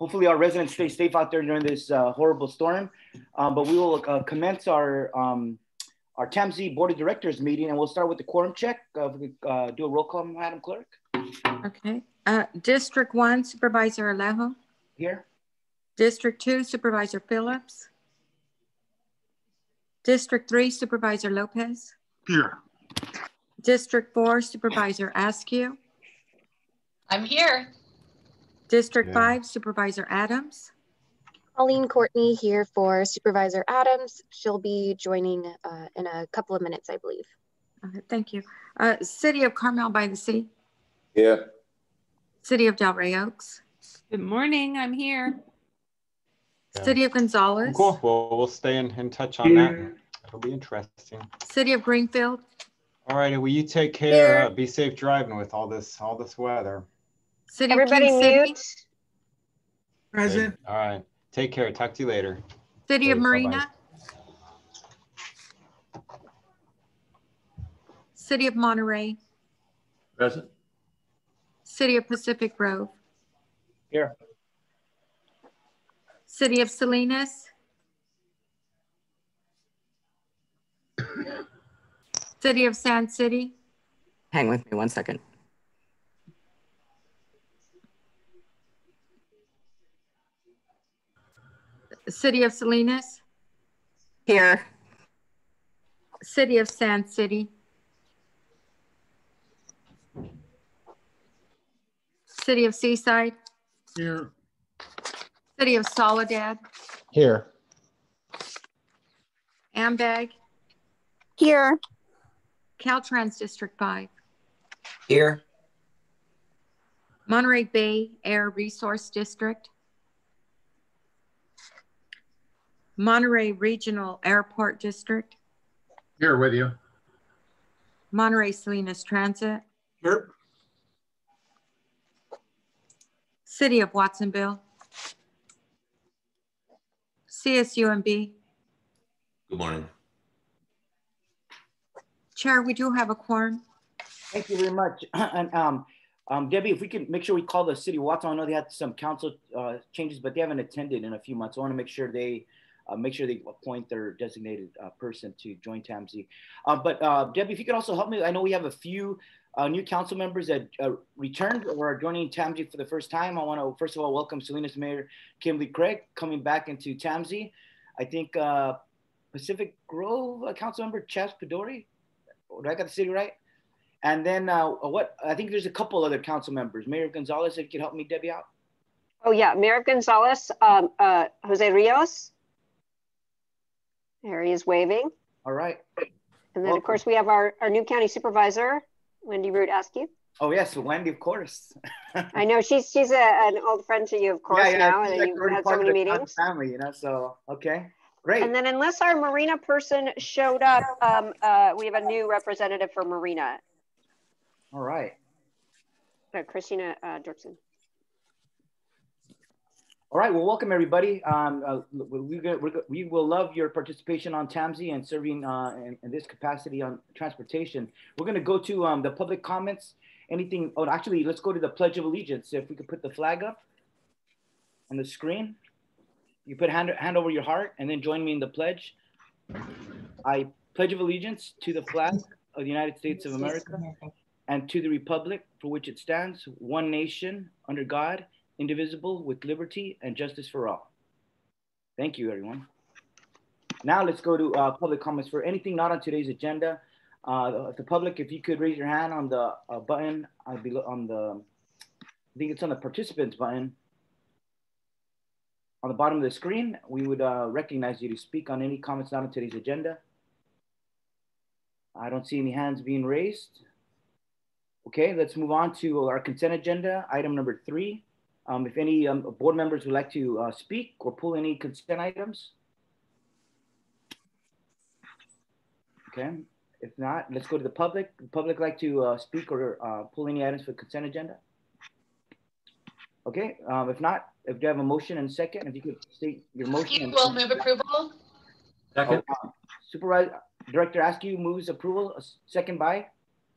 hopefully our residents stay safe out there during this uh, horrible storm. Um, but we will uh, commence our um, our TAMC Board of Directors meeting, and we'll start with the quorum check. Uh, we, uh, do a roll call, Madam Clerk. Okay. Uh, District 1, Supervisor Alejo. Here. District 2, Supervisor Phillips. District 3, Supervisor Lopez. Here. District 4, Supervisor Askew. I'm here. District Yeah. 5, Supervisor Adams. Colleen Courtney here for Supervisor Adams. She'll be joining uh, in a couple of minutes, I believe. Okay, thank you. Uh, City of Carmel by the Sea. Here. City of Del Rey Oaks. Good morning, I'm here. Yeah. City of Gonzales. Cool. Well, we'll stay in, in touch on that. It'll be interesting. City of Greenfield. All righty. Well, you take care. Uh, be safe driving with all this all this weather. City Everybody King City. mute. Present. All right. Take care. Talk to you later. City of Okay, bye-bye. Marina. City of Monterey. Present. City of Pacific Grove. Here. City of Salinas. City of Sand City. Hang with me one second. City of Salinas. Here. City of Sand City. City of Seaside. Here. City of Soledad. Here. AMBAG. Here. Caltrans District 5. Here. Monterey Bay Air Resource District. Monterey Regional Airport District. Here with you. Monterey Salinas Transit. Here. City of Watsonville. CSUMB. Good morning. Chair, we do have a quorum. Thank you very much. And um, um, Debbie, if we can make sure we call the city of Watson. I know they had some council uh, changes, but they haven't attended in a few months. I want to make sure they uh, make sure they appoint their designated uh, person to join TAMC. Uh, but uh, Debbie, if you could also help me, I know we have a few uh, new council members that uh, returned or are joining TAMC for the first time. I want to first of all welcome Salinas Mayor Kimbley Craig coming back into TAMC. I think Pacific Grove Council Member Chaps Poduri. Did I got the city right? And then what? I think there's a couple other council members. Mayor Gonzalez, if you could help me, Debbie, out. Oh, yeah, Mayor Gonzalez, um, Jose Rios. There he is waving. All right. And then, of course, we have our, our new county supervisor, Wendy Root Askew. Oh yes, Wendy, of course. I know she's she's a, an old friend to you, of course, now, she's and like you've had so many meetings. Family, you know. So okay, great. And then, unless our Marina person showed up, um, uh, we have a new representative for Marina, All right. uh, Christina uh, Dirksen. All right. Well, welcome everybody. Um, uh, we, we, we, will love your participation on TAMC and serving uh, in, in this capacity on transportation. We're going to go to um, the public comments. Anything? Oh, actually, let's go to the Pledge of Allegiance. If we could put the flag up on the screen. You put hand, hand over your heart and then join me in the pledge. I pledge of allegiance to the flag of the United States of America and to the republic for which it stands, one nation, under God, indivisible, with liberty and justice for all. Thank you, everyone. Now let's go to uh, public comments for anything not on today's agenda. Uh, the public, if you could raise your hand on the uh, button, I'd be on the, I think it's on the participants button. On the bottom of the screen, we would uh, recognize you to speak on any comments not on today's agenda. I don't see any hands being raised. Okay, let's move on to our consent agenda, item number three. Um, if any um, board members would like to uh, speak or pull any consent items. Okay, if not, let's go to the public. The public like to uh, speak or uh, pull any items for consent agenda? Okay, um, if not, if you have a motion and second, if you could state your motion. You will move approval. Oh, uh, Supervisor, Director Askew moves approval, second by,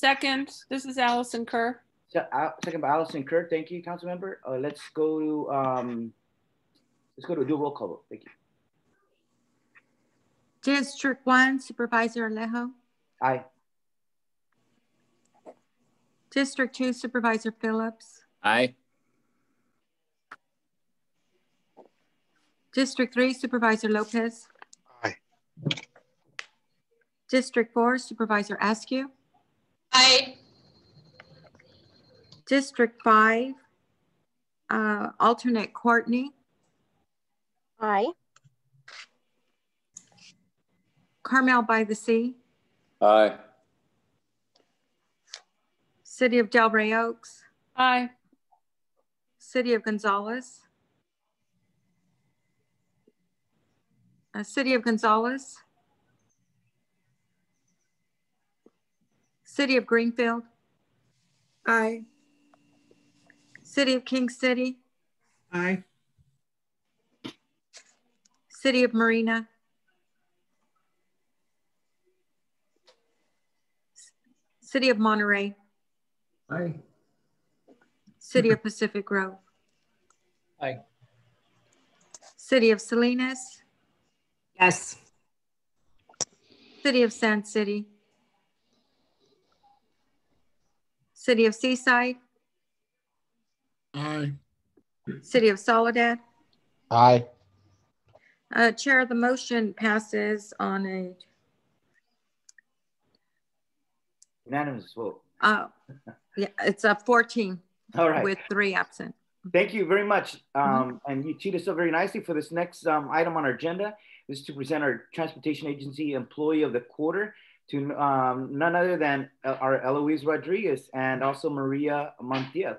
Second, this is Allison Kerr. Se- uh, second by Allison Kerr. Thank you, council member. Uh, let's go to, um, let's go to do a roll call vote. Thank you. District one Supervisor Alejo. Aye. District two Supervisor Phillips. Aye. District three Supervisor Lopez. Aye. District four Supervisor Askew. Aye. District five, uh, alternate Courtney. Aye. Carmel by the Sea. Aye. City of Del Rey Oaks. Aye. City of Gonzales. Uh, City of Gonzales. City of Greenfield. Aye. City of King City. Aye. City of Marina. City of Monterey. Aye. City of Pacific Grove. Aye. City of Salinas. Yes. City of Sand City. City of Seaside. Aye. City of Soledad. Aye. Uh, Chair, the motion passes on a, Unanimous vote. uh, yeah, it's a 14 All right. with three absent. Thank you very much. Um, and you teed us up very nicely for this next um, item on our agenda. This is to present our Transportation Agency Employee of the Quarter to um, none other than uh, our Eloise Rodriguez and also Maria Montiel.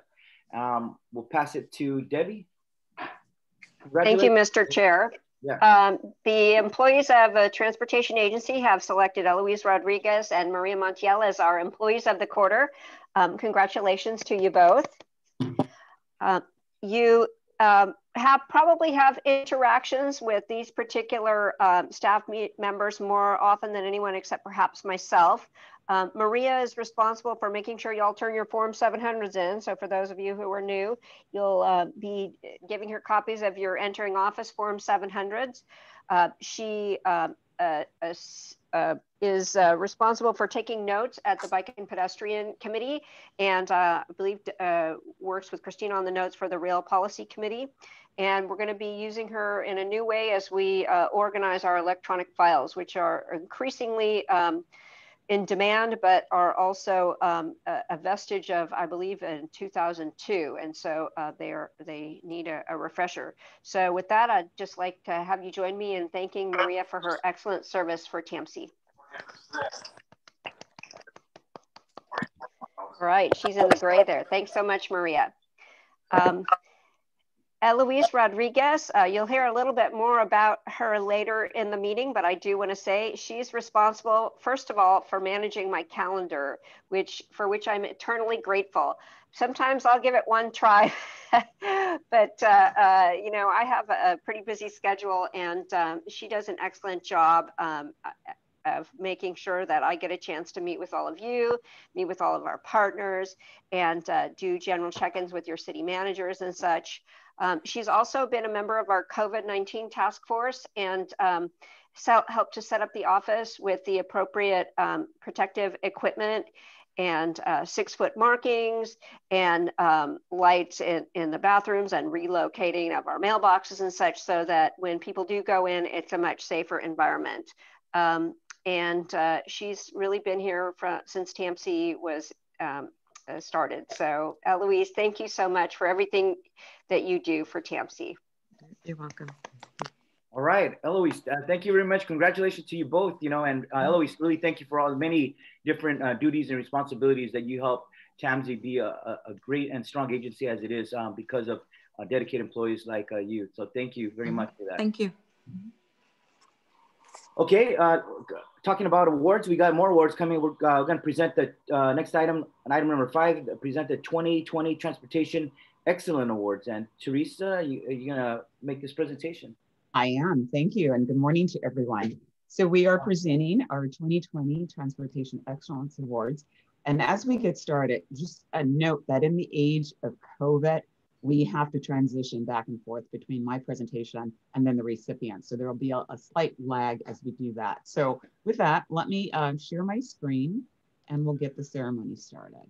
Um, we'll pass it to Debbie. Thank you, Mr. Chair. Yeah. Um, the employees of a transportation agency have selected Eloise Rodriguez and Maria Montiel as our employees of the quarter. Um, congratulations to you both. Uh, you um, have probably have interactions with these particular um, staff me- members more often than anyone except perhaps myself. Um, Maria is responsible for making sure y'all turn your Form 700s in. So for those of you who are new, you'll uh, be giving her copies of your entering office Form 700s. Uh, she um, uh, uh, is uh, responsible for taking notes at the Bike and Pedestrian Committee and I believe works with Christina on the notes for the Rail Policy Committee. And we're going to be using her in a new way as we uh, organize our electronic files, which are increasingly um, in demand, but are also um, a, a, vestige of, I believe, in 2002. And so uh, they are they need a, a, refresher. So with that, I'd just like to have you join me in thanking Maria for her excellent service for TAMC. All right, she's in the gray there. Thanks so much, Maria. Um, Eloise Rodriguez, uh, you'll hear a little bit more about her later in the meeting, but I do want to say she's responsible, first of all, for managing my calendar, which for which I'm eternally grateful. Sometimes I'll give it one try, but uh, uh, you know I have a pretty busy schedule, and um, she does an excellent job um, of making sure that I get a chance to meet with all of you, meet with all of our partners, and uh, do general check-ins with your city managers and such. Um, she's also been a member of our COVID-19 task force and um, so helped to set up the office with the appropriate um, protective equipment and uh, six foot markings and um, lights in, in the bathrooms and relocating of our mailboxes and such so that when people do go in, it's a much safer environment. Um, and uh, she's really been here since TAMC was um, uh, started. So Eloise, thank you so much for everything that you do for TAMC. You're welcome. All right, Eloise, uh, thank you very much. Congratulations to you both. You know, and uh, Eloise, really thank you for all the many different uh, duties and responsibilities that you help TAMC be a, a, great and strong agency as it is um, because of uh, dedicated employees like uh, you. So thank you very much for that. Thank you. Okay, uh, talking about awards, we got more awards coming. We're, uh, we're going to present the uh, next item, item number five, present the 2020 Transportation Excellent Awards. And Teresa, you, are you going to make this presentation? I am. Thank you. And good morning to everyone. So we are presenting our 2020 Transportation Excellence Awards. And as we get started, just a note that in the age of COVID, we have to transition back and forth between my presentation and then the recipient. So there will be a, a slight lag as we do that. So with that, let me uh, share my screen and we'll get the ceremony started.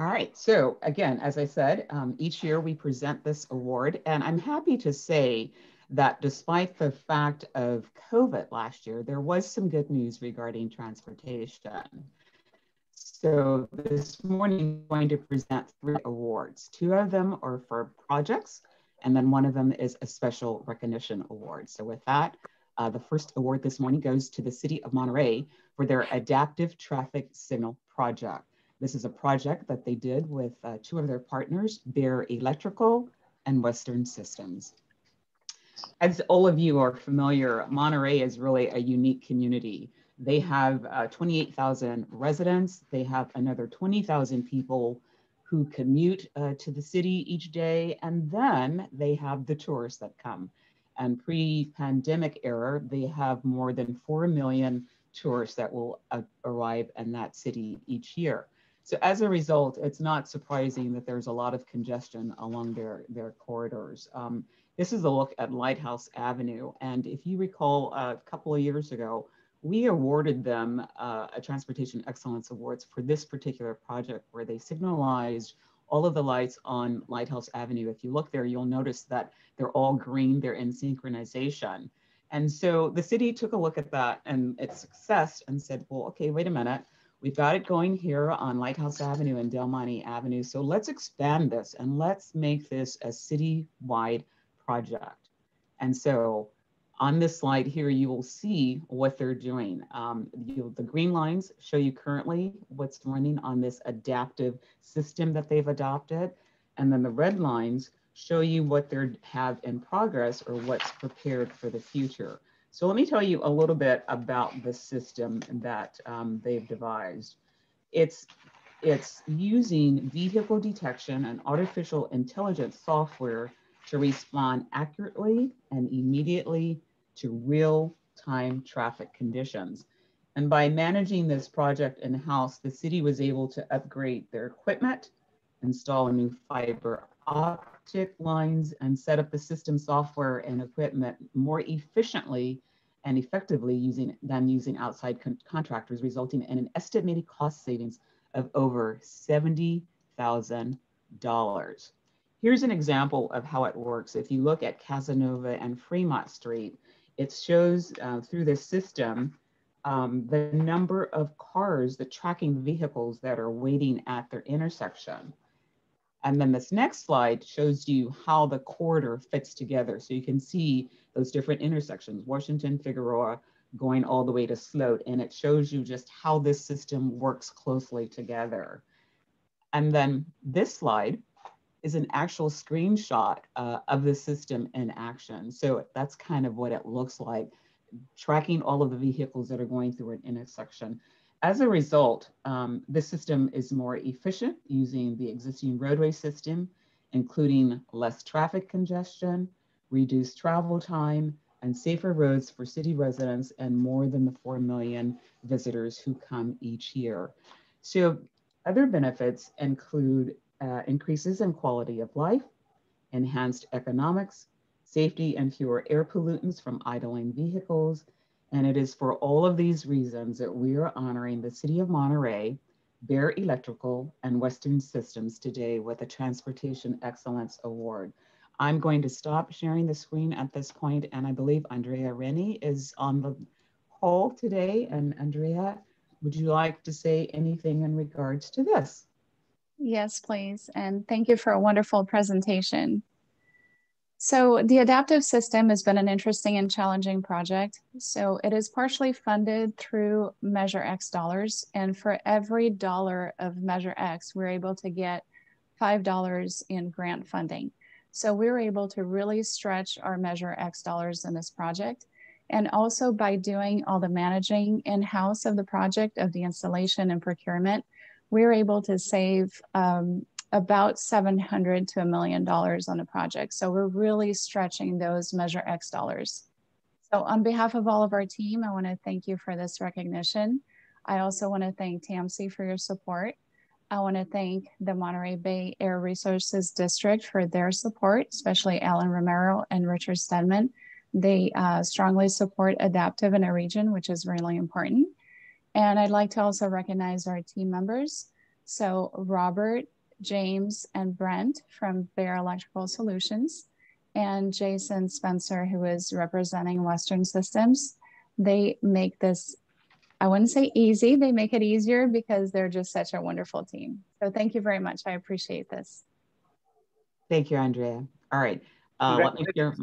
All right, so again, as I said, um, each year we present this award and I'm happy to say that despite the fact of COVID last year, there was some good news regarding transportation. So this morning, I'm going to present three awards. Two of them are for projects, and then one of them is a special recognition award. So with that, uh, the first award this morning goes to the City of Monterey for their Adaptive Traffic Signal Project. This is a project that they did with uh, two of their partners, Bear Electrical and Western Systems. As all of you are familiar, Monterey is really a unique community. They have uh, 28,000 residents. They have another 20,000 people who commute uh, to the city each day. And then they have the tourists that come. And pre-pandemic era, they have more than 4 million tourists that will uh, arrive in that city each year. So as a result, it's not surprising that there's a lot of congestion along their, their corridors. Um, this is a look at Lighthouse Avenue. And if you recall a couple of years ago, we awarded them uh, a Transportation Excellence Awards for this particular project where they signalized all of the lights on Lighthouse Avenue. If you look there, you'll notice that they're all green, they're in synchronization. And so the city took a look at that and its success and said, well, okay, wait a minute. We've got it going here on Lighthouse Avenue and Del Monte Avenue. So let's expand this and let's make this a city-wide project. And so on this slide here, you will see what they're doing. Um, you, the green lines show you currently what's running on this adaptive system that they've adopted. And then the red lines show you what they have in progress or what's prepared for the future. So let me tell you a little bit about the system that um, they've devised. It's, it's using vehicle detection and artificial intelligence software to respond accurately and immediately to real-time traffic conditions. And by managing this project in-house, the city was able to upgrade their equipment, install new fiber optic lines, and set up the system software and equipment more efficiently and effectively using than using outside con contractors, resulting in an estimated cost savings of over $70,000. Here's an example of how it works. If you look at Casanova and Fremont Street, it shows uh, through this system um, the number of cars, the tracking vehicles that are waiting at their intersection. And then this next slide shows you how the corridor fits together. So you can see those different intersections, Washington, Figueroa, going all the way to Sloat. And it shows you just how this system works closely together. And then this slide is an actual screenshot uh, of the system in action. So that's kind of what it looks like, tracking all of the vehicles that are going through an intersection. As a result, um, the system is more efficient using the existing roadway system, including less traffic congestion, reduced travel time, and safer roads for city residents and more than the 4 million visitors who come each year. So other benefits include uh, increases in quality of life, enhanced economics, safety and fewer air pollutants from idling vehicles. And it is for all of these reasons that we are honoring the City of Monterey, Bear Electrical, and Western Systems today with a Transportation Excellence Award. I'm going to stop sharing the screen at this point, and I believe Andrea Renny is on the call today. And Andrea, would you like to say anything in regards to this? Yes, please. And thank you for a wonderful presentation. So the adaptive system has been an interesting and challenging project. So it is partially funded through Measure X dollars. And for every dollar of Measure X, we're able to get $5 in grant funding. So we were able to really stretch our Measure X dollars in this project. And also by doing all the managing in-house of the project of the installation and procurement, we were able to save um, about 700 to a million dollars on a project. So we're really stretching those Measure X dollars. So on behalf of all of our team, I want to thank you for this recognition. I also want to thank TAMC for your support. I want to thank the Monterey Bay Air Resources District for their support, especially Alan Romero and Richard Stedman. They uh, strongly support adaptive in a region, which is really important. And I'd like to also recognize our team members. So Robert, James, and Brent from Bear Electrical Solutions, and Jason Spencer, who is representing Western Systems. They make this, I wouldn't say easy, they make it easier because they're just such a wonderful team. So thank you very much. I appreciate this. Thank you, Andrea. All right. Uh, let me hear.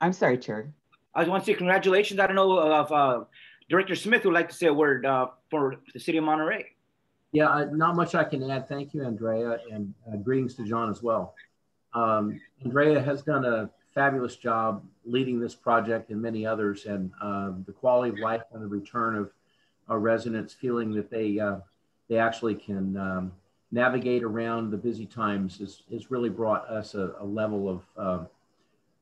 I'm sorry, Chair. I want to say congratulations. I don't know if uh, Director Smith would like to say a word uh, for the city of Monterey. Yeah, uh, not much I can add. Thank you, Andrea, and uh, greetings to John as well. Um, Andrea has done a fabulous job leading this project and many others, and um, the quality of life and the return of our residents feeling that they uh, they actually can um, navigate around the busy times has, has really brought us a, a level of uh,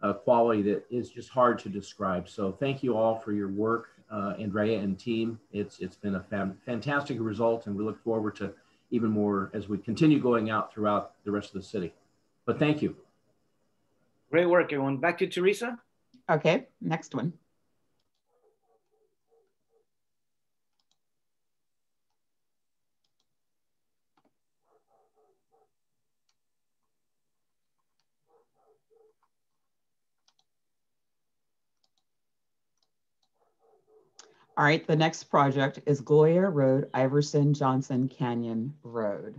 uh, quality that is just hard to describe. So thank you all for your work, uh, Andrea and team. It's it's been a fantastic result, and we look forward to even more as we continue going out throughout the rest of the city. But thank you. Great work, everyone. Back to Teresa. Okay, next one. All right, the next project is Gloria Road, Iverson Johnson Canyon Road.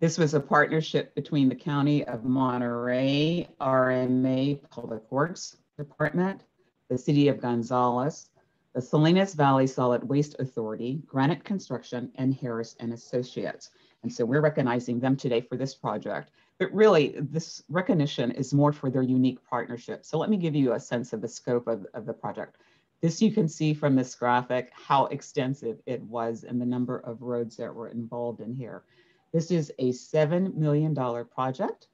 This was a partnership between the County of Monterey, RMA Public Works Department, the City of Gonzales, the Salinas Valley Solid Waste Authority, Granite Construction, and Harris and Associates. And so we're recognizing them today for this project. But really, this recognition is more for their unique partnership. So let me give you a sense of the scope of, of the project. This you can see from this graphic how extensive it was and the number of roads that were involved in here. This is a $7 million project.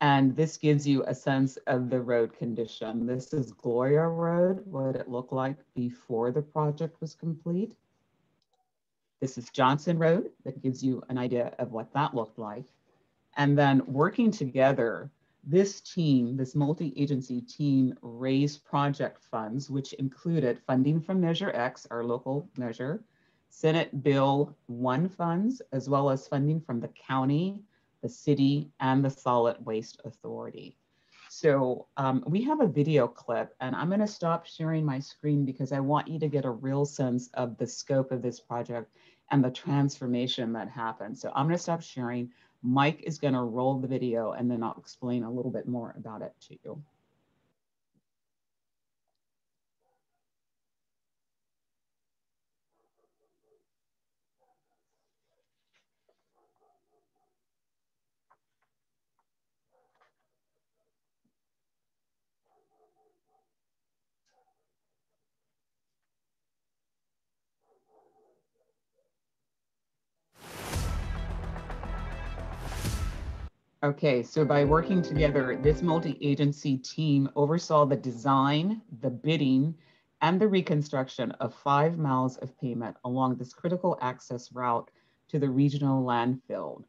And this gives you a sense of the road condition. This is Gloria Road, what it looked like before the project was complete. This is Johnson Road, that gives you an idea of what that looked like. And then working together, this team, this multi-agency team raised project funds, which included funding from Measure X, our local measure, Senate Bill 1 funds, as well as funding from the county, the city, and the Solid Waste Authority. So um, we have a video clip and I'm gonna stop sharing my screen because I want you to get a real sense of the scope of this project and the transformation that happened. So I'm gonna stop sharing. Mike is going to roll the video and then I'll explain a little bit more about it to you. Okay, so by working together, this multi-agency team oversaw the design, the bidding, and the reconstruction of five miles of pavement along this critical access route to the regional landfill.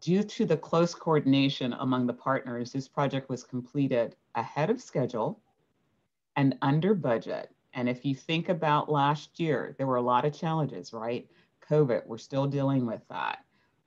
Due to the close coordination among the partners, this project was completed ahead of schedule and under budget. And if you think about last year, there were a lot of challenges, right? COVID, we're still dealing with that.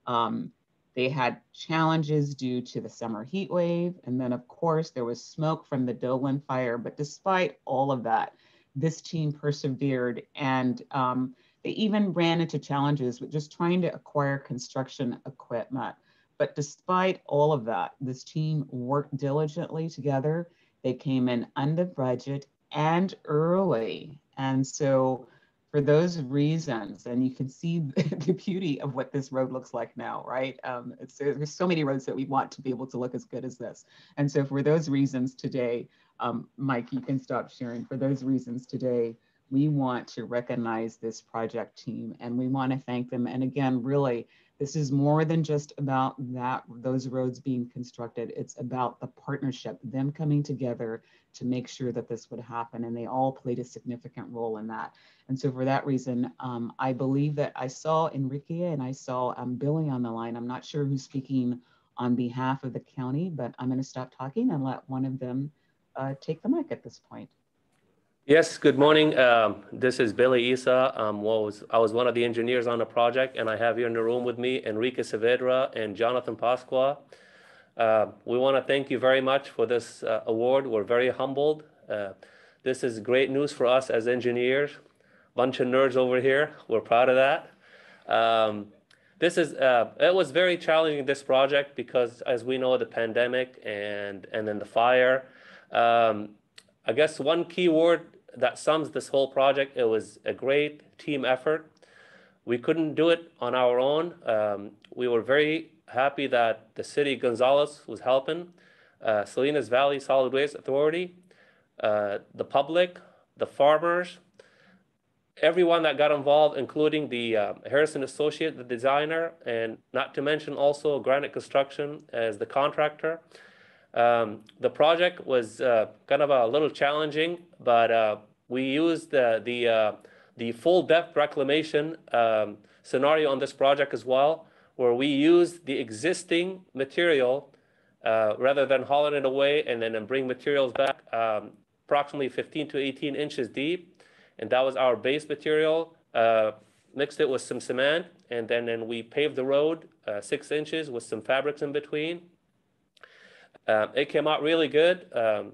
Um, they had challenges due to the summer heat wave. And then, of course, there was smoke from the Dolan fire. But despite all of that, this team persevered and um, they even ran into challenges with just trying to acquire construction equipment. But despite all of that, this team worked diligently together. They came in under budget and early. And so for those reasons, and you can see the beauty of what this road looks like now, right? Um, there's so many roads that we want to be able to look as good as this. And so for those reasons today, um, Mike, you can stop sharing. For those reasons today, we want to recognize this project team and we want to thank them. And again, really, This is more than just about that those roads being constructed. It's about the partnership, them coming together to make sure that this would happen. And they all played a significant role in that. And so for that reason, um, I believe that I saw Enrique and I saw um, Billy on the line. I'm not sure who's speaking on behalf of the county, but I'm going to stop talking and let one of them uh, take the mic at this point. Yes, good morning. Um, this is Billy Isa. Um, was, I was one of the engineers on the project, and I have here in the room with me Enrique Saavedra and Jonathan Pasqua. Uh, we want to thank you very much for this uh, award. We're very humbled. Uh, this is great news for us as engineers. Bunch of nerds over here. We're proud of that. Um, this is uh, it was very challenging this project because, as we know, the pandemic and and then the fire. Um, I guess one key word that sums this whole project. It was a great team effort. We couldn't do it on our own. Um, we were very happy that the city Gonzales was helping, uh, Salinas Valley Solid Waste Authority, uh, the public, the farmers, everyone that got involved, including the uh, Harris and Associate, the designer, and not to mention also Granite Construction as the contractor. Um, the project was uh, kind of a little challenging, but uh, we used the the uh, the full depth reclamation um, scenario on this project as well, where we used the existing material uh, rather than hauling it away and then bring materials back um, approximately 15 to 18 inches deep, and that was our base material. Uh, mixed it with some cement, and then, then we paved the road uh, six inches with some fabrics in between. Um, it came out really good, um,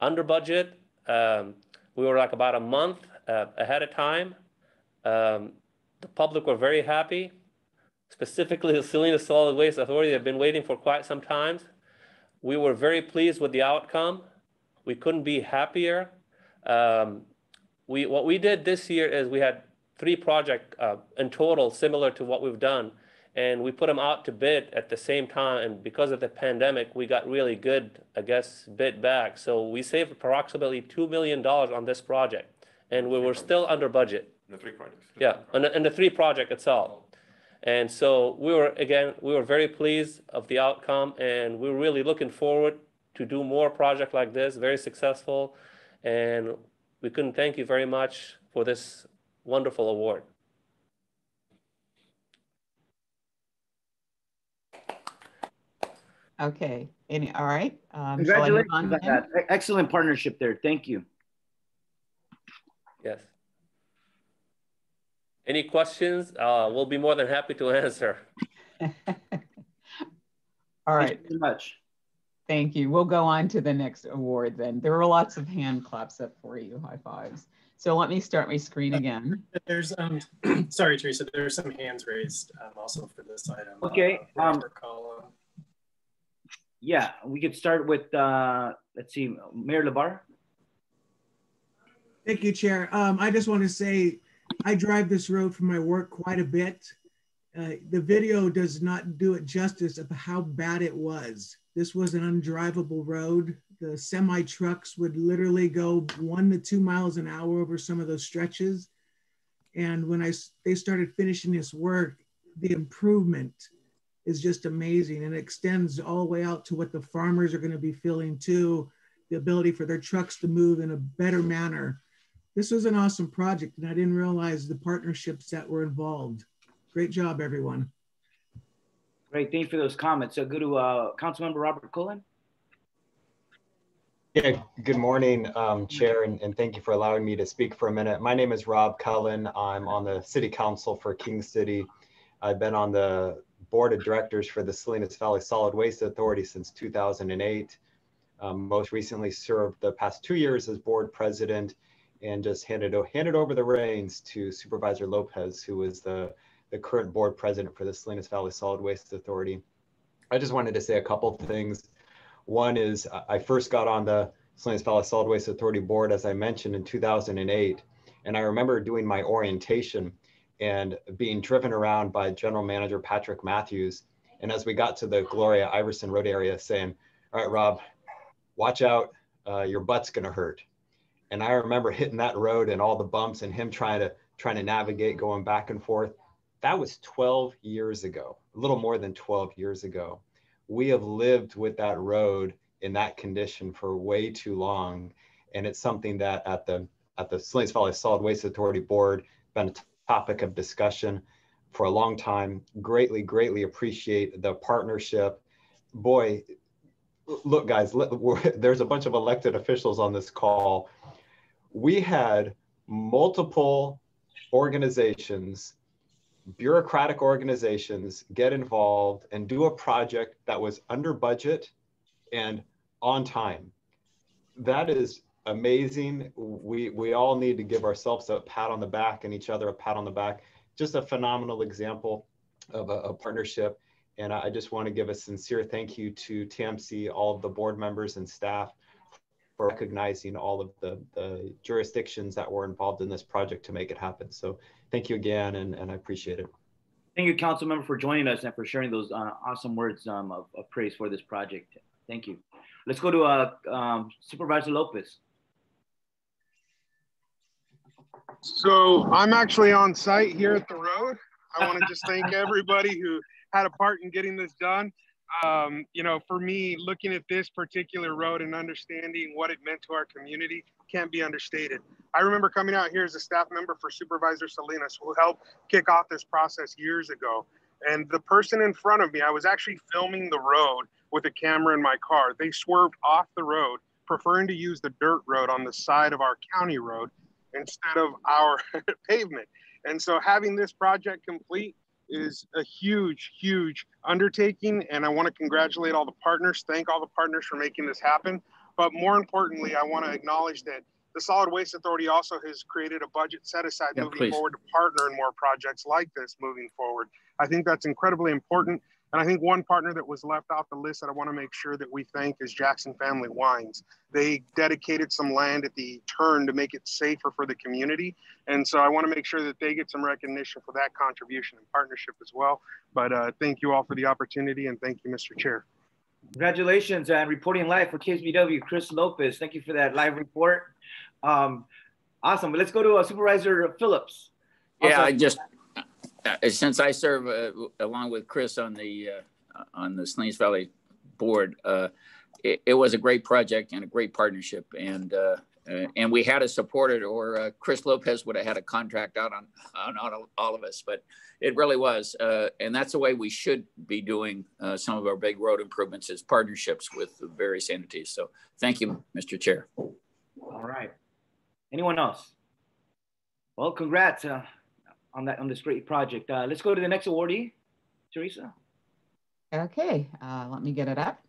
under budget. Um, we were like about a month uh, ahead of time. Um, the public were very happy, specifically the Salinas Solid Waste Authority. They've been waiting for quite some time. We were very pleased with the outcome. We couldn't be happier. Um, we, what we did this year is we had three projects uh, in total similar to what we've done and we put them out to bid at the same time. And because of the pandemic, we got really good, I guess, bid back. So we saved approximately $2 million on this project and we were still under budget. The three projects. Yeah, and the, and the three project itself. And so we were, again, we were very pleased of the outcome and we we're really looking forward to do more project like this, very successful. And we couldn't thank you very much for this wonderful award. Okay. Any, all right. Um, Congratulations on that. Excellent partnership there. Thank you. Yes. Any questions? Uh, we'll be more than happy to answer. all right. Thank you very much. Thank you. We'll go on to the next award then. There were lots of hand claps up for you. High fives. So let me start my screen again. There's, um, sorry, Teresa, there's some hands raised um, also for this item. Okay. Uh, um, yeah, we could start with, uh, let's see, Mayor LeBarre. Thank you, Chair. Um, I just want to say I drive this road for my work quite a bit. Uh, the video does not do it justice of how bad it was. This was an undrivable road. The semi trucks would literally go one to two miles an hour over some of those stretches. And when I they started finishing this work, the improvement is just amazing and it extends all the way out to what the farmers are going to be feeling too the ability for their trucks to move in a better manner this was an awesome project and i didn't realize the partnerships that were involved great job everyone great thank you for those comments so go to uh, councilmember robert cullen yeah, good morning, um, Chair, and, and, thank you for allowing me to speak for a minute. My name is Rob Cullen. I'm on the City Council for King City. I've been on the board of directors for the Salinas Valley Solid Waste Authority since 2008. Um, most recently served the past two years as board president and just handed, handed over the reins to Supervisor Lopez, who is the, the current board president for the Salinas Valley Solid Waste Authority. I just wanted to say a couple of things. One is I first got on the Salinas Valley Solid Waste Authority board, as I mentioned, in 2008. And I remember doing my orientation and being driven around by General Manager Patrick Matthews. And as we got to the Gloria Iverson Road area, saying, All right, Rob, watch out, uh, your butt's gonna hurt. And I remember hitting that road and all the bumps and him trying to trying to navigate going back and forth. that was 12 years ago, a little more than 12 years ago. We have lived with that road in that condition for way too long. And it's something that at the at the Salinas Valley Solid Waste Authority Board been a topic of discussion for a long time. Greatly, greatly appreciate the partnership. Boy, look, guys, there's a bunch of elected officials on this call. We had multiple organizations, bureaucratic organizations get involved and do a project that was under budget and on time. That is amazing. We, we all need to give ourselves a pat on the back and each other a pat on the back. Just a phenomenal example of a, a partnership. And I just want to give a sincere thank you to TMC, all of the board members and staff for recognizing all of the, the jurisdictions that were involved in this project to make it happen. So thank you again, and, and I appreciate it. Thank you, council member, for joining us and for sharing those uh, awesome words um, of, of, praise for this project. Thank you. Let's go to uh, um, Supervisor Lopez. So I'm actually on site here at the road. I want to just thank everybody who had a part in getting this done. Um, you know, for me, looking at this particular road and understanding what it meant to our community can't be understated. I remember coming out here as a staff member for Supervisor Salinas, who helped kick off this process years ago. And the person in front of me, I was actually filming the road with a camera in my car. They swerved off the road, preferring to use the dirt road on the side of our county road instead of our pavement. And so having this project complete is a huge, huge undertaking. And I want to congratulate all the partners, thank all the partners for making this happen. But more importantly, I want to acknowledge that the Solid Waste Authority also has created a budget set aside yeah, moving please. forward to partner in more projects like this moving forward. I think that's incredibly important. And I think one partner that was left off the list that I want to make sure that we thank is Jackson Family Wines. They dedicated some land at the turn to make it safer for the community. And so I want to make sure that they get some recognition for that contribution and partnership as well. But uh, thank you all for the opportunity and thank you, Mr. Chair. Congratulations and reporting live for KSBW, Chris Lopez. Thank you for that live report. Um, awesome. But let's go to uh, Supervisor Phillips. Also, yeah, I just since I serve uh, along with Chris on the uh, on the Salinas Valley board, uh, it, it, was a great project and a great partnership, and uh, uh, and we had to support it, or Chris Lopez would have had a contract out on on, on all of us. But it really was, and that's the way we should be doing some of our big road improvements is partnerships with the various entities. So thank you, Mr. Chair. All right. Anyone else? Well, congrats on that on this great project. Uh, let's go to the next awardee, Teresa. Okay, uh, let me get it up.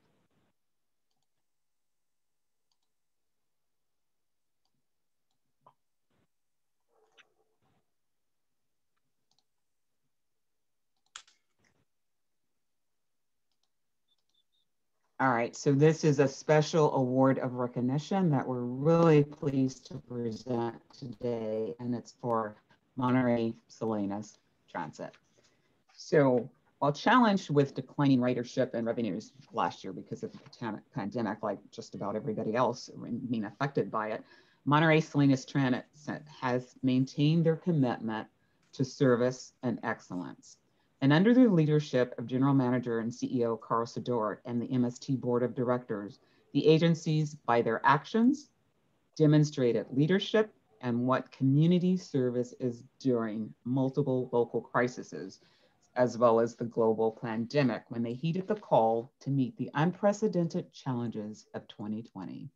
All right, so this is a special award of recognition that we're really pleased to present today, and it's for Monterey Salinas Transit. So while challenged with declining ridership and revenues last year because of the pandemic, like just about everybody else being affected by it, Monterey Salinas Transit has maintained their commitment to service and excellence. And under the leadership of General Manager and CEO Carl Sedoryk and the MST Board of Directors, the agencies, by their actions, demonstrated leadership and what community service is during multiple local crises, as well as the global pandemic when they heeded the call to meet the unprecedented challenges of 2020.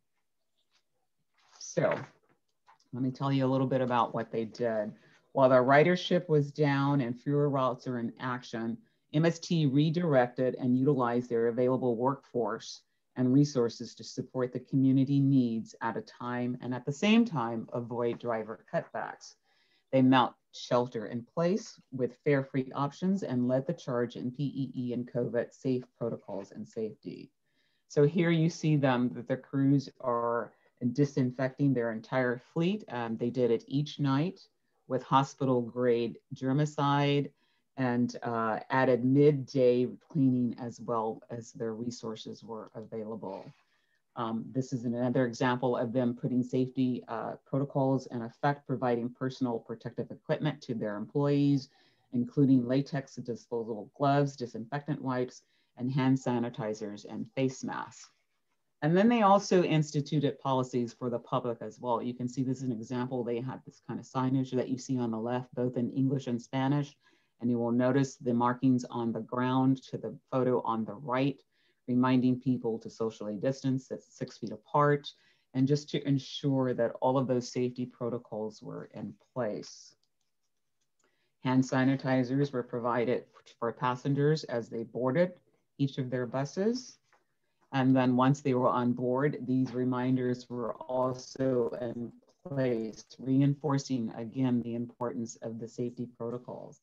So let me tell you a little bit about what they did. While their ridership was down and fewer routes are in action, MST redirected and utilized their available workforce and resources to support the community needs at a time and at the same time avoid driver cutbacks. They mount shelter in place with fare-free options and led the charge in PPE and COVID safe protocols and safety. So here you see them that the crews are disinfecting their entire fleet. Um, they did it each night with hospital grade germicide, and uh, added midday cleaning as well as their resources were available. Um, this is another example of them putting safety uh, protocols in effect, providing personal protective equipment to their employees, including latex disposable gloves, disinfectant wipes, and hand sanitizers and face masks. And then they also instituted policies for the public as well. You can see this is an example. They had this kind of signage that you see on the left, both in English and Spanish. And you will notice the markings on the ground to the photo on the right, reminding people to socially distance at six feet apart, and just to ensure that all of those safety protocols were in place. Hand sanitizers were provided for passengers as they boarded each of their buses. And then once they were on board, these reminders were also in place, reinforcing again the importance of the safety protocols.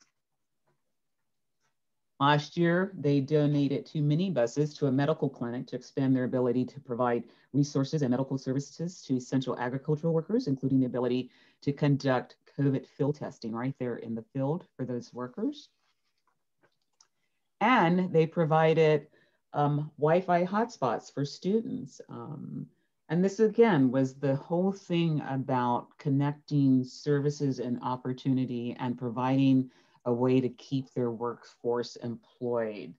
Last year, they donated two minibuses to a medical clinic to expand their ability to provide resources and medical services to essential agricultural workers, including the ability to conduct COVID field testing right there in the field for those workers. And they provided um, Wi-Fi hotspots for students. Um, and this again was the whole thing about connecting services and opportunity and providing a way to keep their workforce employed.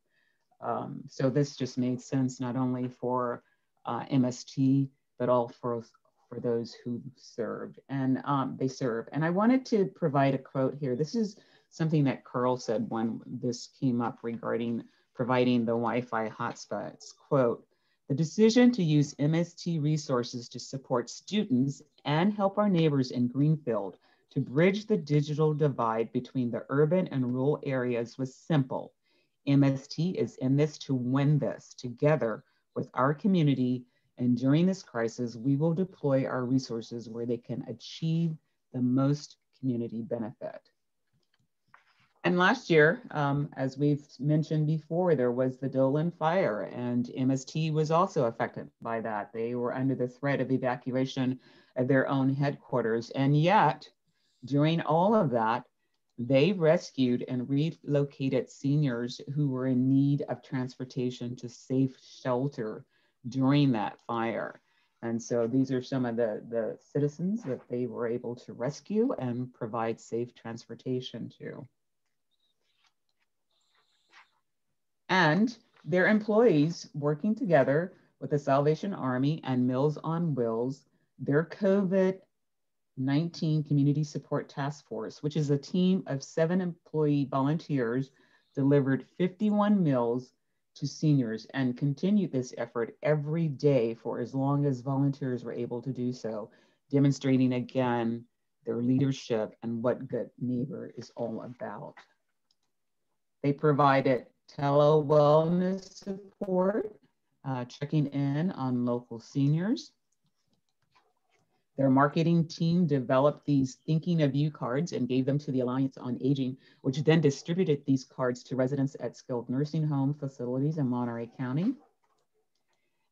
Um, so this just made sense not only for uh, MST, but all for, for those who served and um, they serve. And I wanted to provide a quote here. This is something that Carl said when this came up regarding providing the Wi-Fi hotspots. Quote, the decision to use MST resources to support students and help our neighbors in Greenfield to bridge the digital divide between the urban and rural areas was simple. MST is in this to win this together with our community. And during this crisis, we will deploy our resources where they can achieve the most community benefit. And last year, um, as we've mentioned before, there was the Dolan fire, and MST was also affected by that. They were under the threat of evacuation of their own headquarters. And yet, during all of that, they rescued and relocated seniors who were in need of transportation to safe shelter during that fire. And so these are some of the, the citizens that they were able to rescue and provide safe transportation to. and their employees working together with the Salvation Army and Meals on Wheels, their COVID 19 Community Support Task Force, which is a team of seven employee volunteers, delivered 51 meals to seniors and continued this effort every day for as long as volunteers were able to do so, demonstrating again their leadership and what Good Neighbor is all about. They provided tele-wellness support, uh, checking in on local seniors. Their marketing team developed these Thinking of You cards and gave them to the Alliance on Aging, which then distributed these cards to residents at skilled nursing home facilities in Monterey County.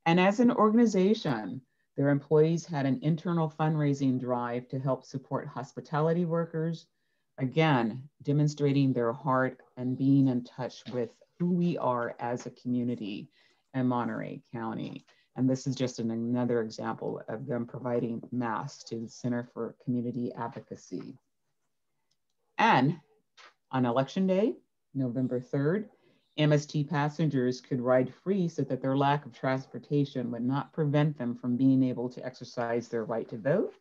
And as an organization, their employees had an internal fundraising drive to help support hospitality workers, again, demonstrating their heart and being in touch with who we are as a community in Monterey County. And this is just an, another example of them providing masks to the Center for Community Advocacy. And on election day, November 3rd, MST passengers could ride free so that their lack of transportation would not prevent them from being able to exercise their right to vote.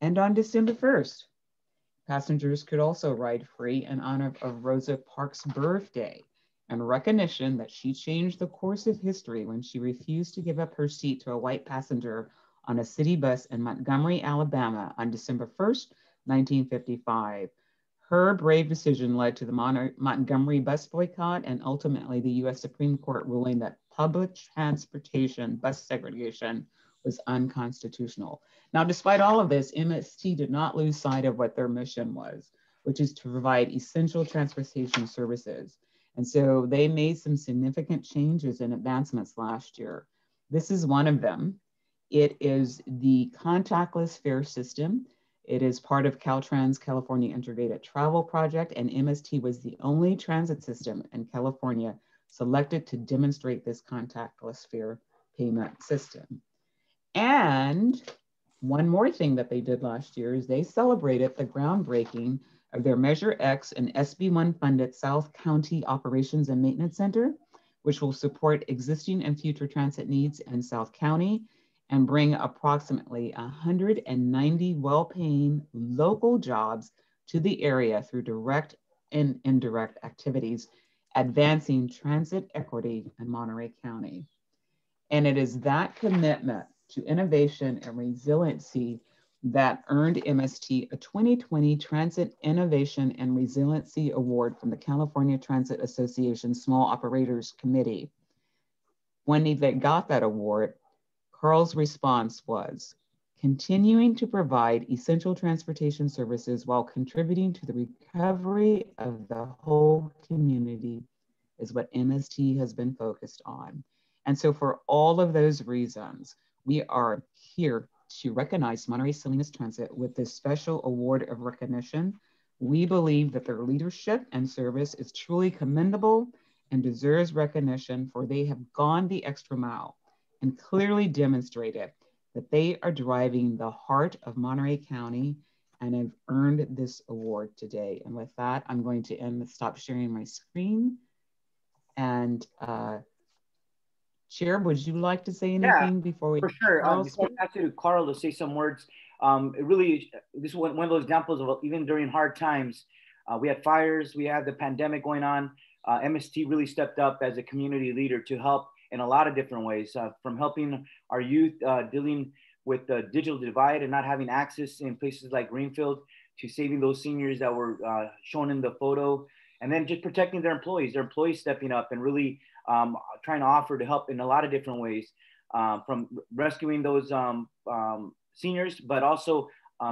And on December 1st, Passengers could also ride free in honor of Rosa Parks' birthday and recognition that she changed the course of history when she refused to give up her seat to a white passenger on a city bus in Montgomery, Alabama on December 1st, 1955. Her brave decision led to the Mon Montgomery bus boycott and ultimately the US Supreme Court ruling that public transportation bus segregation was unconstitutional. Now, despite all of this, MST did not lose sight of what their mission was, which is to provide essential transportation services. And so they made some significant changes and advancements last year. This is one of them. It is the contactless fare system. It is part of Caltrans California Integrated Travel Project, and MST was the only transit system in California selected to demonstrate this contactless fare payment system. And one more thing that they did last year is they celebrated the groundbreaking of their Measure X and SB1 funded South County Operations and Maintenance Center, which will support existing and future transit needs in South County and bring approximately 190 well-paying local jobs to the area through direct and indirect activities, advancing transit equity in Monterey County. And it is that commitment to innovation and resiliency that earned MST a 2020 Transit Innovation and Resiliency Award from the California Transit Association Small Operators Committee. When they got that award, Carl's response was, continuing to provide essential transportation services while contributing to the recovery of the whole community is what MST has been focused on. And so for all of those reasons, we are here to recognize Monterey Salinas Transit with this special award of recognition. We believe that their leadership and service is truly commendable and deserves recognition for they have gone the extra mile and clearly demonstrated that they are driving the heart of Monterey County and have earned this award today. And with that, I'm going to end, stop sharing my screen. And uh, Chair, would you like to say anything yeah, before we? For sure. Um, before I to Carl to say some words, um, it really, this is one, one of those examples of even during hard times, uh, we had fires, we had the pandemic going on. Uh, MST really stepped up as a community leader to help in a lot of different ways, uh, from helping our youth uh, dealing with the digital divide and not having access in places like Greenfield to saving those seniors that were uh, shown in the photo, and then just protecting their employees, their employees stepping up and really um, trying to offer to help in a lot of different ways, uh, from rescuing those um, um, seniors, but also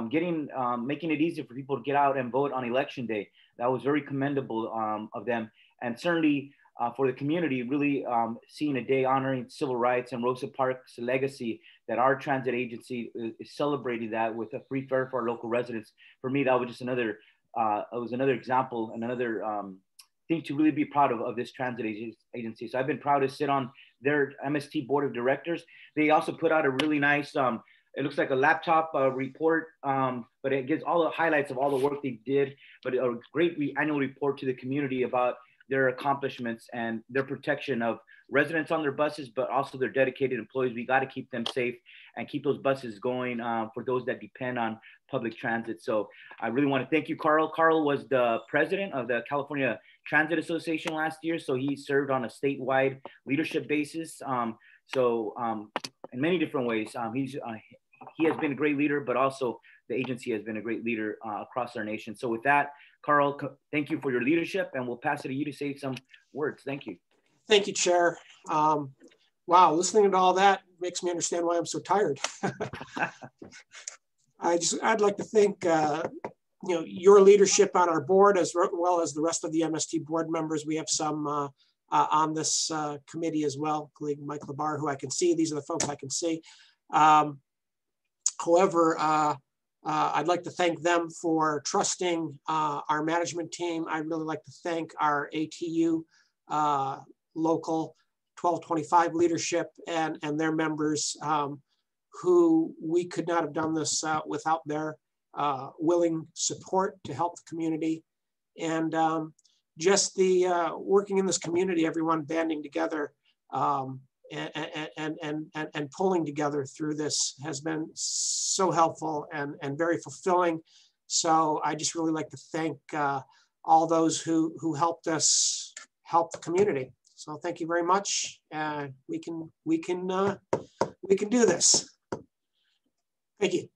getting making it easier for people to get out and vote on election day. That was very commendable of them, and certainly uh, for the community, really um, seeing a day honoring civil rights and Rosa Parks' legacy that our transit agency is, is celebrating that with a free fare for our local residents. For me, that was just another, uh, it was another example and another um, thing to really be proud of, of this transit agency. So I've been proud to sit on their MST board of directors. They also put out a really nice, um, it looks like a laptop uh, report, um, but it gives all the highlights of all the work they did, but a great re annual report to the community about their accomplishments and their protection of residents on their buses, but also their dedicated employees. We got to keep them safe and keep those buses going uh, for those that depend on public transit. So I really want to thank you, Carl. Carl was the president of the California Transit Association last year. So he served on a statewide leadership basis. Um, so um, in many different ways, um, he's, uh, he has been a great leader, but also the agency has been a great leader uh, across our nation. So with that, Carl, thank you for your leadership and we'll pass it to you to say some words. Thank you. Thank you, Chair. Um, wow, listening to all that makes me understand why I'm so tired. I just, I'd like to thank, uh, you know, your leadership on our board as well as the rest of the MST board members. We have some uh, uh, on this uh, committee as well, colleague Mike LeBarre, who I can see. These are the folks I can see. Um, however, uh, uh, I'd like to thank them for trusting uh, our management team. I'd really like to thank our ATU local 1225 leadership and, and their members um, who we could not have done this without their uh, willing support to help the community. And um, just the uh, working in this community, everyone banding together um, and, and, and, and, and pulling together through this has been so helpful and, and very fulfilling. So I just really like to thank uh, all those who, who helped us help the community. So thank you very much. Uh, we can we can uh, we can do this. Thank you.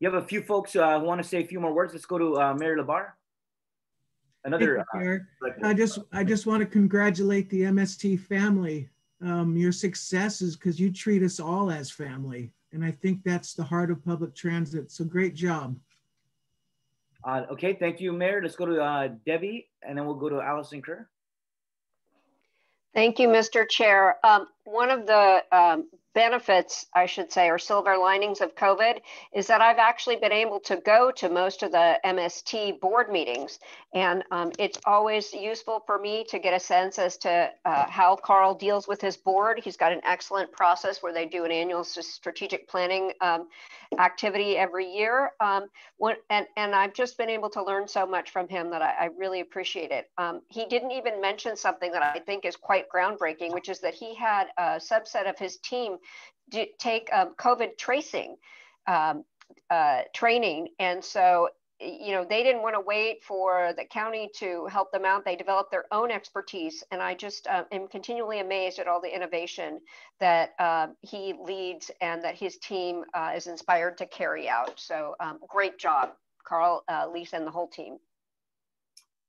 You have a few folks uh, who want to say a few more words. Let's go to uh, Mayor LeBarre another. Uh, I just I just want to congratulate the MST family. Um, your success is because you treat us all as family, and I think that's the heart of public transit. So great job. Uh, okay, thank you, Mayor. Let's go to uh, Debbie, and then we'll go to Allison Kerr. Thank you, Mr. Chair. Um, one of the um, benefits, I should say, or silver linings of COVID is that I've actually been able to go to most of the MST board meetings. And um, it's always useful for me to get a sense as to uh, how Carl deals with his board. He's got an excellent process where they do an annual strategic planning um, activity every year. Um, when, and, and I've just been able to learn so much from him that I, I really appreciate it. Um, he didn't even mention something that I think is quite groundbreaking, which is that he had a subset of his team do, take um, COVID tracing um, uh, training. And so, you know, they didn't want to wait for the county to help them out. They developed their own expertise. And I just uh, am continually amazed at all the innovation that uh, he leads and that his team uh, is inspired to carry out. So um, great job, Carl, uh, Lisa, and the whole team.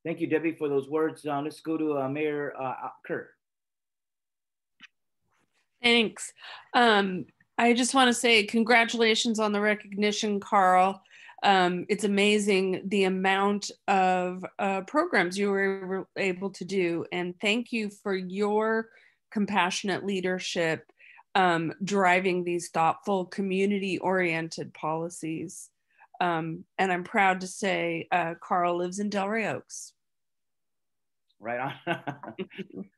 Thank you, Debbie, for those words. Uh, let's go to Mayor Kerr. Thanks. Um, I just want to say congratulations on the recognition, Carl. Um, it's amazing the amount of uh, programs you were able to do. And thank you for your compassionate leadership um, driving these thoughtful, community oriented policies. Um, and I'm proud to say uh, Carl lives in Del Rey Oaks. Right on.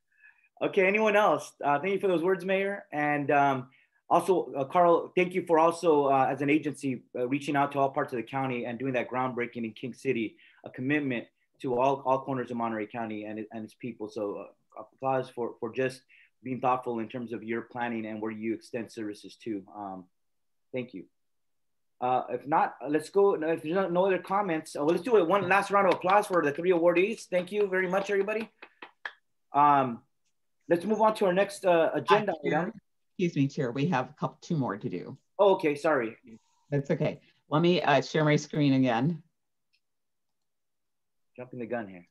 Okay, anyone else? Uh, thank you for those words, Mayor. And um, also, uh, Carl, thank you for also, uh, as an agency, uh, reaching out to all parts of the county and doing that groundbreaking in King City, a commitment to all, all corners of Monterey County and, and its people. So uh, applause for, for just being thoughtful in terms of your planning and where you extend services to. Um, thank you. Uh, if not, let's go. If there's no other comments, well, let's do it. One last round of applause for the three awardees. Thank you very much, everybody. Um, Let's move on to our next uh, agenda item. Excuse me, Chair. We have a couple, two more to do. Oh, okay. Sorry. That's okay. Let me uh, share my screen again. Jumping the gun here.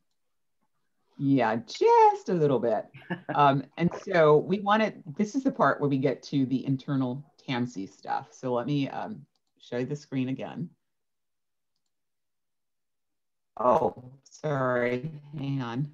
Yeah, just a little bit. um, and so we wanted, this is the part where we get to the internal TAMC stuff. So let me um, show you the screen again. Oh, sorry, hang on.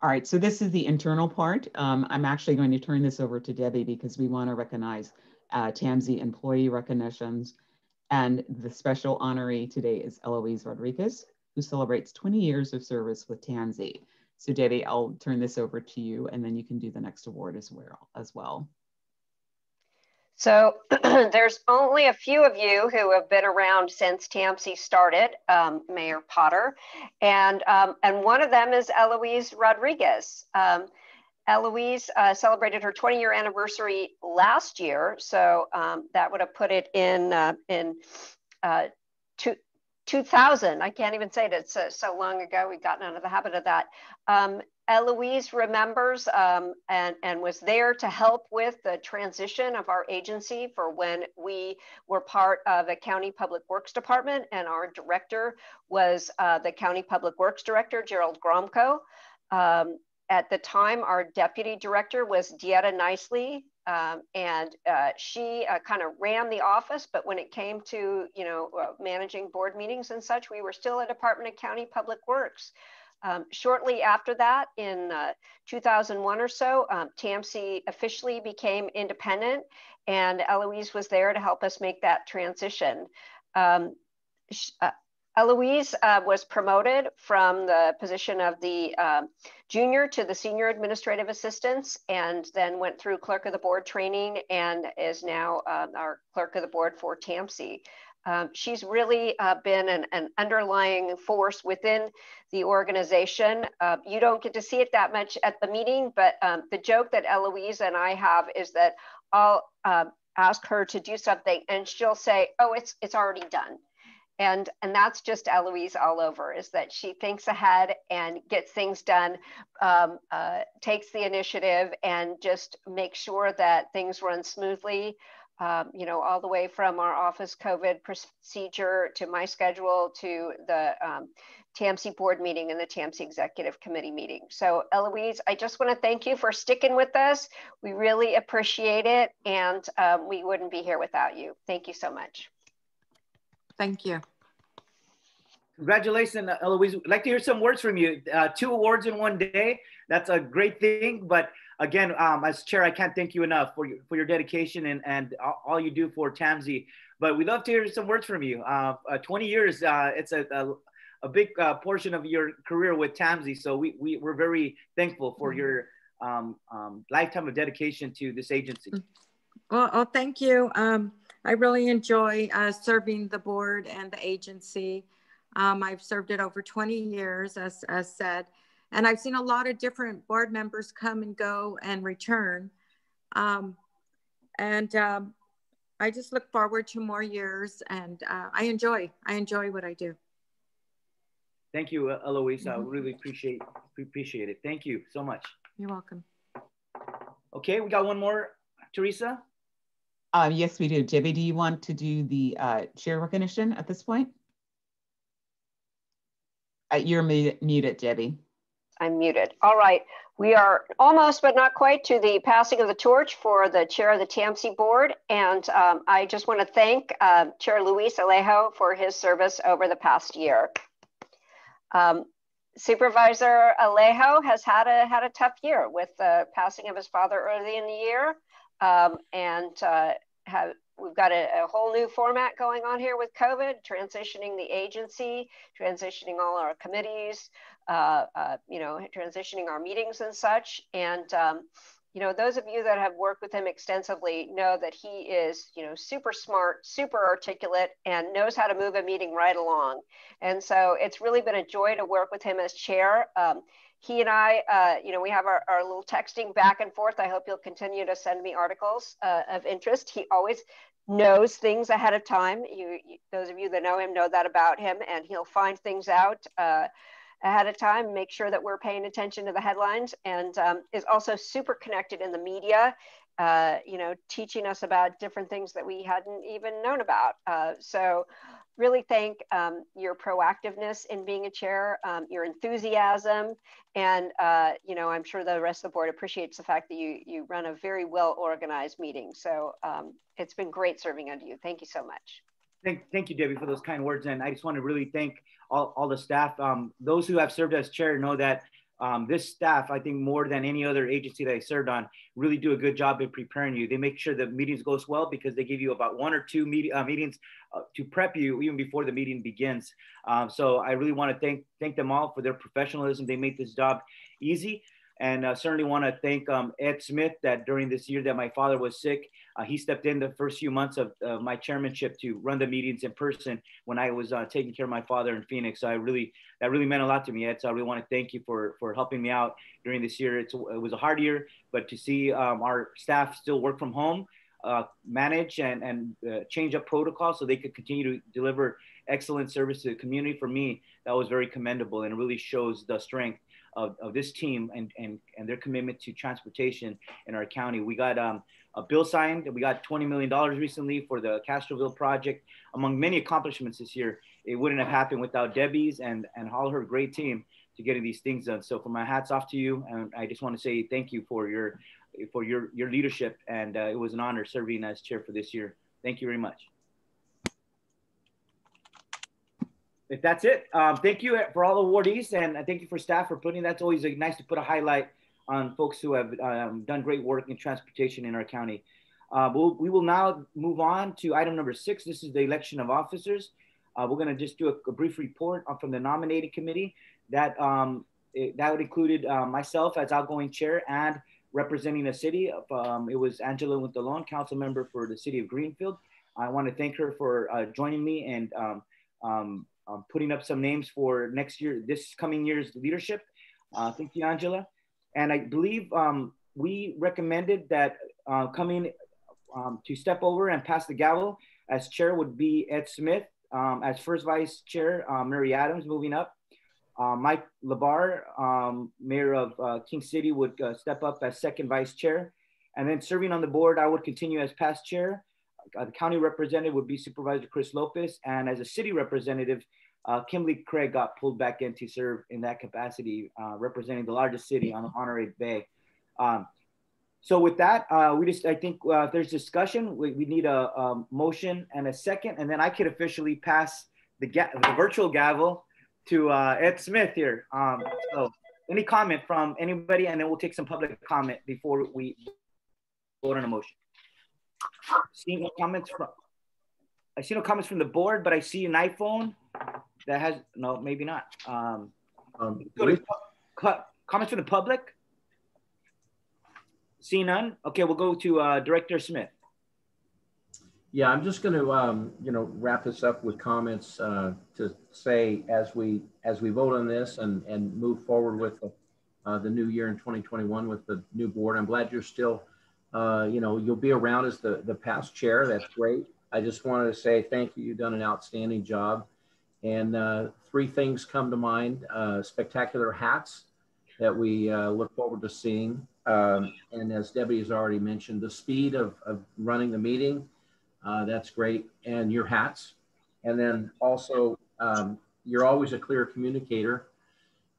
All right, so this is the internal part. Um, I'm actually going to turn this over to Debbie because we want to recognize uh, TAMC employee recognitions. And the special honoree today is Eloise Rodriguez, who celebrates 20 years of service with TAMC. So Debbie, I'll turn this over to you and then you can do the next award as well. As well. So there's only a few of you who have been around since TAMC started, um, Mayor Potter, and um, and one of them is Eloise Rodriguez. Um, Eloise uh, celebrated her 20 year anniversary last year, so um, that would have put it in uh, in uh, two, 2000. I can't even say it. It's so, so long ago. We've gotten out of the habit of that. Eloise remembers um, and, and was there to help with the transition of our agency for when we were part of the County Public Works Department and our director was uh, the County Public Works Director, Gerald Gromko. Um, at the time, our deputy director was Dieta Nicely, um, and uh, she uh, kind of ran the office. But when it came to you know uh, managing board meetings and such, we were still a Department of County Public Works. Um, shortly after that, in uh, 2001 or so, um, TAMC officially became independent, and Eloise was there to help us make that transition. Um, uh, Eloise uh, was promoted from the position of the uh, junior to the senior administrative assistant and then went through clerk of the board training and is now uh, our clerk of the board for TAMC. Um, she's really uh, been an, an, underlying force within the organization. Uh, you don't get to see it that much at the meeting, but um, the joke that Eloise and I have is that I'll uh, ask her to do something and she'll say, oh, it's, it's already done. And, and that's just Eloise all over is that she thinks ahead and gets things done, um, uh, takes the initiative and just makes sure that things run smoothly. Um, you know, all the way from our office COVID procedure to my schedule to the um, TAMC board meeting and the TAMC executive committee meeting. So Eloise, I just want to thank you for sticking with us. We really appreciate it. And um, we wouldn't be here without you. Thank you so much. Thank you. Congratulations, Eloise. I'd like to hear some words from you. Uh, two awards in one day. That's a great thing. But again, um, as chair, I can't thank you enough for your, for your dedication and, and all you do for TAMC. But we'd love to hear some words from you. Uh, uh, 20 years, uh, it's a, a, a big uh, portion of your career with TAMC. So we, we, we're very thankful for mm-hmm. your um, um, lifetime of dedication to this agency. Well, oh, thank you. Um, I really enjoy uh, serving the board and the agency. Um, I've served it over 20 years, as, as said, and I've seen a lot of different board members come and go and return. Um, and um, I just look forward to more years and uh, I enjoy, I enjoy what I do. Thank you, Eloise. Mm -hmm. I really appreciate, appreciate it. Thank you so much. You're welcome. Okay, we got one more, Teresa? Um, yes, we do. Debbie, do you want to do the uh, chair recognition at this point? Uh, you're muted, Debbie. I'm muted. All right. We are almost, but not quite, to the passing of the torch for the chair of the TAMC board. And um, I just want to thank uh, Chair Luis Alejo for his service over the past year. Um, Supervisor Alejo has had a, had a tough year with the passing of his father early in the year. Um, and uh, have, we've got a, a, whole new format going on here with COVID, transitioning the agency, transitioning all our committees, uh, uh, you know, transitioning our meetings and such. And, um, you know, those of you that have worked with him extensively know that he is, you know, super smart, super articulate, and knows how to move a meeting right along. And so it's really been a joy to work with him as chair. Um, he and I, uh, you know, we have our, our little texting back and forth. I hope you'll continue to send me articles uh, of interest. He always knows things ahead of time. You, you, those of you that know him know that about him, and he'll find things out uh, ahead of time, make sure that we're paying attention to the headlines, and um, is also super connected in the media. Uh, you know, teaching us about different things that we hadn't even known about. Uh, so really thank um, your proactiveness in being a chair, um, your enthusiasm, and uh, you know I'm sure the rest of the board appreciates the fact that you you run a very well organized meeting. So um, it's been great serving under you. Thank you so much. Thank, thank you, Debbie, for those kind words. And I just want to really thank all, all the staff. Um, those who have served as chair know that um, this staff, I think more than any other agency that I served on, really do a good job in preparing you. They make sure the meetings goes well because they give you about one or two meet, uh, meetings uh, to prep you even before the meeting begins. Um, so I really want to thank thank them all for their professionalism. They make this job easy. And uh, certainly want to thank um, Ed Smith that during this year that my father was sick, uh, he stepped in the first few months of uh, my chairmanship to run the meetings in person when I was uh, taking care of my father in Phoenix. So I really, that really meant a lot to me, Ed. So I really want to thank you for, for helping me out during this year. It's, it was a hard year, but to see um, our staff still work from home, uh, manage and, and uh, change up protocol so they could continue to deliver excellent service to the community for me, that was very commendable and really shows the strength of, of this team and, and, and their commitment to transportation in our county. We got um, a bill signed. We got $20 million recently for the Castroville project. Among many accomplishments this year, it wouldn't have happened without Debbie's and, and all her great team to getting these things done. So for my hats off to you. And I just want to say thank you for your, for your, your leadership. And uh, it was an honor serving as chair for this year. Thank you very much. If that's it, um, thank you for all the awardees and thank you for staff for putting. That's always nice to put a highlight on folks who have um, done great work in transportation in our county. Uh, we'll, we will now move on to item number six. This is the election of officers. Uh, we're going to just do a, a, brief report from the nominating committee that um, it, that would included uh, myself as outgoing chair and representing the city. Um, it was Angela Wintalon, council member for the city of Greenfield. I want to thank her for uh, joining me and um, um, putting up some names for next year, this coming year's leadership. Uh, thank you, Angela. And I believe um, we recommended that uh, coming um, to step over and pass the gavel as chair would be Ed Smith. Um, as first vice chair, uh, Mary Adams moving up. Uh, Mike LeBarre, um, mayor of uh, King City, would step up as second vice chair. And then serving on the board, I would continue as past chair. Uh, the county representative would be Supervisor Chris Lopez, and as a city representative, uh, Kimbley Craig got pulled back in to serve in that capacity, uh, representing the largest city on the Monterey Bay. Um, so with that, uh, we just, I think uh, if there's discussion, we, we need a, a, motion and a second, and then I could officially pass the, the virtual gavel to uh, Ed Smith here. Um, so any comment from anybody, and then we'll take some public comment before we vote on a motion. See no comments from, I see no comments from the board, but I see an iPhone that has, no, maybe not. Um, um, comments from the public? See none? Okay, we'll go to uh, Director Smith. Yeah, I'm just going to, um, you know, wrap this up with comments uh, to say as we as we vote on this and and move forward with the, uh, the new year in 2021 with the new board. I'm glad you're still, uh, you know, you'll be around as the the past chair. That's great. I just wanted to say thank you. You've done an outstanding job. And uh, three things come to mind: uh, spectacular hats that we uh, look forward to seeing. Um, and as Debbie has already mentioned, the speed of, of running the meeting, uh, that's great. And your hats. And then also, um, you're always a clear communicator.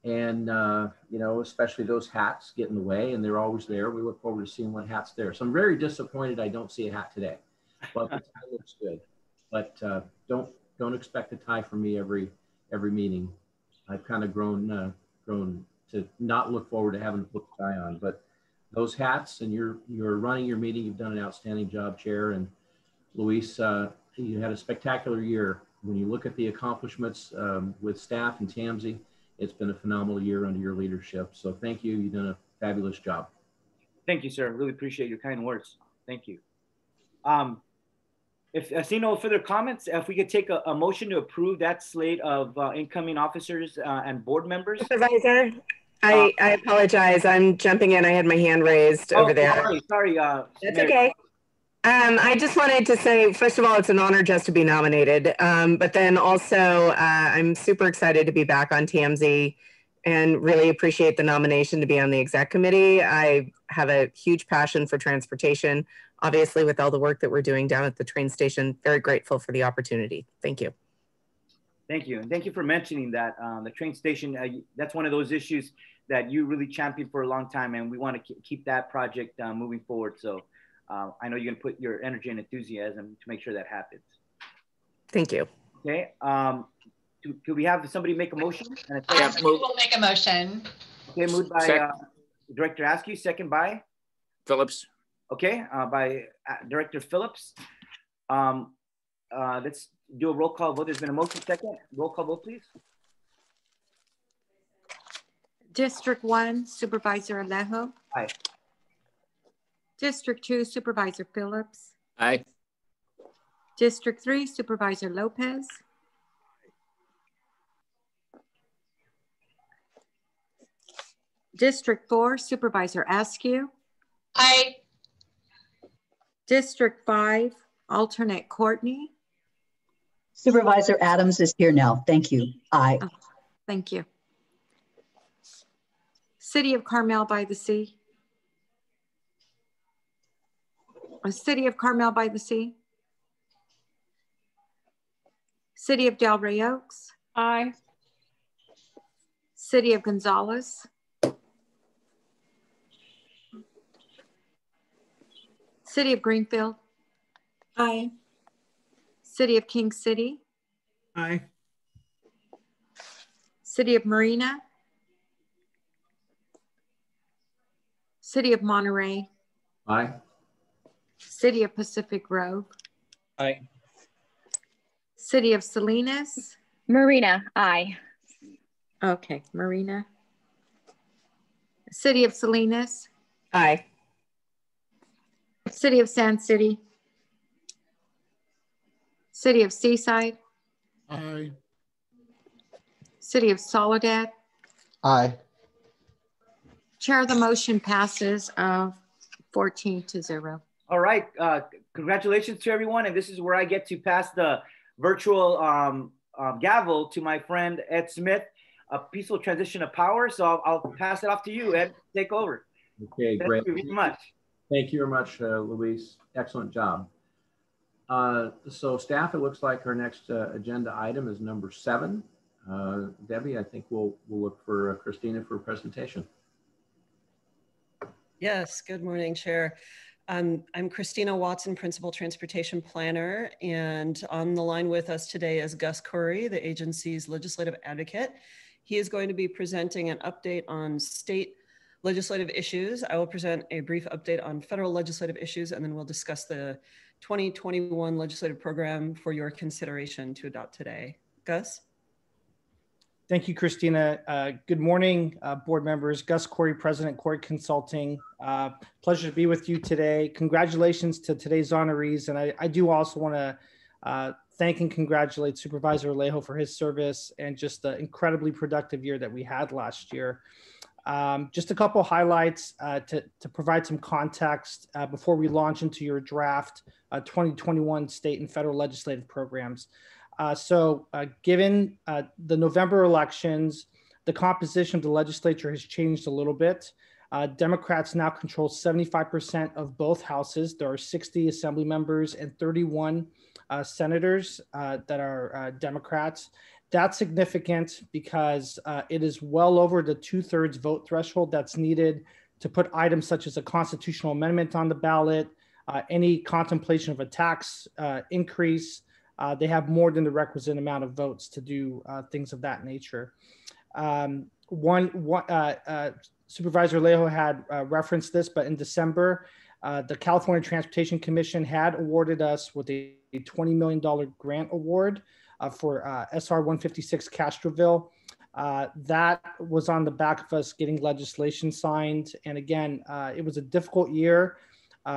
And, uh, you know, especially those hats get in the way and they're always there. We look forward to seeing what hat's there. So I'm very disappointed I don't see a hat today, but the tie looks good. But uh, don't don't expect a tie from me every every meeting. I've kind of grown uh, grown to not look forward to having to put the tie on. But those hats and you're you're running your meeting. You've done an outstanding job, Chair. And Luis, uh, you had a spectacular year. When you look at the accomplishments um, with staff and TAMC, it's been a phenomenal year under your leadership. So thank you. You've done a fabulous job. Thank you, sir. Really appreciate your kind words. Thank you. Um, if I see no further comments, if we could take a, a motion to approve that slate of uh, incoming officers uh, and board members. Supervisor, I, uh, I apologize. I'm jumping in. I had my hand raised oh, over there. Sorry, sorry. Uh, That's Mary. okay. Um, I just wanted to say, first of all, it's an honor just to be nominated. Um, but then also, uh, I'm super excited to be back on TAMC and really appreciate the nomination to be on the exec committee. I have a huge passion for transportation, obviously with all the work that we're doing down at the train station. Very grateful for the opportunity. Thank you. Thank you. And thank you for mentioning that. Um, the train station, uh, that's one of those issues that you really championed for a long time, and we want to keep that project uh, moving forward. So uh, I know you're going to put your energy and enthusiasm to make sure that happens. Thank you. Okay. Um, do, do we have somebody make a motion? And a yeah, will make a motion. Okay, moved by uh, Director Askew, second by? Phillips. Okay, uh, by uh, Director Phillips. Um, uh, let's do a roll call vote. There's been a motion second. Roll call vote, please. District 1, Supervisor Alejo. Aye. District 2, Supervisor Phillips. Aye. District 3, Supervisor Lopez. District 4, Supervisor Askew. Aye. District 5, Alternate Courtney. Supervisor Adams is here now. Thank you. Aye. Oh, thank you. City of Carmel by the Sea. A City of Carmel by the Sea. City of Del Rey Oaks. Aye. City of Gonzales. City of Greenfield. Aye. City of King City. Aye. City of Marina. City of Monterey. Aye. City of Pacific Grove. Aye. City of Salinas. Marina, aye. Okay, Marina. City of Salinas. Aye. City of Sand City. City of Seaside. Aye. City of Soledad. Aye. Chair, the motion passes uh, 14 to 0. All right. Uh, congratulations to everyone. And this is where I get to pass the virtual um, um, gavel to my friend Ed Smith, a peaceful transition of power. So I'll, I'll pass it off to you, Ed. Take over. Okay, Thank great. Thank you very much. Thank you very much, uh, Luis. Excellent job. Uh, so staff, it looks like our next uh, agenda item is number seven. Uh, Debbie, I think we'll, we'll look for uh, Christina for a presentation. Yes, good morning, Chair. Um, I'm Christina Watson, Principal Transportation Planner, and on the line with us today is Gus Khouri, the agency's legislative advocate. He is going to be presenting an update on state legislative issues. I will present a brief update on federal legislative issues, and then we'll discuss the 2021 legislative program for your consideration to adopt today. Gus? Thank you, Christina. Uh, good morning, uh, board members. Gus Khouri, President Khouri Consulting. Uh, pleasure to be with you today. Congratulations to today's honorees. And I, I do also want to uh, thank and congratulate Supervisor Alejo for his service and just the incredibly productive year that we had last year. Um, just a couple highlights uh, to, to provide some context uh, before we launch into your draft 2021 state and federal legislative programs. Uh, so, uh, given uh, the November elections, the composition of the legislature has changed a little bit. Uh, Democrats now control 75% of both houses. There are 60 assembly members and 31 uh, senators uh, that are Democrats. That's significant because it is well over the two thirds vote threshold that's needed to put items such as a constitutional amendment on the ballot, any contemplation of a tax increase uh, they have more than the requisite amount of votes to do uh, things of that nature. Um, one, one uh, uh Supervisor Alejo had uh, referenced this, but in December, uh, the California Transportation Commission had awarded us with a $20 million grant award for SR 156 Castroville. that was on the back of us getting legislation signed. And again, it was a difficult year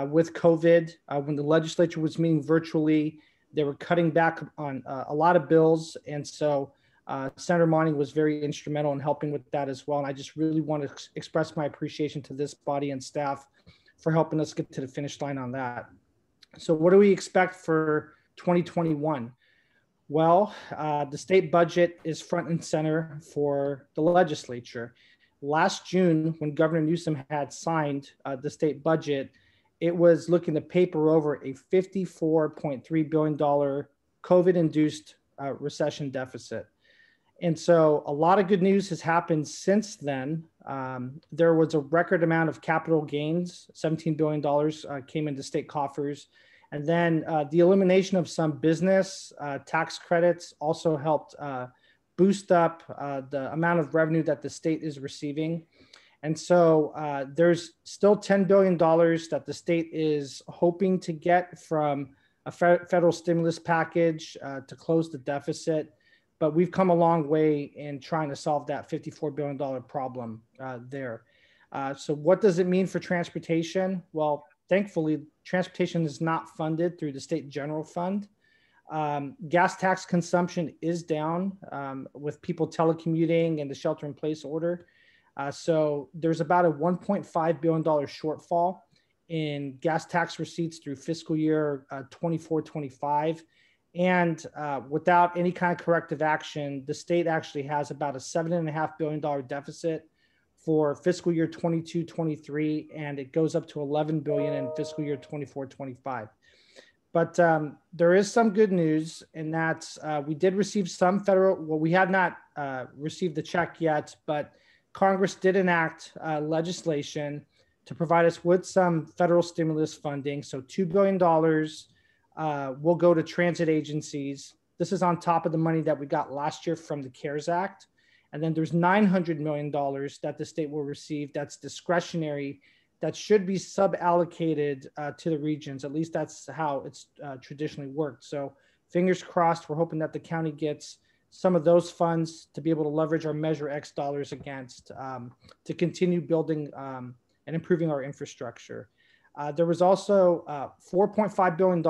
with COVID when the legislature was meeting virtually they were cutting back on uh, a lot of bills. And so uh, Senator Monty was very instrumental in helping with that as well. And I just really want to ex- express my appreciation to this body and staff for helping us get to the finish line on that. So, what do we expect for 2021? Well, uh, the state budget is front and center for the legislature. Last June, when Governor Newsom had signed uh, the state budget, it was looking to paper over a $54.3 billion COVID induced uh, recession deficit. And so a lot of good news has happened since then. Um, there was a record amount of capital gains, $17 billion uh, came into state coffers. And then uh, the elimination of some business uh, tax credits also helped uh, boost up uh, the amount of revenue that the state is receiving. And so uh, there's still $10 billion that the state is hoping to get from a fe- federal stimulus package uh, to close the deficit. But we've come a long way in trying to solve that $54 billion problem uh, there. Uh, so, what does it mean for transportation? Well, thankfully, transportation is not funded through the state general fund. Um, gas tax consumption is down um, with people telecommuting and the shelter in place order. Uh, so there's about a $1.5 billion shortfall in gas tax receipts through fiscal year uh, 24 25. And uh, without any kind of corrective action, the state actually has about a $7.5 billion deficit for fiscal year 22 23, and it goes up to 11 billion in fiscal year 24 25. But um, there is some good news in that uh, we did receive some federal, well, we had not uh, received the check yet, but Congress did enact uh, legislation to provide us with some federal stimulus funding. So $2 billion uh, will go to transit agencies. This is on top of the money that we got last year from the CARES Act. And then there's $900 million that the state will receive that's discretionary, that should be sub allocated uh, to the regions. At least that's how it's uh, traditionally worked. So fingers crossed, we're hoping that the county gets some of those funds to be able to leverage our Measure X dollars against um, to continue building um, and improving our infrastructure. Uh, there was also uh, $4.5 billion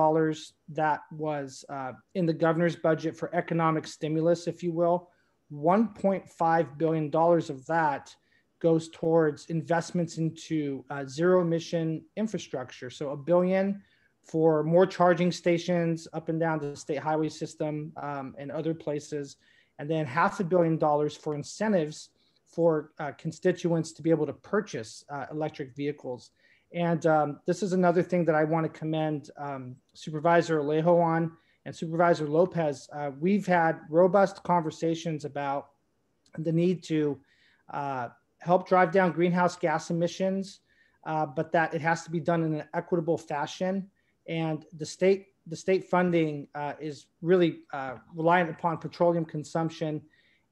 that was uh, in the governor's budget for economic stimulus, if you will. $1.5 billion of that goes towards investments into uh, zero emission infrastructure. So a billion for more charging stations up and down the state highway system um, and other places, and then half a billion dollars for incentives for uh, constituents to be able to purchase uh, electric vehicles. And um, this is another thing that I want to commend um, Supervisor Alejo on and Supervisor Lopez. Uh, we've had robust conversations about the need to uh, help drive down greenhouse gas emissions, uh, but that it has to be done in an equitable fashion. And the state, the state funding uh, is really uh, reliant upon petroleum consumption,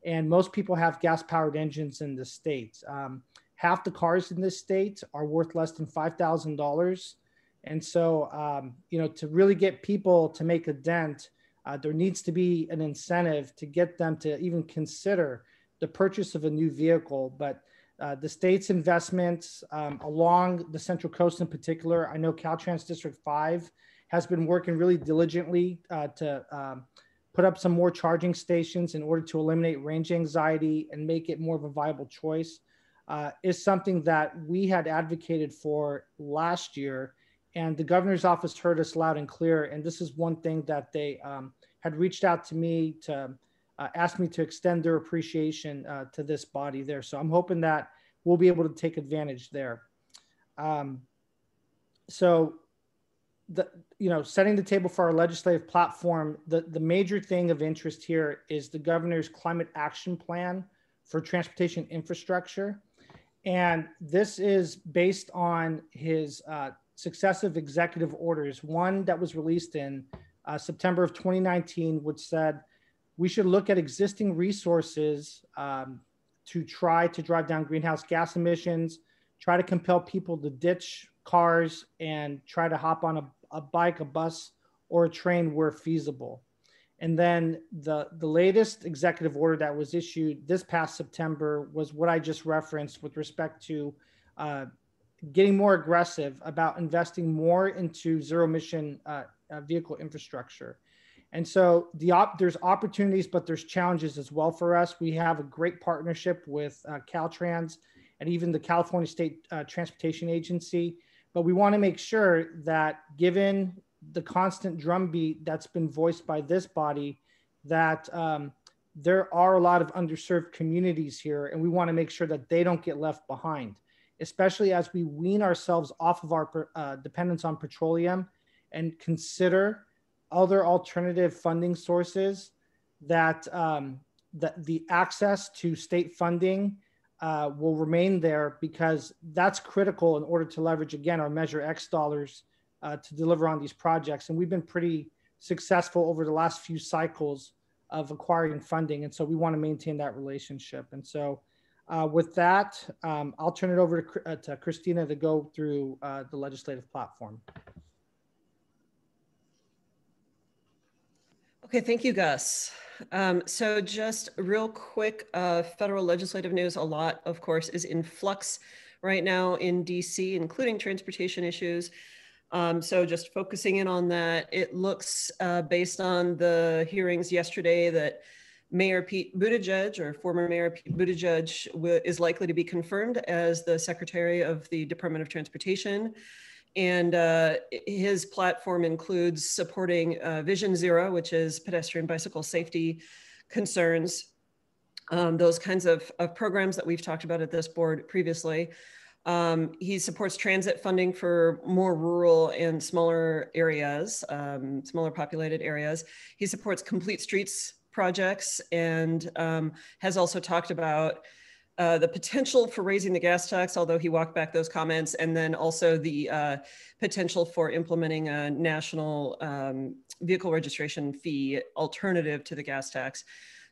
and most people have gas-powered engines in the state. Um, half the cars in this state are worth less than five thousand dollars, and so um, you know to really get people to make a dent, uh, there needs to be an incentive to get them to even consider the purchase of a new vehicle. But uh, the state's investments um, along the Central Coast in particular, I know Caltrans District 5 has been working really diligently uh, to um, put up some more charging stations in order to eliminate range anxiety and make it more of a viable choice. Uh, is something that we had advocated for last year, and the governor's office heard us loud and clear. And this is one thing that they um, had reached out to me to uh, asked me to extend their appreciation uh, to this body there. So I'm hoping that we'll be able to take advantage there. Um, so the you know setting the table for our legislative platform the the major thing of interest here is the governor's climate action plan for transportation infrastructure and this is based on his uh, successive executive orders one that was released in uh, september of 2019 which said we should look at existing resources um, to try to drive down greenhouse gas emissions, try to compel people to ditch cars and try to hop on a, a bike, a bus, or a train where feasible. And then the, the latest executive order that was issued this past September was what I just referenced with respect to uh, getting more aggressive about investing more into zero emission uh, uh, vehicle infrastructure. And so the op- there's opportunities, but there's challenges as well for us. We have a great partnership with uh, Caltrans and even the California State uh, Transportation Agency. But we want to make sure that given the constant drumbeat that's been voiced by this body, that um, there are a lot of underserved communities here, and we want to make sure that they don't get left behind, especially as we wean ourselves off of our uh, dependence on petroleum and consider other alternative funding sources that um, the access to state funding uh, will remain there because that's critical in order to leverage again our measure X dollars uh, to deliver on these projects. And we've been pretty successful over the last few cycles of acquiring funding, and so we want to maintain that relationship. And so. Uh, with that, um, I'll turn it over to, uh, to Christina to go through uh, the legislative platform. Okay, thank you, Gus. Um, so just real quick, uh, federal legislative news, a lot, of course, is in flux right now in DC, including transportation issues. Um, so just focusing in on that, it looks uh, based on the hearings yesterday that Mayor Pete Buttigieg or former Mayor Pete Buttigieg is likely to be confirmed as the Secretary of the Department of Transportation. And uh, his platform includes supporting uh, Vision Zero, which is pedestrian bicycle safety concerns, um, those kinds of, of, programs that we've talked about at this board previously. Um, he supports transit funding for more rural and smaller areas, um, smaller populated areas. He supports complete streets projects and um, has also talked about uh, the potential for raising the gas tax, although he walked back those comments, and then also the uh, potential for implementing a national um, vehicle registration fee alternative to the gas tax.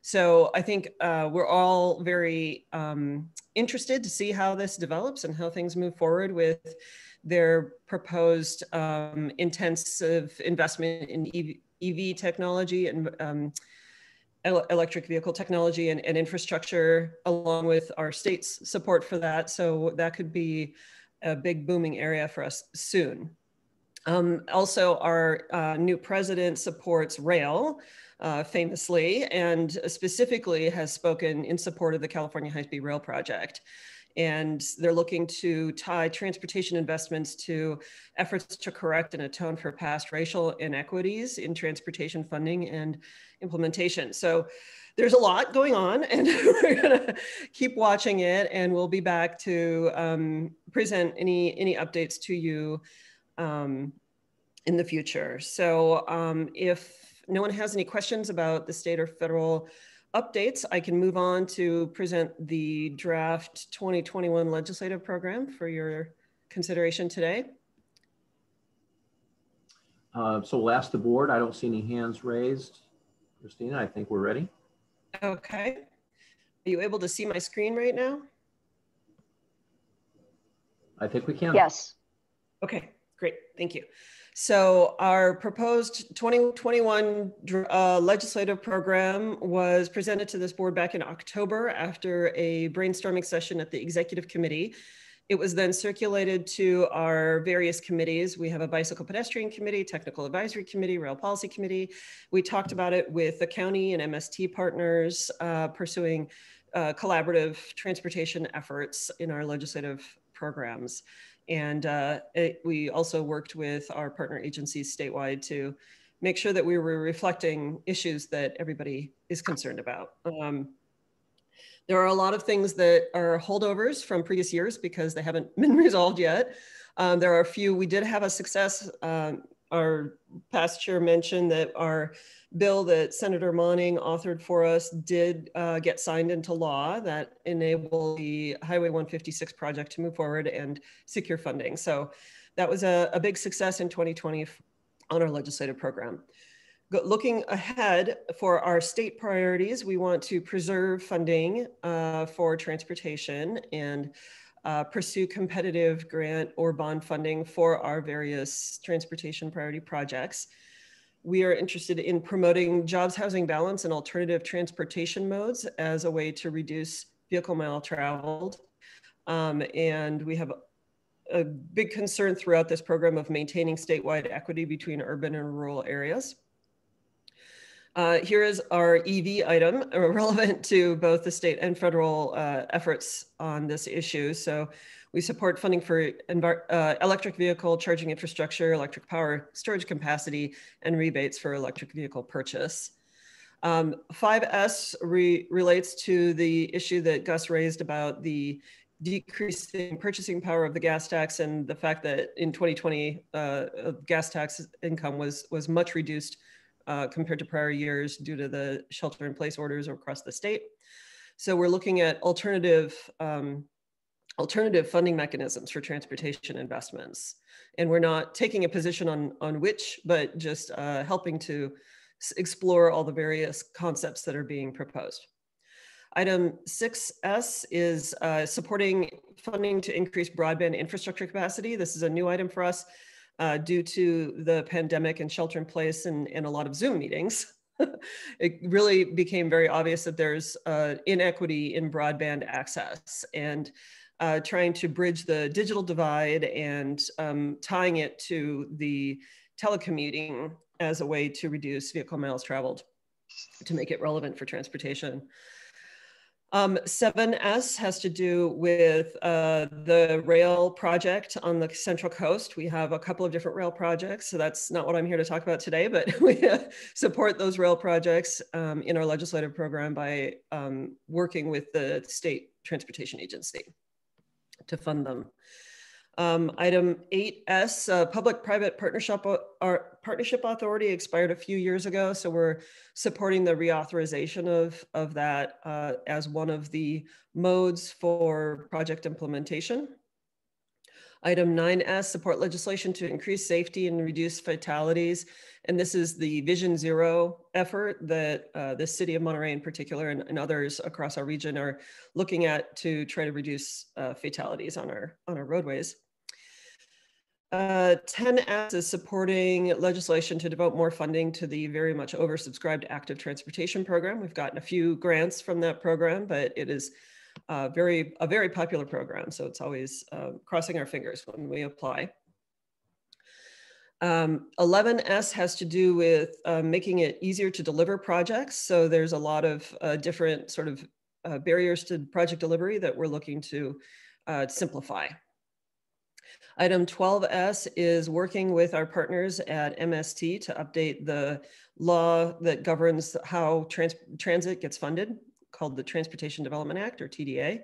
So I think uh, we're all very um, interested to see how this develops and how things move forward with their proposed um, intensive investment in EV, EV technology and um, electric vehicle technology and, and, infrastructure, along with our state's support for that. So that could be a big booming area for us soon. Um, also, our uh, new president supports rail, uh, famously, and specifically has spoken in support of the California High Speed Rail Project. And they're looking to tie transportation investments to efforts to correct and atone for past racial inequities in transportation funding and implementation. So there's a lot going on and we're gonna keep watching it and we'll be back to um, present any, any updates to you um, in the future. So um, if no one has any questions about the state or federal updates, I can move on to present the draft 2021 legislative program for your consideration today. Uh, so we'll ask the board. I don't see any hands raised. Christina, I think we're ready. Okay. Are you able to see my screen right now? I think we can. Yes. Okay, great. Thank you. So our proposed 2021 uh, legislative program was presented to this board back in October after a brainstorming session at the executive committee. It was then circulated to our various committees. We have a bicycle pedestrian committee, technical advisory committee, rail policy committee. We talked about it with the county and MST partners uh, pursuing uh, collaborative transportation efforts in our legislative programs. And uh, it, we also worked with our partner agencies statewide to make sure that we were reflecting issues that everybody is concerned about. Um, there are a lot of things that are holdovers from previous years because they haven't been resolved yet. Um, there are a few, we did have a success. Um, our past chair mentioned that our bill that Senator Monning authored for us did uh, get signed into law that enabled the Highway 156 project to move forward and secure funding. So that was a, a big success in 2020 on our legislative program. looking ahead for our state priorities, we want to preserve funding uh, for transportation and uh, pursue competitive grant or bond funding for our various transportation priority projects. We are interested in promoting jobs, housing balance, and alternative transportation modes as a way to reduce vehicle mile traveled. Um, and we have a big concern throughout this program of maintaining statewide equity between urban and rural areas. Uh, here is our EV item relevant to both the state and federal uh, efforts on this issue. So we support funding for uh, electric vehicle charging infrastructure, electric power storage capacity, and rebates for electric vehicle purchase. Um, 5S re relates to the issue that Gus raised about the decreasing purchasing power of the gas tax and the fact that in 2020 uh, gas tax income was was much reduced uh, compared to prior years due to the shelter in place orders across the state. So we're looking at alternative um, alternative funding mechanisms for transportation investments. And we're not taking a position on, on which, but just uh, helping to explore all the various concepts that are being proposed. Item 6S is uh, supporting funding to increase broadband infrastructure capacity. This is a new item for us uh, due to the pandemic and shelter in place and, and a lot of Zoom meetings. it really became very obvious that there's uh, inequity in broadband access. And uh, trying to bridge the digital divide and um, tying it to the telecommuting as a way to reduce vehicle miles traveled to make it relevant for transportation. Um, 7S has to do with uh, the rail project on the Central Coast. We have a couple of different rail projects, so that's not what I'm here to talk about today, but we support those rail projects um, in our legislative program by um, working with the state transportation agency to fund them. Um, item 8S, uh, public-private partnership, uh, partnership authority expired a few years ago, so we're supporting the reauthorization of, of that uh, as one of the modes for project implementation. Item 9S, support legislation to increase safety and reduce fatalities. And this is the Vision Zero effort that uh, the city of Monterey in particular and, and, others across our region are looking at to try to reduce uh, fatalities on our, on our roadways. Uh, 10S is supporting legislation to devote more funding to the very much oversubscribed active transportation program. We've gotten a few grants from that program, but it is uh, very a very popular program. So it's always uh, crossing our fingers when we apply. Um, 11S has to do with uh, making it easier to deliver projects. So there's a lot of uh, different sort of uh, barriers to project delivery that we're looking to uh, simplify. Item 12S is working with our partners at MST to update the law that governs how trans transit gets funded, called the Transportation Development Act or TDA.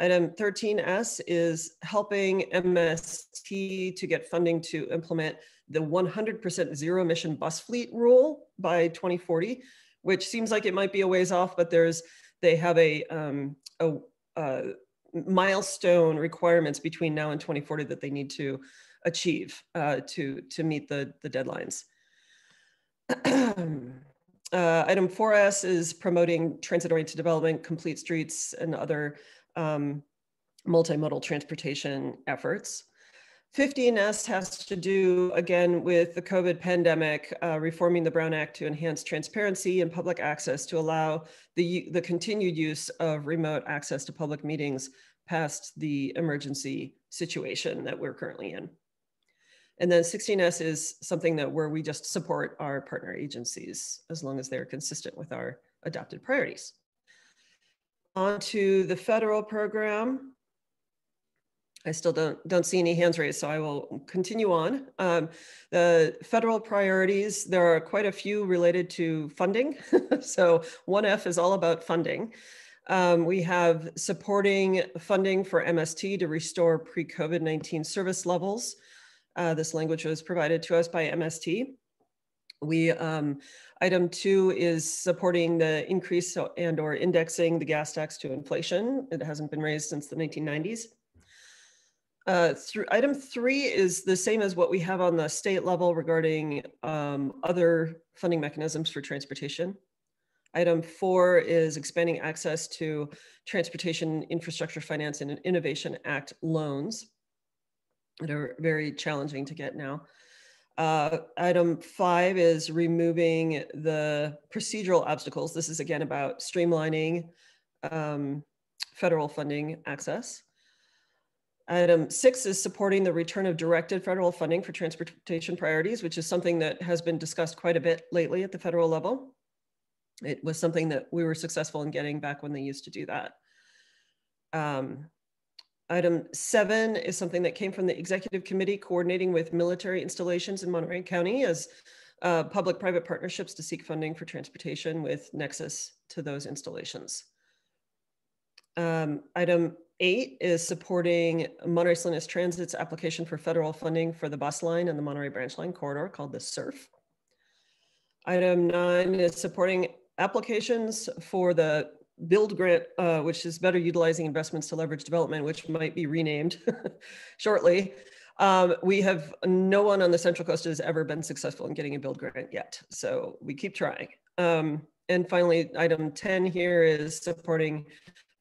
Item 13S is helping MST to get funding to implement the 100% zero emission bus fleet rule by 2040, which seems like it might be a ways off, but there's they have a, um, a, a milestone requirements between now and 2040 that they need to achieve uh, to, to meet the, the deadlines. uh, item 4S is promoting transit-oriented development, complete streets, and other um, multimodal transportation efforts. 15S has to do, again, with the COVID pandemic, uh, reforming the Brown Act to enhance transparency and public access to allow the, the continued use of remote access to public meetings past the emergency situation that we're currently in. And then 16S is something that where we just support our partner agencies as long as they're consistent with our adopted priorities. On to the federal program. I still don't, don't see any hands raised, so I will continue on. Um, the federal priorities, there are quite a few related to funding. so 1F is all about funding. Um, we have supporting funding for MST to restore pre-COVID-19 service levels. Uh, this language was provided to us by MST. We, um, item two is supporting the increase and or indexing the gas tax to inflation. It hasn't been raised since the 1990s. Uh, through item three is the same as what we have on the state level regarding um, other funding mechanisms for transportation. Item four is expanding access to Transportation Infrastructure Finance and Innovation Act loans that are very challenging to get now. Uh, item five is removing the procedural obstacles. This is again about streamlining um, federal funding access. Item six is supporting the return of directed federal funding for transportation priorities, which is something that has been discussed quite a bit lately at the federal level. It was something that we were successful in getting back when they used to do that. Um, item seven is something that came from the executive committee coordinating with military installations in Monterey County as uh, public-private partnerships to seek funding for transportation with nexus to those installations. Um, item eight is supporting Monterey Salinas Transit's application for federal funding for the bus line and the Monterey Branch Line corridor called the SURF. Item nine is supporting applications for the build grant, uh, which is better utilizing investments to leverage development, which might be renamed shortly. Um, we have no one on the Central Coast has ever been successful in getting a build grant yet. So we keep trying. Um, and finally, item 10 here is supporting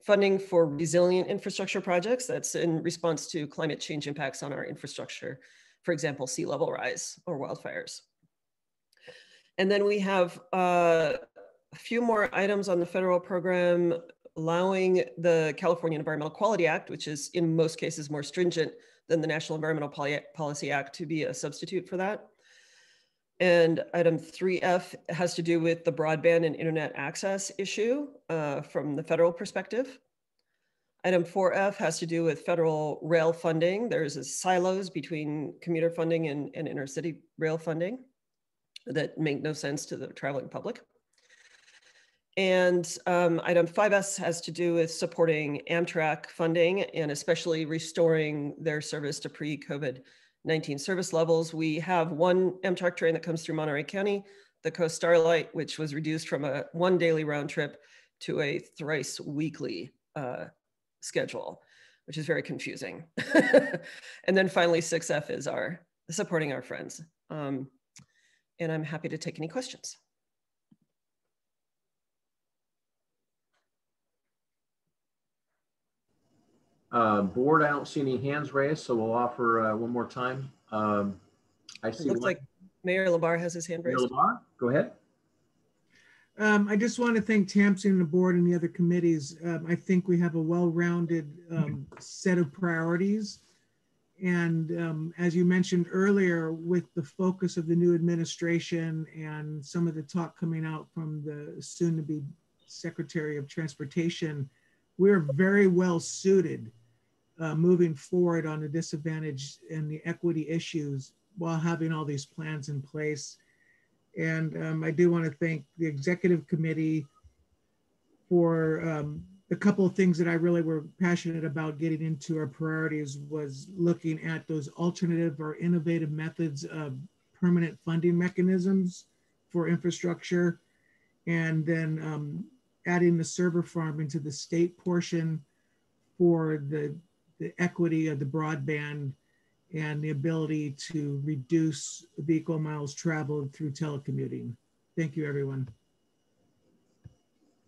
funding for resilient infrastructure projects. That's in response to climate change impacts on our infrastructure, for example, sea level rise or wildfires. And then we have uh, a few more items on the federal program allowing the California Environmental Quality Act, which is in most cases more stringent than the National Environmental Policy Act to be a substitute for that. And item 3F has to do with the broadband and internet access issue uh, from the federal perspective. Item 4F has to do with federal rail funding. There's a silos between commuter funding and, and intercity rail funding that make no sense to the traveling public. And um, item 5S has to do with supporting Amtrak funding and especially restoring their service to pre-COVID 19 service levels. We have one Amtrak train that comes through Monterey County, the Coast Starlight, which was reduced from a one daily round trip to a thrice weekly uh, schedule, which is very confusing. and then finally, 6F is our supporting our friends. Um, and I'm happy to take any questions. Uh, board, I don't see any hands raised, so we'll offer uh, one more time. Um, I see. It looks one. like Mayor LeBarre has his hand raised. Mayor LeBarre, go ahead. Um, I just want to thank TAMC and the board and the other committees. Um, I think we have a well-rounded um, set of priorities. And um, as you mentioned earlier, with the focus of the new administration and some of the talk coming out from the soon-to-be Secretary of Transportation, we're very well suited uh, moving forward on the disadvantage and the equity issues while having all these plans in place. And um, I do want to thank the executive committee for um, a couple of things that I really were passionate about getting into our priorities was looking at those alternative or innovative methods of permanent funding mechanisms for infrastructure and then um, adding the server farm into the state portion for the, the equity of the broadband and the ability to reduce vehicle miles traveled through telecommuting. Thank you, everyone.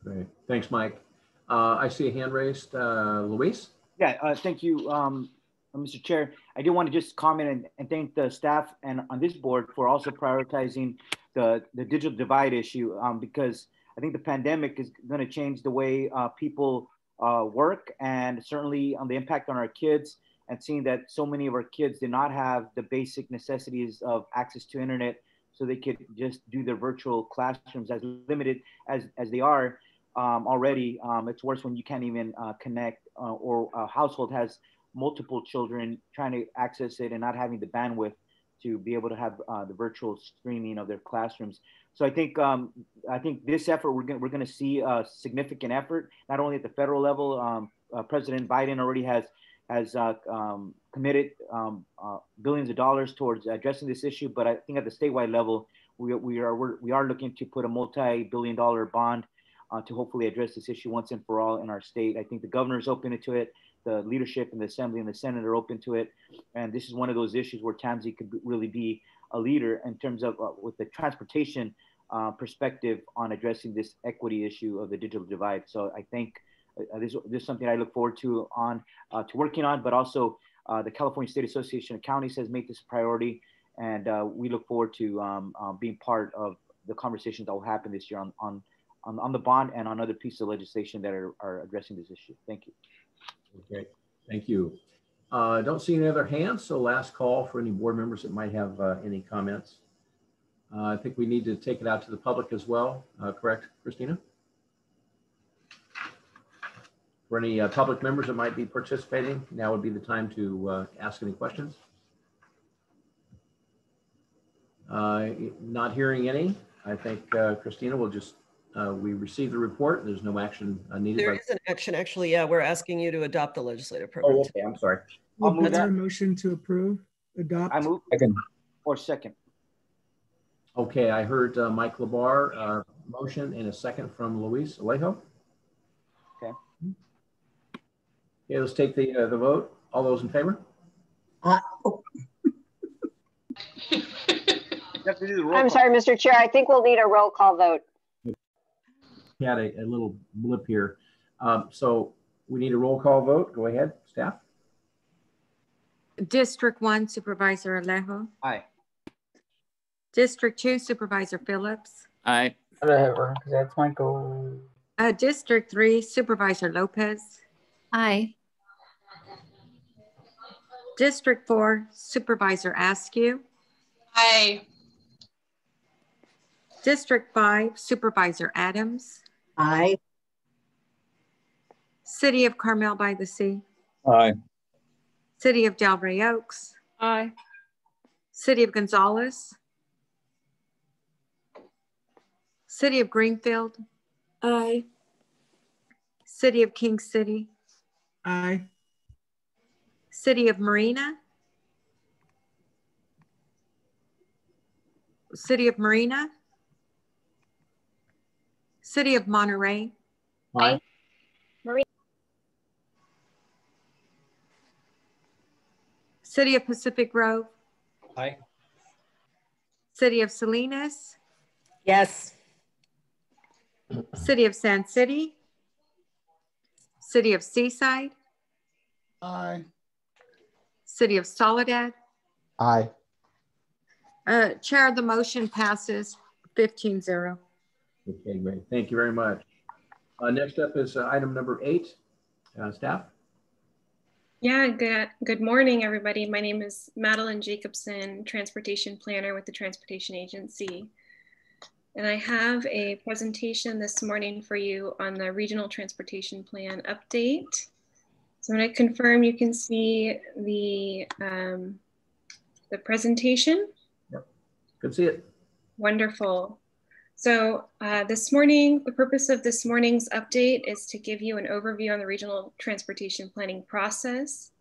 Great. Thanks, Mike. Uh, I see a hand raised. Uh, Luis? Yeah, uh, thank you, um, Mr. Chair. I do want to just comment and, and, thank the staff and on this board for also prioritizing the, the digital divide issue um, because I think the pandemic is going to change the way uh, people uh, work and certainly on the impact on our kids and seeing that so many of our kids did not have the basic necessities of access to internet so they could just do their virtual classrooms as limited as, as they are um, already. Um, it's worse when you can't even uh, connect uh, or a household has multiple children trying to access it and not having the bandwidth to be able to have uh, the virtual streaming of their classrooms. So I think um, I think this effort we're going we're going to see a significant effort not only at the federal level. Um, uh, President Biden already has has uh, um, committed um, uh, billions of dollars towards addressing this issue, but I think at the statewide level we, we are we're, we are looking to put a multi-billion dollar bond uh, to hopefully address this issue once and for all in our state. I think the governor is open to it the leadership in the assembly and the senate are open to it. And this is one of those issues where TAMC could really be a leader in terms of uh, with the transportation uh, perspective on addressing this equity issue of the digital divide. So i think uh, this, this is something i look forward to on uh, to working on but also uh, the california state association of counties has made this a priority. And uh, we look forward to um, being part of the conversations that will happen this year on, on on, on the bond and on other pieces of legislation that are, are addressing this issue. Thank you Okay, thank you. Uh, don't see any other hands, so last call for any board members that might have uh, any comments. Uh, I think we need to take it out to the public as well, uh, correct, Christina? For any uh, public members that might be participating, now would be the time to uh, ask any questions. not hearing any, I think Christina will just uh, we received the report. There's no action uh, needed. There is an action, actually. Yeah, we're asking you to adopt the legislative program. Oh, okay. I'm sorry. I'll move that. motion to approve, adopt. I move. Second. Or second. Okay, I heard uh, Mike LeBarre uh, motion and a second from Luis Alejo. Okay. Okay, let's take the uh, the vote. All those in favor? Uh, oh. I'm sorry, Mr. Chair. I think we'll need a roll call vote had a, a little blip here. Um, so we need a roll call vote. Go ahead, staff. District one, Supervisor Alejo. Aye. District two, Supervisor Phillips. Aye. Whatever, that's my goal. Uh, District three, Supervisor Lopez. Aye. District four, Supervisor Askew. Aye. District five, Supervisor Adams. Aye. City of Carmel by the Sea. Aye. City of Del Rey Oaks. Aye. City of Gonzales. City of Greenfield. Aye. City of King City. Aye. City of Marina. City of Marina. City of Monterey. Aye. Marie. City of Pacific Grove. Aye. City of Salinas. Yes. City of Sand City. City of Seaside. Aye. City of Soledad. Aye. Uh, Chair, the motion passes 15-0. Okay, great. Thank you very much. Uh, next up is uh, item number eight. Uh, staff? Yeah, good, good morning, everybody. My name is Madeline Jacobson, Transportation Planner with the Transportation Agency. And I have a presentation this morning for you on the Regional Transportation Plan update. So when to confirm you can see the, um, the presentation. Yep, can see it. Wonderful. So uh, this morning, the purpose of this morning's update is to give you an overview on the regional transportation planning process,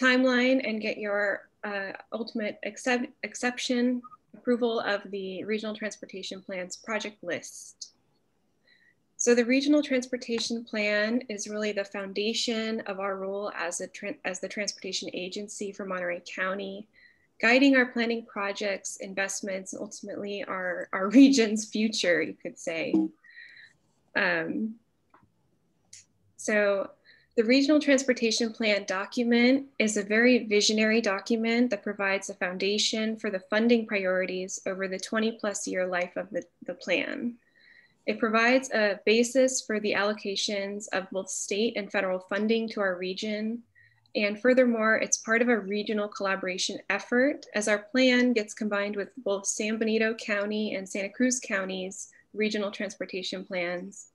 timeline, and get your uh, ultimate accept exception approval of the regional transportation plans project list. So the regional transportation plan is really the foundation of our role as, a as the transportation agency for Monterey County, guiding our planning projects, investments, and ultimately our, our region's future, you could say. Um, so the Regional Transportation Plan document is a very visionary document that provides a foundation for the funding priorities over the 20 plus year life of the, the plan. It provides a basis for the allocations of both state and federal funding to our region. And furthermore, it's part of a regional collaboration effort as our plan gets combined with both San Benito County and Santa Cruz County's regional transportation plans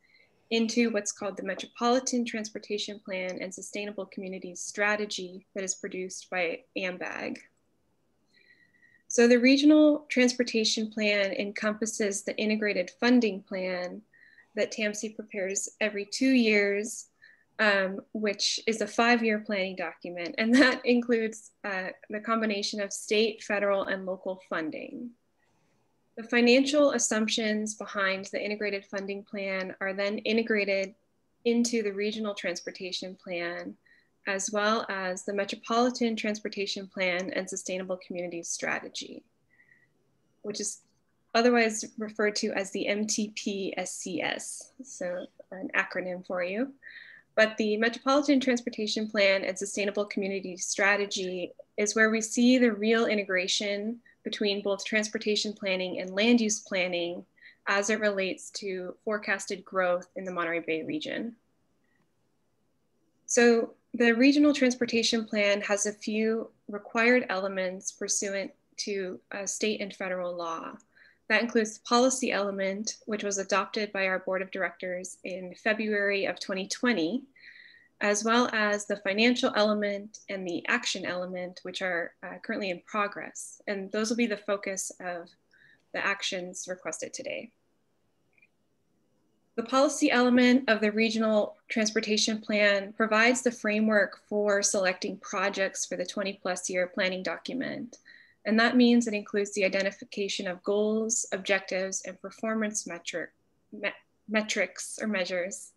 into what's called the Metropolitan Transportation Plan and Sustainable Communities Strategy that is produced by AMBAG. So the regional transportation plan encompasses the integrated funding plan that TAMC prepares every two years, um, which is a five-year planning document. And that includes uh, the combination of state, federal, and local funding. The financial assumptions behind the integrated funding plan are then integrated into the regional transportation plan as well as the Metropolitan Transportation Plan and Sustainable Communities Strategy, which is otherwise referred to as the MTP-SCS, so an acronym for you. But the Metropolitan Transportation Plan and Sustainable Community Strategy is where we see the real integration between both transportation planning and land use planning as it relates to forecasted growth in the Monterey Bay region. So the regional transportation plan has a few required elements pursuant to state and federal law. That includes the policy element, which was adopted by our board of directors in February of 2020, as well as the financial element and the action element, which are uh, currently in progress. And those will be the focus of the actions requested today. The policy element of the regional transportation plan provides the framework for selecting projects for the 20 plus year planning document. And that means it includes the identification of goals, objectives, and performance metric, me metrics or measures.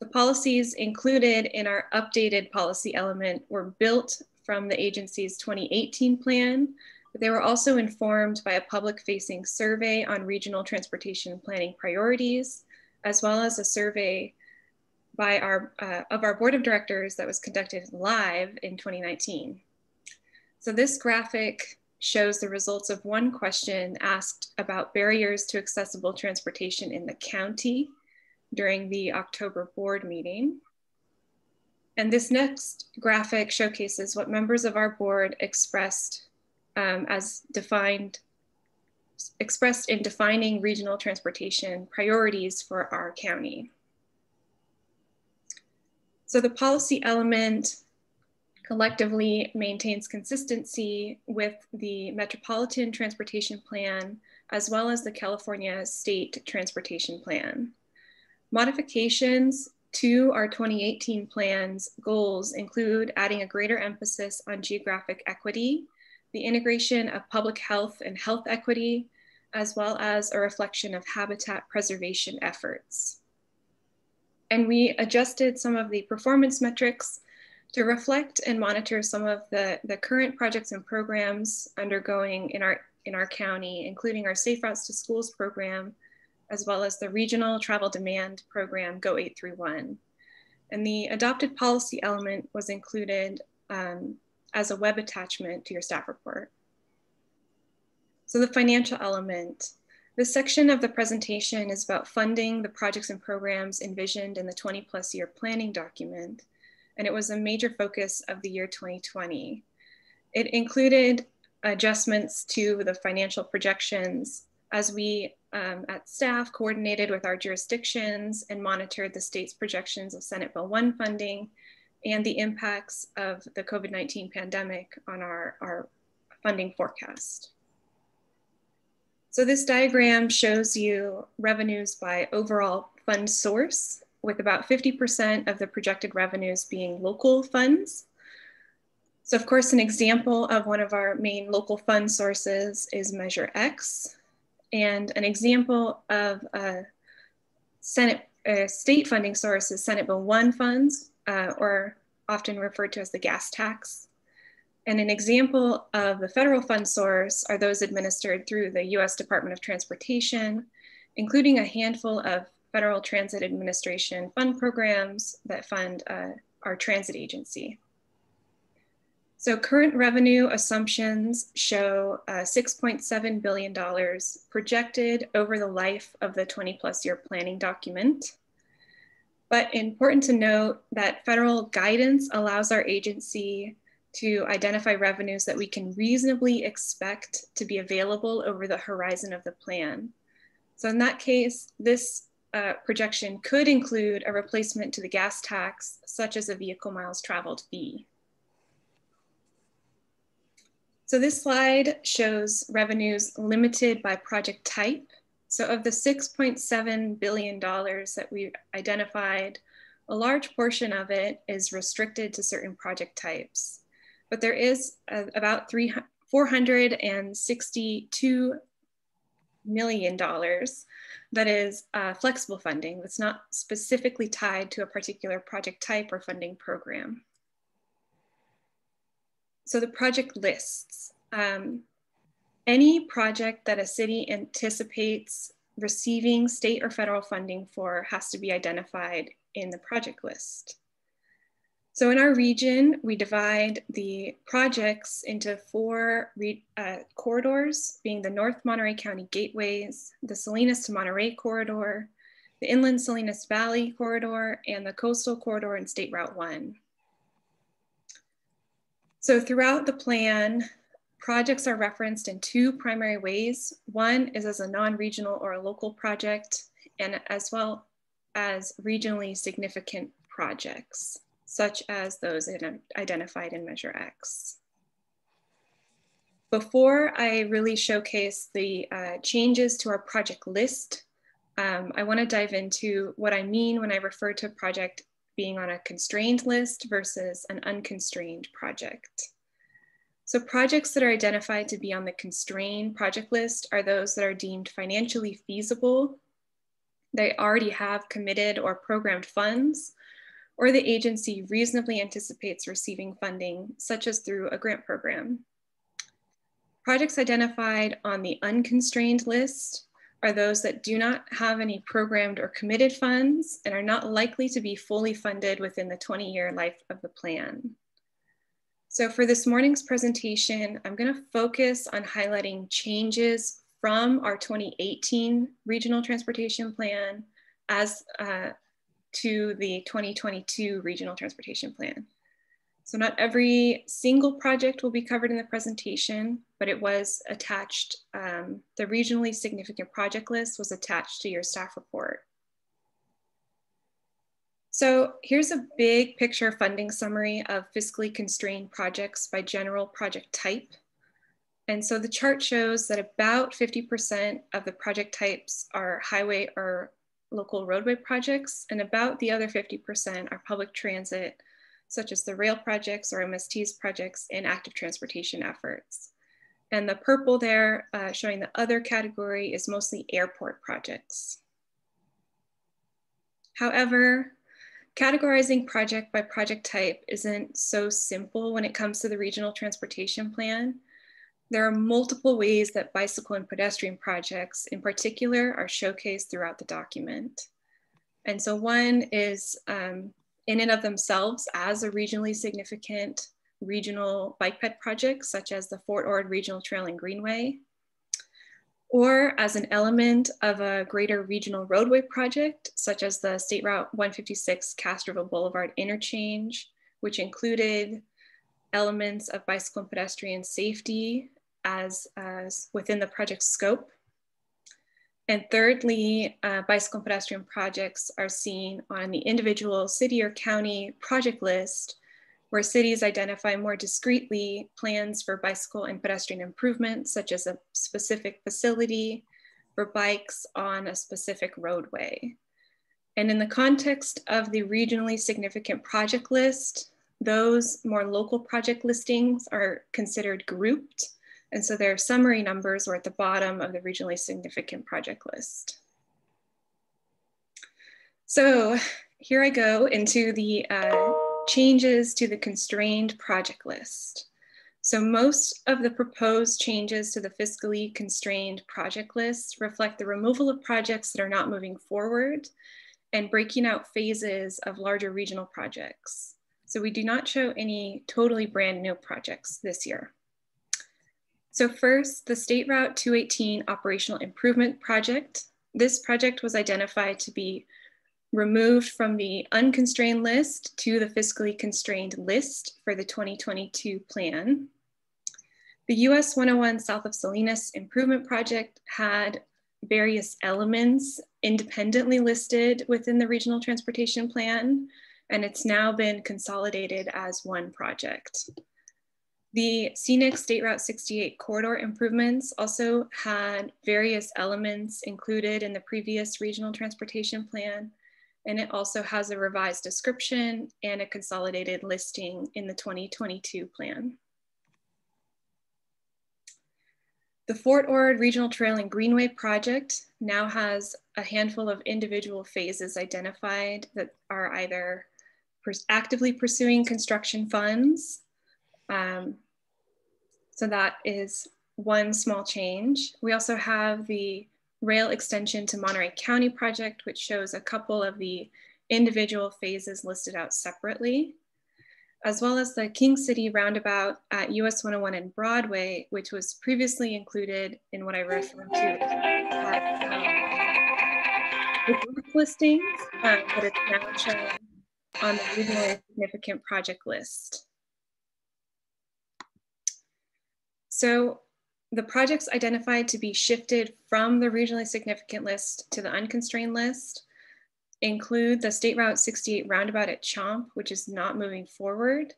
The policies included in our updated policy element were built from the agency's 2018 plan, but they were also informed by a public facing survey on regional transportation planning priorities as well as a survey by our, uh, of our board of directors that was conducted live in 2019. So this graphic shows the results of one question asked about barriers to accessible transportation in the county during the October board meeting. And this next graphic showcases what members of our board expressed um, as defined expressed in defining regional transportation priorities for our county. So the policy element collectively maintains consistency with the Metropolitan Transportation Plan, as well as the California State Transportation Plan. Modifications to our 2018 plan's goals include adding a greater emphasis on geographic equity, the integration of public health and health equity, as well as a reflection of habitat preservation efforts. And we adjusted some of the performance metrics to reflect and monitor some of the, the current projects and programs undergoing in our, in our county, including our Safe Routes to Schools program, as well as the Regional Travel Demand Program, Go 831. And the adopted policy element was included um, as a web attachment to your staff report. So the financial element. This section of the presentation is about funding the projects and programs envisioned in the 20 plus year planning document. And it was a major focus of the year 2020. It included adjustments to the financial projections as we um, at staff coordinated with our jurisdictions and monitored the state's projections of Senate Bill 1 funding and the impacts of the COVID-19 pandemic on our, our funding forecast. So this diagram shows you revenues by overall fund source, with about 50% of the projected revenues being local funds. So of course, an example of one of our main local fund sources is Measure X. And an example of a Senate uh, state funding source is Senate Bill 1 funds, uh, or often referred to as the gas tax. And an example of the federal fund source are those administered through the US Department of Transportation, including a handful of Federal Transit Administration fund programs that fund uh, our transit agency. So current revenue assumptions show uh, $6.7 billion projected over the life of the 20 plus year planning document. But important to note that federal guidance allows our agency to identify revenues that we can reasonably expect to be available over the horizon of the plan. So in that case, this uh, projection could include a replacement to the gas tax, such as a vehicle miles traveled fee. So this slide shows revenues limited by project type. So of the $6.7 billion that we identified, a large portion of it is restricted to certain project types. But there is a, about three, $462 million dollars that is uh, flexible funding that's not specifically tied to a particular project type or funding program. So the project lists. Um, any project that a city anticipates receiving state or federal funding for has to be identified in the project list. So in our region, we divide the projects into four uh, corridors, being the North Monterey County Gateways, the Salinas to Monterey Corridor, the Inland Salinas Valley Corridor, and the Coastal Corridor and State Route 1. So throughout the plan, projects are referenced in two primary ways. One is as a non-regional or a local project, and as well as regionally significant projects, such as those identified in Measure X. Before I really showcase the uh, changes to our project list, um, I wanna dive into what I mean when I refer to a project being on a constrained list versus an unconstrained project. So projects that are identified to be on the constrained project list are those that are deemed financially feasible. They already have committed or programmed funds, or the agency reasonably anticipates receiving funding, such as through a grant program. Projects identified on the unconstrained list are those that do not have any programmed or committed funds and are not likely to be fully funded within the 20 year life of the plan. So for this morning's presentation, I'm gonna focus on highlighting changes from our 2018 Regional Transportation Plan as uh, to the 2022 Regional Transportation Plan. So not every single project will be covered in the presentation, but it was attached, um, the regionally significant project list was attached to your staff report. So here's a big picture funding summary of fiscally constrained projects by general project type. And so the chart shows that about 50% of the project types are highway or local roadway projects, and about the other 50% are public transit, such as the rail projects or MST's projects and active transportation efforts. And the purple there uh, showing the other category is mostly airport projects. However, categorizing project by project type isn't so simple when it comes to the regional transportation plan. There are multiple ways that bicycle and pedestrian projects in particular are showcased throughout the document. And so one is um, in and of themselves as a regionally significant regional bike ped project, such as the Fort Ord Regional Trail and Greenway, or as an element of a greater regional roadway project, such as the State Route 156 Castroville Boulevard interchange, which included elements of bicycle and pedestrian safety as, as within the project scope, and thirdly, uh, bicycle and pedestrian projects are seen on the individual city or county project list where cities identify more discreetly plans for bicycle and pedestrian improvements, such as a specific facility for bikes on a specific roadway. And in the context of the regionally significant project list, those more local project listings are considered grouped. And so their summary numbers are at the bottom of the regionally significant project list. So here I go into the uh, changes to the constrained project list. So most of the proposed changes to the fiscally constrained project list reflect the removal of projects that are not moving forward and breaking out phases of larger regional projects. So we do not show any totally brand new projects this year. So first, the State Route 218 Operational Improvement Project. This project was identified to be removed from the unconstrained list to the fiscally constrained list for the 2022 plan. The US 101 South of Salinas Improvement Project had various elements independently listed within the Regional Transportation Plan, and it's now been consolidated as one project. The scenic State Route 68 corridor improvements also had various elements included in the previous regional transportation plan, and it also has a revised description and a consolidated listing in the 2022 plan. The Fort Ord Regional Trail and Greenway project now has a handful of individual phases identified that are either actively pursuing construction funds. Um, so that is one small change. We also have the rail extension to Monterey County project, which shows a couple of the individual phases listed out separately, as well as the King City roundabout at US 101 and Broadway, which was previously included in what I referred to as um, listings, uh, but it's now shown on the regionally significant project list. So the projects identified to be shifted from the regionally significant list to the unconstrained list include the State Route 68 roundabout at Chomp, which is not moving forward,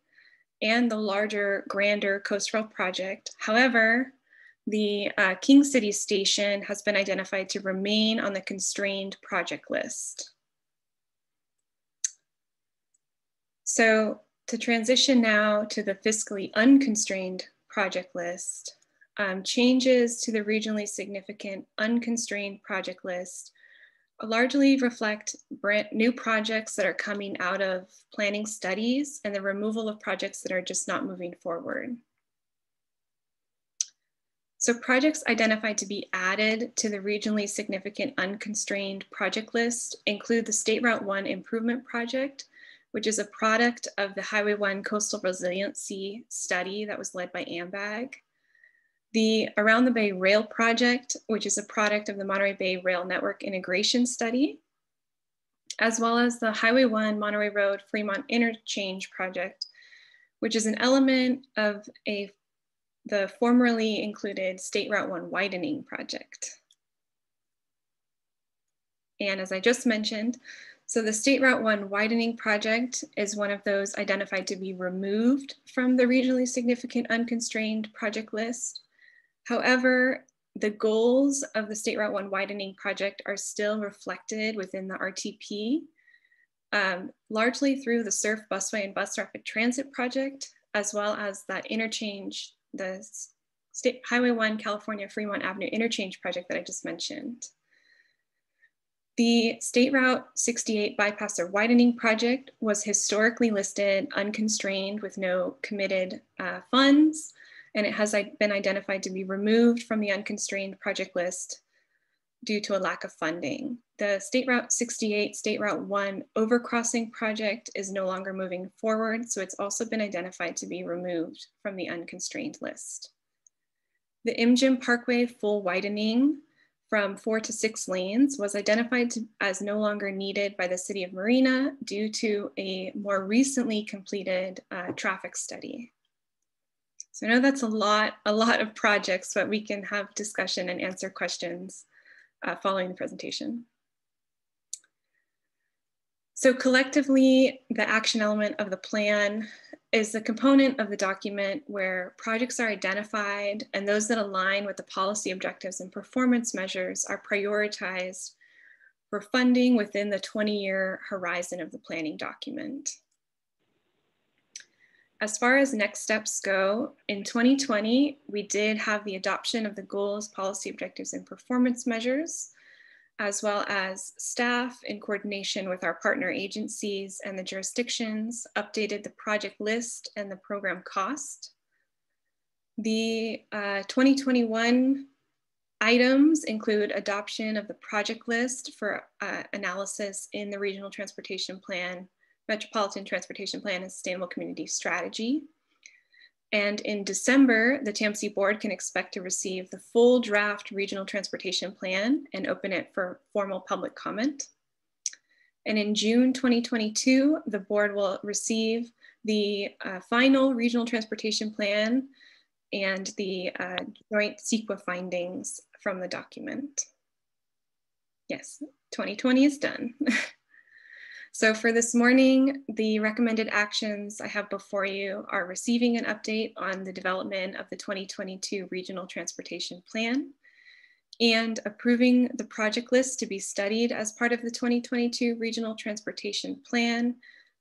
and the larger, grander Coast Rail project. However, the uh, King City station has been identified to remain on the constrained project list. So to transition now to the fiscally unconstrained project list, um, changes to the regionally significant unconstrained project list largely reflect brand new projects that are coming out of planning studies and the removal of projects that are just not moving forward. So projects identified to be added to the regionally significant unconstrained project list include the State Route 1 Improvement Project, which is a product of the Highway 1 Coastal Resiliency Study that was led by AMBAG the Around the Bay Rail Project, which is a product of the Monterey Bay Rail Network Integration Study, as well as the Highway 1 Monterey Road Fremont Interchange Project, which is an element of a, the formerly included State Route 1 widening project. And as I just mentioned, so the State Route 1 widening project is one of those identified to be removed from the regionally significant unconstrained project list. However, the goals of the State Route 1 widening project are still reflected within the RTP, um, largely through the SURF busway and bus rapid transit project, as well as that interchange, the State Highway 1 California Fremont Avenue interchange project that I just mentioned. The State Route 68 bypasser widening project was historically listed unconstrained with no committed uh, funds and it has been identified to be removed from the unconstrained project list due to a lack of funding. The State Route 68, State Route 1 overcrossing project is no longer moving forward, so it's also been identified to be removed from the unconstrained list. The Imjin Parkway full widening from four to six lanes was identified to, as no longer needed by the City of Marina due to a more recently completed uh, traffic study. So I know that's a lot, a lot of projects, but we can have discussion and answer questions uh, following the presentation. So collectively, the action element of the plan is the component of the document where projects are identified and those that align with the policy objectives and performance measures are prioritized for funding within the 20-year horizon of the planning document. As far as next steps go, in 2020, we did have the adoption of the goals, policy objectives, and performance measures, as well as staff in coordination with our partner agencies and the jurisdictions updated the project list and the program cost. The uh, 2021 items include adoption of the project list for uh, analysis in the Regional Transportation Plan, Metropolitan Transportation Plan and Sustainable Community Strategy. And in December, the TAMC board can expect to receive the full draft regional transportation plan and open it for formal public comment. And in June 2022, the board will receive the uh, final regional transportation plan and the uh, joint CEQA findings from the document. Yes, 2020 is done. So for this morning, the recommended actions I have before you are receiving an update on the development of the 2022 Regional Transportation Plan and approving the project list to be studied as part of the 2022 Regional Transportation Plan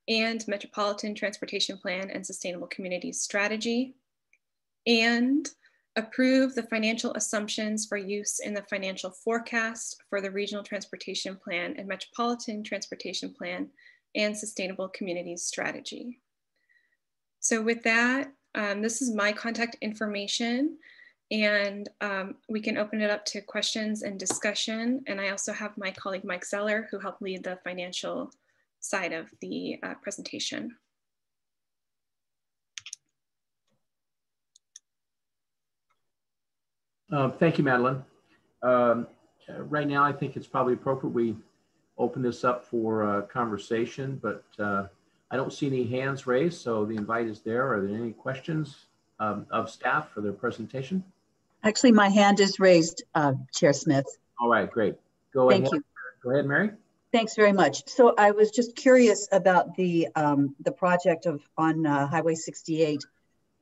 and Metropolitan Transportation Plan and Sustainable Communities Strategy, and approve the financial assumptions for use in the financial forecast for the Regional Transportation Plan and Metropolitan Transportation Plan and Sustainable Communities Strategy. So with that, um, this is my contact information and um, we can open it up to questions and discussion. And I also have my colleague Mike Zeller who helped lead the financial side of the uh, presentation. Uh, thank you, Madeline. Um, right now, I think it's probably appropriate we open this up for uh, conversation, but uh, I don't see any hands raised, so the invite is there. Are there any questions um, of staff for their presentation? Actually, my hand is raised, uh, Chair Smith. All right, great. Go Thank ahead. you. Go ahead, Mary. Thanks very much. So I was just curious about the um, the project of on uh, Highway 68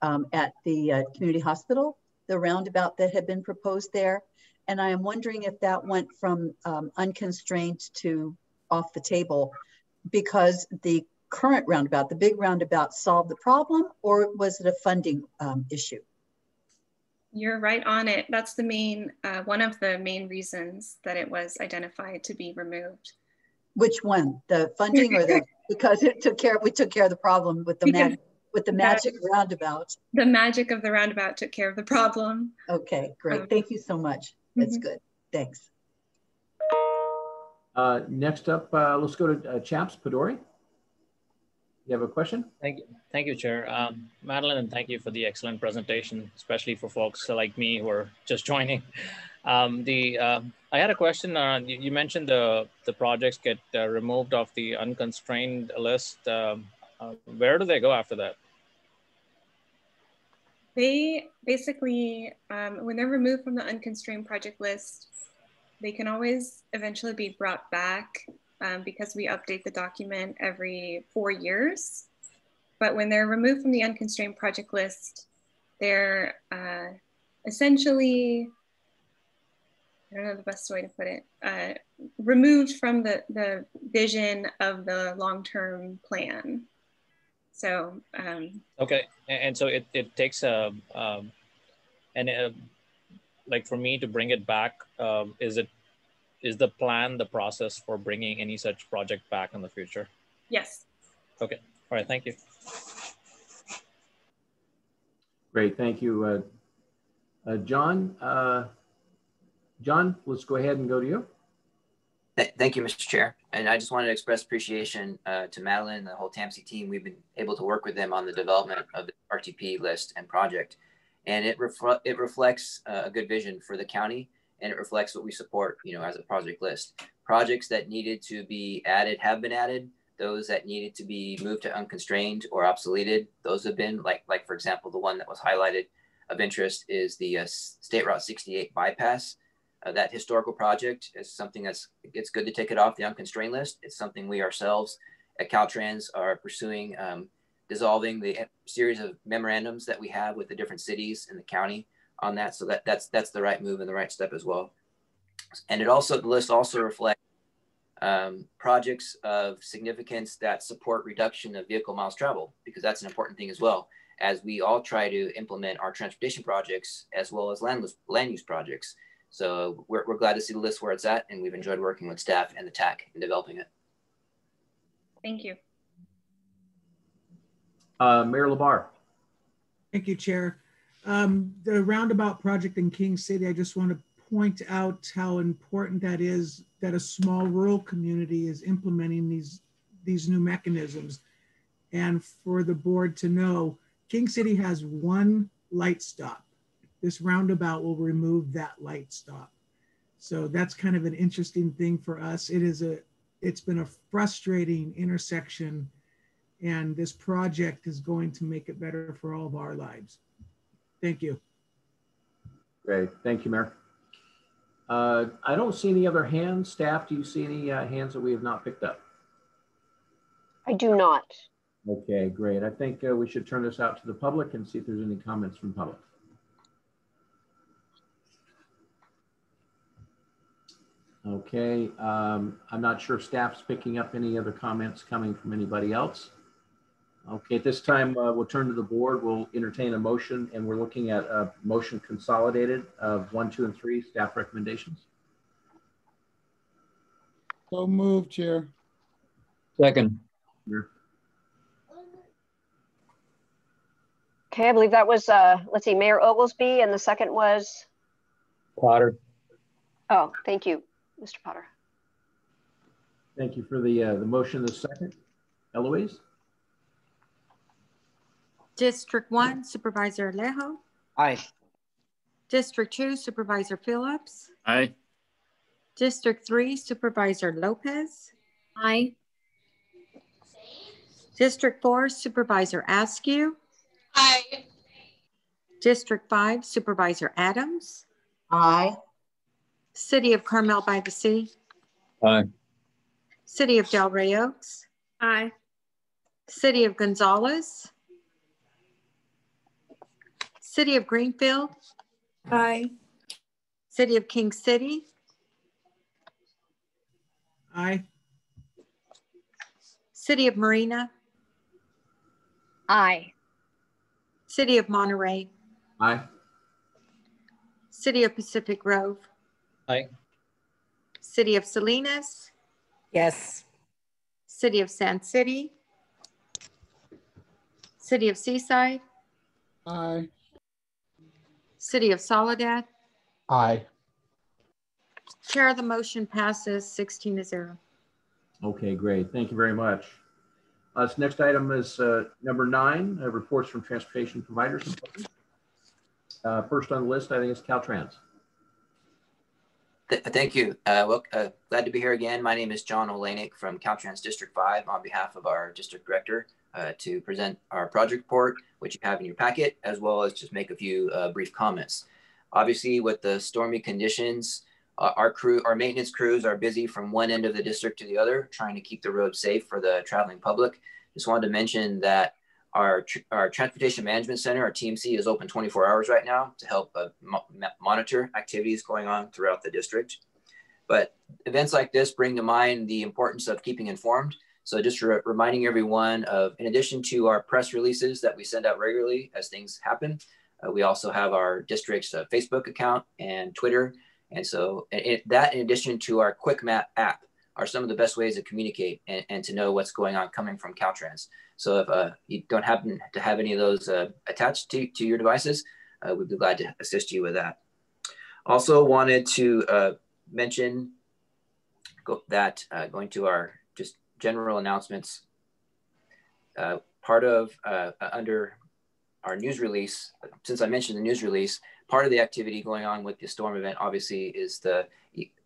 um, at the uh, community hospital the roundabout that had been proposed there. And I am wondering if that went from um, unconstrained to off the table because the current roundabout, the big roundabout solved the problem or was it a funding um, issue? You're right on it. That's the main, uh, one of the main reasons that it was identified to be removed. Which one? The funding or the, because it took care, we took care of the problem with the man with the magic roundabout. The magic of the roundabout took care of the problem. Okay, great. Um, Thank you so much. That's mm -hmm. good. Thanks. Uh, next up, uh, let's go to uh, Chaps Poduri. You have a question? Thank you, thank you, Chair. Um, Madeline, and thank you for the excellent presentation, especially for folks like me who are just joining. Um, the uh, I had a question. Uh, you, you, mentioned the the projects get uh, removed off the unconstrained list. Um, uh, where do they go after that? They basically, um, when they're removed from the unconstrained project list, they can always eventually be brought back um, because we update the document every four years. But when they're removed from the unconstrained project list, they're uh, essentially, I don't know the best way to put it, uh, removed from the, the vision of the long-term plan. So um, okay, and so it, it takes a um, and uh, like for me to bring it back, um, is it is the plan the process for bringing any such project back in the future? Yes. Okay. All right. Thank you. Great. Thank you, uh, uh, John. Uh, John, let's go ahead and go to you. Thank you, Mr. Chair. And I just wanted to express appreciation uh, to Madeline and the whole TAMC team. We've been able to work with them on the development of the RTP list and project. And it, it reflects uh, a good vision for the county and it reflects what we support, you know, as a project list. Projects that needed to be added have been added. Those that needed to be moved to unconstrained or obsoleted, those have been like, like for example, the one that was highlighted of interest is the uh, State Route 68 bypass uh, that historical project is something that's it's good to take it off the unconstrained list. It's something we ourselves at Caltrans are pursuing um, dissolving the series of memorandums that we have with the different cities in the county on that. So that that's that's the right move and the right step as well. And it also the list also reflects um, projects of significance that support reduction of vehicle miles traveled because that's an important thing as well as we all try to implement our transportation projects as well as land, land use projects. So we're, we're glad to see the list where it's at and we've enjoyed working with staff and the TAC in developing it. Thank you. Uh, Mayor LeBarre. Thank you, Chair. Um, the roundabout project in King City, I just want to point out how important that is that a small rural community is implementing these these new mechanisms and for the board to know King City has one light stop. This roundabout will remove that light stop. So that's kind of an interesting thing for us. It is a it's been a frustrating intersection and this project is going to make it better for all of our lives. Thank you. Great, thank you, Mayor. Uh, I don't see any other hands. Staff, do you see any uh, hands that we have not picked up? I do not. Okay, great. I think uh, we should turn this out to the public and see if there's any comments from public. Okay, um, I'm not sure if staff's picking up any other comments coming from anybody else. Okay, at this time, uh, we'll turn to the board. We'll entertain a motion and we're looking at a motion consolidated of one, two, and three staff recommendations. So moved, Chair. Second. Okay, I believe that was, uh, let's see, Mayor Oglesby, and the second was? Potter. Oh, thank you, Mr. Potter. Thank you for the uh, the motion. The second, Eloise. District one, Supervisor Alejo. Aye. District two, Supervisor Phillips. Aye. District three, Supervisor Lopez. Aye. District four, Supervisor Askew. Aye. District five, Supervisor Adams. Aye. City of Carmel by the Sea. Aye. City of Del Rey Oaks. Aye. City of Gonzales. City of Greenfield. Aye. City of King City. Aye. City of Marina. Aye. City of Monterey. Aye. City of Pacific Grove. Aye. City of Salinas. Yes. City of Sand City. City of Seaside. Aye. City of Soledad. Aye. Chair, the motion passes 16 to 0. Okay, great. Thank you very much. Uh, this next item is uh, number nine, uh, reports from transportation providers. Uh, first on the list, I think is Caltrans. Th thank you. Uh, well, uh, glad to be here again. My name is John Olejnik from Caltrans District 5 on behalf of our district director uh, to present our project report, which you have in your packet, as well as just make a few uh, brief comments. Obviously, with the stormy conditions, uh, our crew, our maintenance crews are busy from one end of the district to the other, trying to keep the road safe for the traveling public. Just wanted to mention that our, our Transportation Management Center, our TMC, is open 24 hours right now to help uh, mo monitor activities going on throughout the district. But events like this bring to mind the importance of keeping informed. So just re reminding everyone of, in addition to our press releases that we send out regularly as things happen, uh, we also have our district's uh, Facebook account and Twitter. And so it, that, in addition to our Quick Map app, are some of the best ways to communicate and, and to know what's going on coming from Caltrans. So if uh, you don't happen to have any of those uh, attached to, to your devices, uh, we'd be glad to assist you with that. Also wanted to uh, mention that uh, going to our just general announcements, uh, part of under our news release, since I mentioned the news release, part of the activity going on with the storm event obviously is the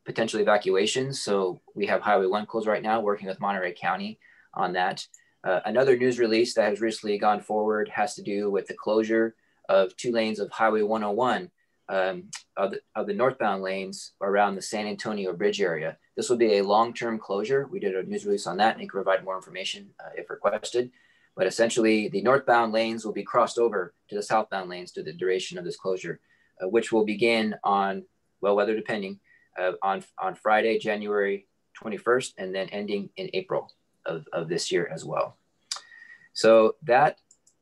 potential evacuations. So we have Highway 1 closed right now, working with Monterey County on that. Uh, another news release that has recently gone forward has to do with the closure of two lanes of Highway 101 um, of, the, of the northbound lanes around the San Antonio Bridge area. This will be a long-term closure. We did a news release on that and you can provide more information uh, if requested. But essentially, the northbound lanes will be crossed over to the southbound lanes to the duration of this closure, uh, which will begin on, well, weather depending, uh, on, on Friday, January 21st, and then ending in April of, of this year as well. So that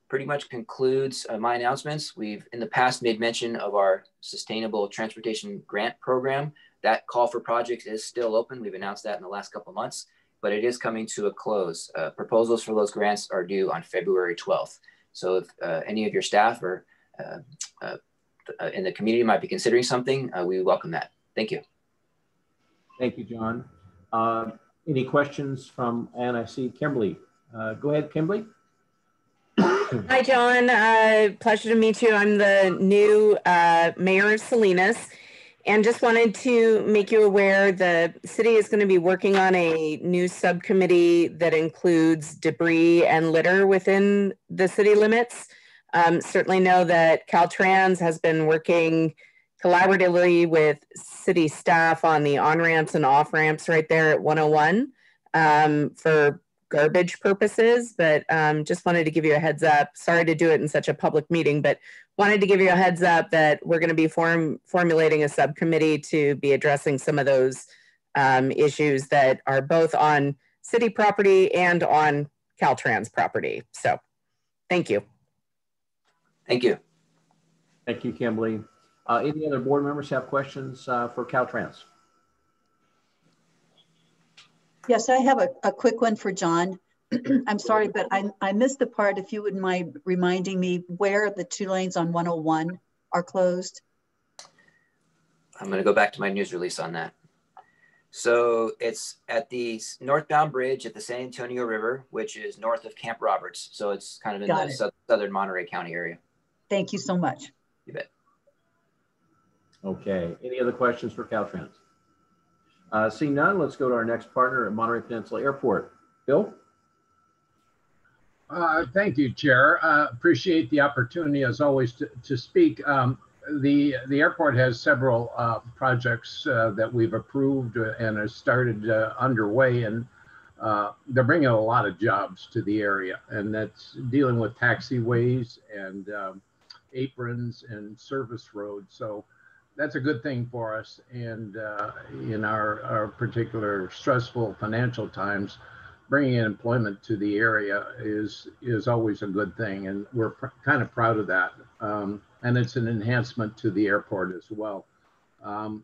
pretty much concludes uh, my announcements. We've in the past made mention of our Sustainable Transportation Grant Program. That call for projects is still open. We've announced that in the last couple months, but it is coming to a close. Uh, proposals for those grants are due on February 12th. So if uh, any of your staff or uh, uh, uh, in the community might be considering something, we welcome that. Thank you. Thank you, John. Any questions from, and I see Kimbley. go ahead, Kimbley. Hi, John. Uh, pleasure to meet you. I'm the new uh, mayor of Salinas and just wanted to make you aware the city is going to be working on a new subcommittee that includes debris and litter within the city limits. Um, certainly know that Caltrans has been working collaboratively with city staff on the on ramps and off ramps right there at 101 um, for garbage purposes, but um, just wanted to give you a heads up. Sorry to do it in such a public meeting, but wanted to give you a heads up that we're going to be form formulating a subcommittee to be addressing some of those um, issues that are both on city property and on Caltrans property. So thank you. Thank you. Thank you, Kimbley. Uh, any other board members have questions uh, for Caltrans? Yes, I have a, a quick one for John. I'm sorry, but I, I missed the part, if you wouldn't mind reminding me where the two lanes on 101 are closed. I'm gonna go back to my news release on that. So it's at the northbound bridge at the San Antonio River, which is north of Camp Roberts. So it's kind of in Got the southern Monterey County area. Thank you so much. You bet. Okay, any other questions for Caltrans? Uh, seeing none, let's go to our next partner at Monterey Peninsula Airport. Bill? Uh, thank you, Chair. Uh, appreciate the opportunity, as always, to, to speak. Um, the the airport has several uh, projects uh, that we've approved and have started uh, underway, and uh, they're bringing a lot of jobs to the area, and that's dealing with taxiways and um, aprons and service roads. So that's a good thing for us. And uh, in our, our particular stressful financial times, bringing in employment to the area is is always a good thing, and we're pr- kind of proud of that. Um, and it's an enhancement to the airport as well. Um,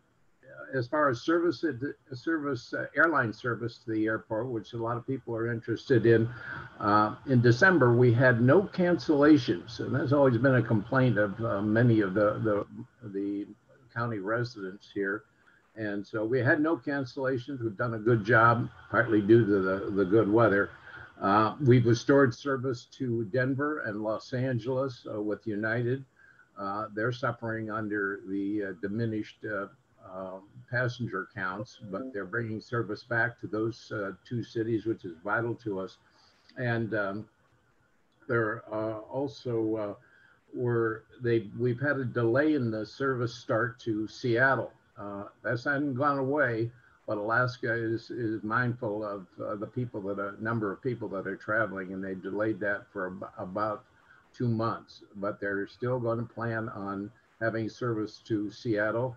as far as service, uh, service uh, airline service to the airport, which a lot of people are interested in, uh, in December we had no cancellations, and that's always been a complaint of uh, many of the the the county residents here. And so we had no cancellations. We've done a good job, partly due to the, the good weather. Uh, we've restored service to Denver and Los Angeles uh, with United. Uh, they're suffering under the uh, diminished uh, um, passenger counts, but they're bringing service back to those uh, two cities, which is vital to us. And um, they're also were they we've had a delay in the service start to Seattle. Uh, that's not gone away, but Alaska is is mindful of uh, the people that a number of people that are traveling, and they delayed that for ab- about two months. But they're still going to plan on having service to Seattle,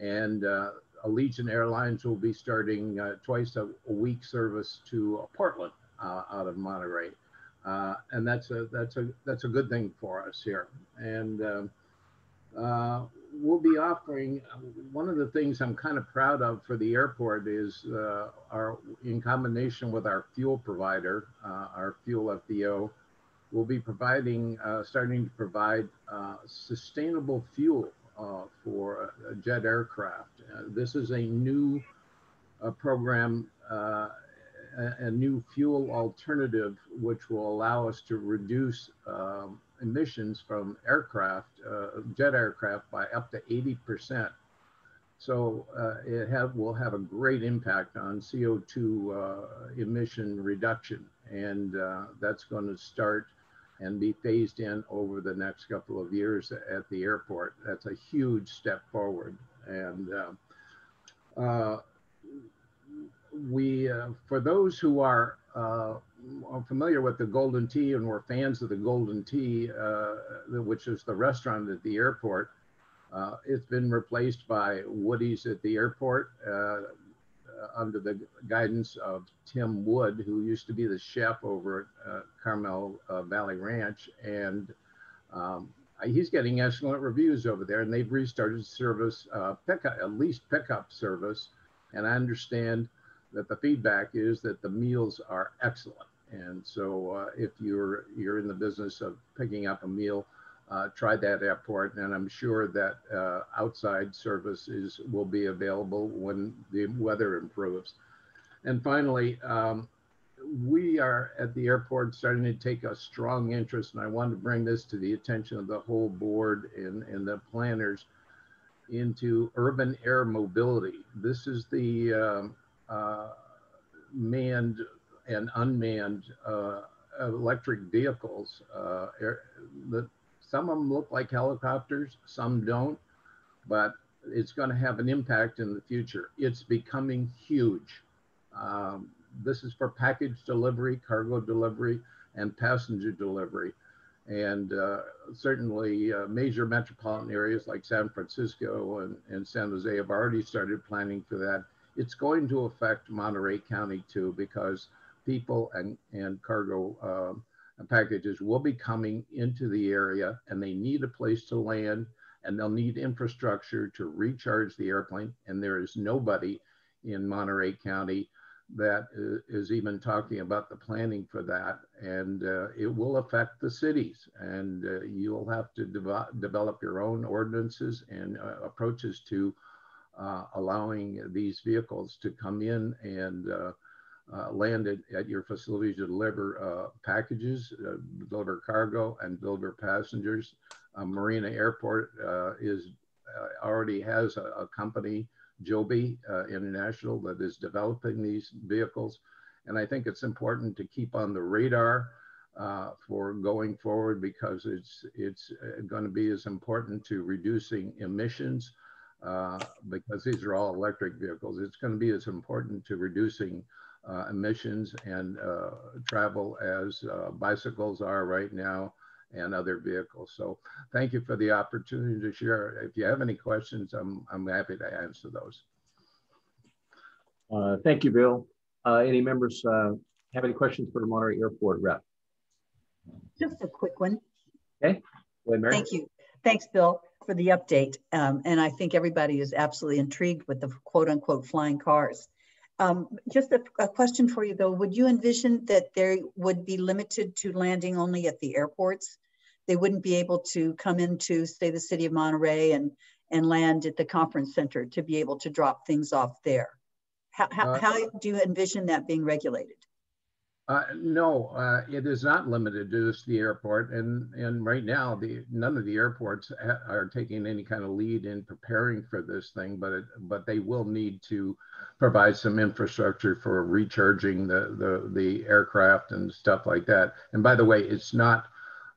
and uh, Allegiant Airlines will be starting uh, twice a, a, week service to Portland uh, out of Monterey. Uh, and that's a that's a that's a good thing for us here. And um, uh, we'll be offering one of the things I'm kind of proud of for the airport is uh, our in combination with our fuel provider, uh, our fuel FBO, we'll be providing uh, starting to provide uh, sustainable fuel for jet aircraft. this is a new program a, a, new fuel alternative which will allow us to reduce um, emissions from aircraft, uh, jet aircraft, by up to 80%. So uh, it have, will have a great impact on CO2 uh, emission reduction. And uh, that's going to start and be phased in over the next couple of years at the airport. That's a huge step forward. And uh, uh, we, uh, for those who are uh, are familiar with the Golden Tee and were fans of the Golden Tee, uh, which is the restaurant at the airport, uh, it's been replaced by Woody's at the airport uh, under the guidance of Tim Wood, who used to be the chef over at Carmel Valley Ranch. And um, he's getting excellent reviews over there, and they've restarted service, uh, at least pickup service. And I understand that the feedback is that the meals are excellent. And so uh, if you're you're in the business of picking up a meal, uh, try that airport, and I'm sure that uh, outside services will be available when the weather improves. And finally, um, we are at the airport starting to take a strong interest, and I want to bring this to the attention of the whole board and, and the planners into urban air mobility. This is the um, manned and unmanned uh, electric vehicles. Uh, air, the, some of them look like helicopters, some don't, but it's going to have an impact in the future. It's becoming huge. Um, this is for package delivery, cargo delivery, and passenger delivery. And uh, certainly uh, major metropolitan areas like San Francisco and, and San Jose have already started planning for that. It's going to affect Monterey County too, because people and, and cargo um, packages will be coming into the area and they need a place to land and they'll need infrastructure to recharge the airplane. And there is nobody in Monterey County that is even talking about the planning for that. And uh, it will affect the cities. And uh, you'll have to de develop your own ordinances and uh, approaches to uh, allowing these vehicles to come in and uh, uh, land at, at, your facility to deliver packages, deliver cargo, and deliver passengers. Marina Airport is already has a, a company Joby uh, International that is developing these vehicles. And I think it's important to keep on the radar uh, for going forward because it's, it's uh, going to be as important to reducing emissions uh, because these are all electric vehicles. It's going to be as important to reducing uh, emissions and uh, travel as bicycles are right now and other vehicles. So thank you for the opportunity to share. If you have any questions, I'm, I'm happy to answer those. Uh, thank you, Bill. Uh, any members uh, have any questions for the Monterey Airport rep? Just a quick one. Okay. Ahead, Thank you. Thanks, Bill, for the update. Um, and I think everybody is absolutely intrigued with the quote unquote flying cars. Um, just a, a, question for you though, would you envision that they would be limited to landing only at the airports? They wouldn't be able to come into, say, the city of Monterey and, and land at the conference center to be able to drop things off there. How, how, uh, how do you envision that being regulated? Uh, no, uh, it is not limited to just the airport, and and right now, the none of the airports are taking any kind of lead in preparing for this thing, but it, but they will need to provide some infrastructure for recharging the the the aircraft and stuff like that. And by the way, it's not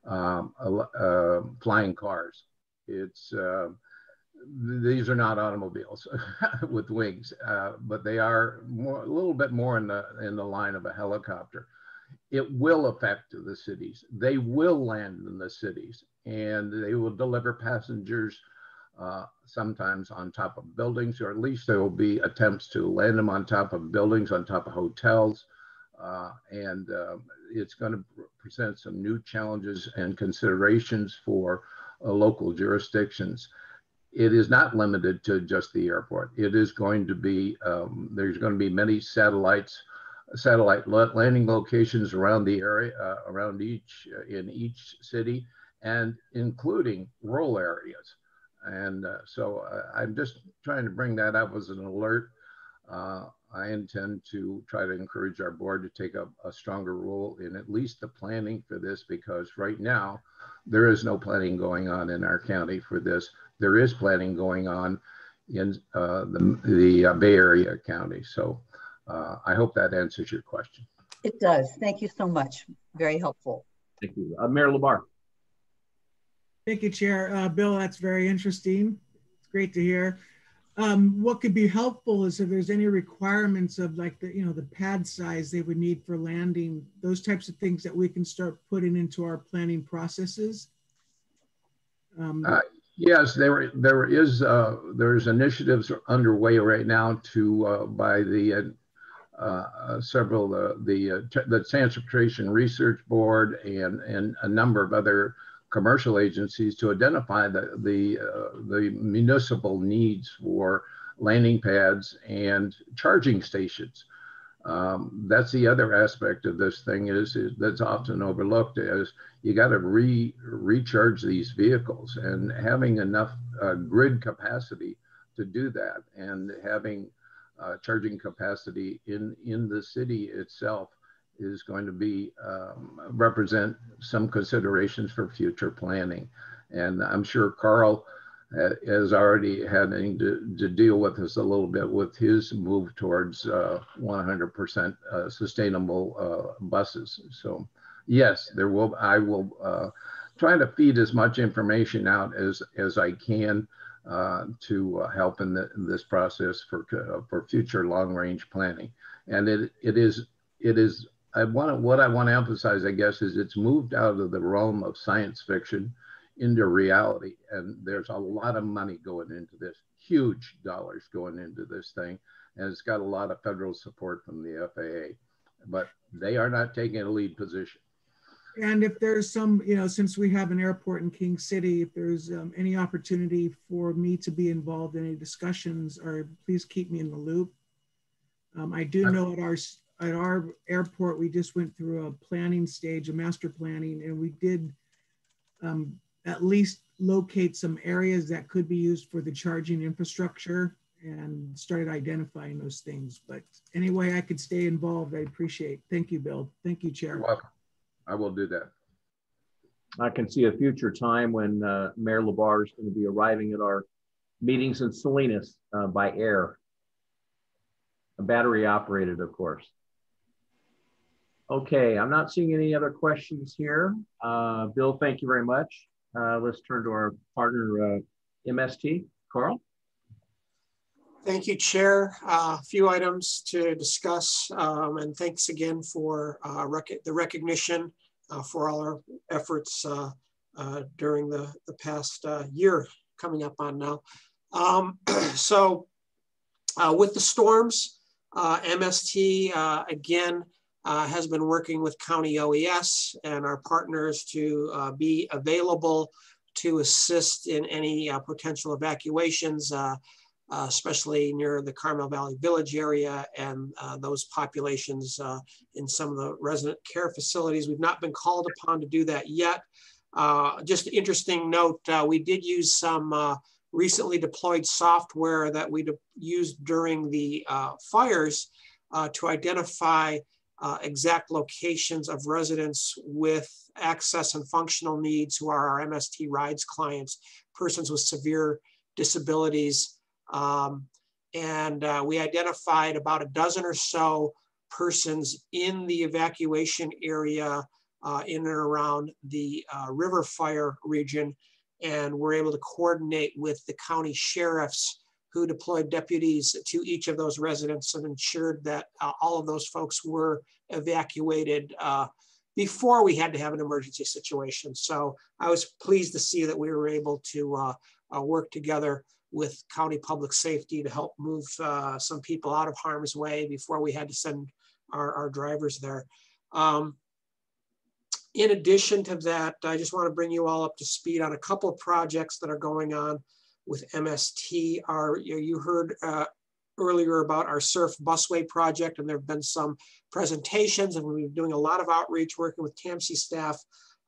um, uh, flying cars; it's uh, these are not automobiles with wings, uh, but they are more, a little bit more in the in the line of a helicopter. It will affect the cities. They will land in the cities, and they will deliver passengers uh, sometimes on top of buildings, or at least there will be attempts to land them on top of buildings, on top of hotels, uh, and um, it's going to present some new challenges and considerations for uh, local jurisdictions it is not limited to just the airport. It is going to be, um, there's going to be many satellites, satellite landing locations around the area, uh, around each, uh, in each city, and including rural areas. And uh, so uh, I'm just trying to bring that up as an alert. Uh, I intend to try to encourage our board to take a, a stronger role in at least the planning for this because right now there is no planning going on in our county for this there is planning going on in uh, the, the uh, Bay Area county. So uh, I hope that answers your question. It does. Thank you so much. Very helpful. Thank you. Uh, Mayor LeBarre. Thank you, Chair. Uh, Bill, that's very interesting. It's great to hear. um, what could be helpful is if there's any requirements of like the, you know, the pad size they would need for landing, those types of things that we can start putting into our planning processes. Um, uh, yes, there there is uh, there's initiatives underway right now to uh, by the uh, uh, several uh, the the Transportation Research Board and and a number of other commercial agencies to identify the the uh, the municipal needs for landing pads and charging stations. Um, that's the other aspect of this thing is, is that's often overlooked is you got to re recharge these vehicles and having enough uh, grid capacity to do that and having uh, charging capacity in in the city itself is going to be um, represent some considerations for future planning. And I'm sure Carl has already having to, to, deal with this a little bit with his move towards 100% uh, uh, sustainable uh, buses. So yes, there will, I will uh, try to feed as much information out as, as I can uh, to uh, help in, the, in, this process for, for future long range planning. And it, it is, it is I want what I want to emphasize, I guess, is it's moved out of the realm of science fiction into reality. And there's a lot of money going into this, huge dollars going into this thing. And it's got a lot of federal support from the FAA, but they are not taking a lead position. And if there's some, you know, since we have an airport in King City, if there's um, any opportunity for me to be involved in any discussions, or please keep me in the loop. Um, I do know at our at our airport, we just went through a planning stage, a master planning, and we did um, at least locate some areas that could be used for the charging infrastructure and started identifying those things. But any way I could stay involved, I appreciate. Thank you, Bill. Thank you, Chair. You're welcome. I will do that. I can see a future time when uh, Mayor LeBarre is going to be arriving at our meetings in Salinas uh, by air. A battery operated, of course. Okay, I'm not seeing any other questions here. Uh, Bill, thank you very much. Uh, let's turn to our partner, uh, MST. Carl? Thank you, Chair. Uh, a few items to discuss, um, and thanks again for uh, rec the recognition uh, for all our efforts during the, the past year coming up on now. Um, so with the storms, MST, again, uh, has been working with County OES and our partners to uh, be available to assist in any uh, potential evacuations, uh, uh, especially near the Carmel Valley Village area and uh, those populations in some of the resident care facilities. We've not been called upon to do that yet. just an interesting note, we did use some recently deployed software that we used during the fires to identify uh, exact locations of residents with access and functional needs who are our MST rides clients, persons with severe disabilities. Um, and uh, we identified about a dozen or so persons in the evacuation area uh, in and around the uh, river fire region. And we're able to coordinate with the county sheriffs who deployed deputies to each of those residents and ensured that uh, all of those folks were evacuated uh, before we had to have an emergency situation. So I was pleased to see that we were able to uh, uh work together with county public safety to help move uh, some people out of harm's way before we had to send our, our drivers there. Um, in addition to that, I just want to bring you all up to speed on a couple of projects that are going on with MST. Our, you heard uh, earlier about our surf busway project and there have been some presentations and we've been doing a lot of outreach working with TAMC staff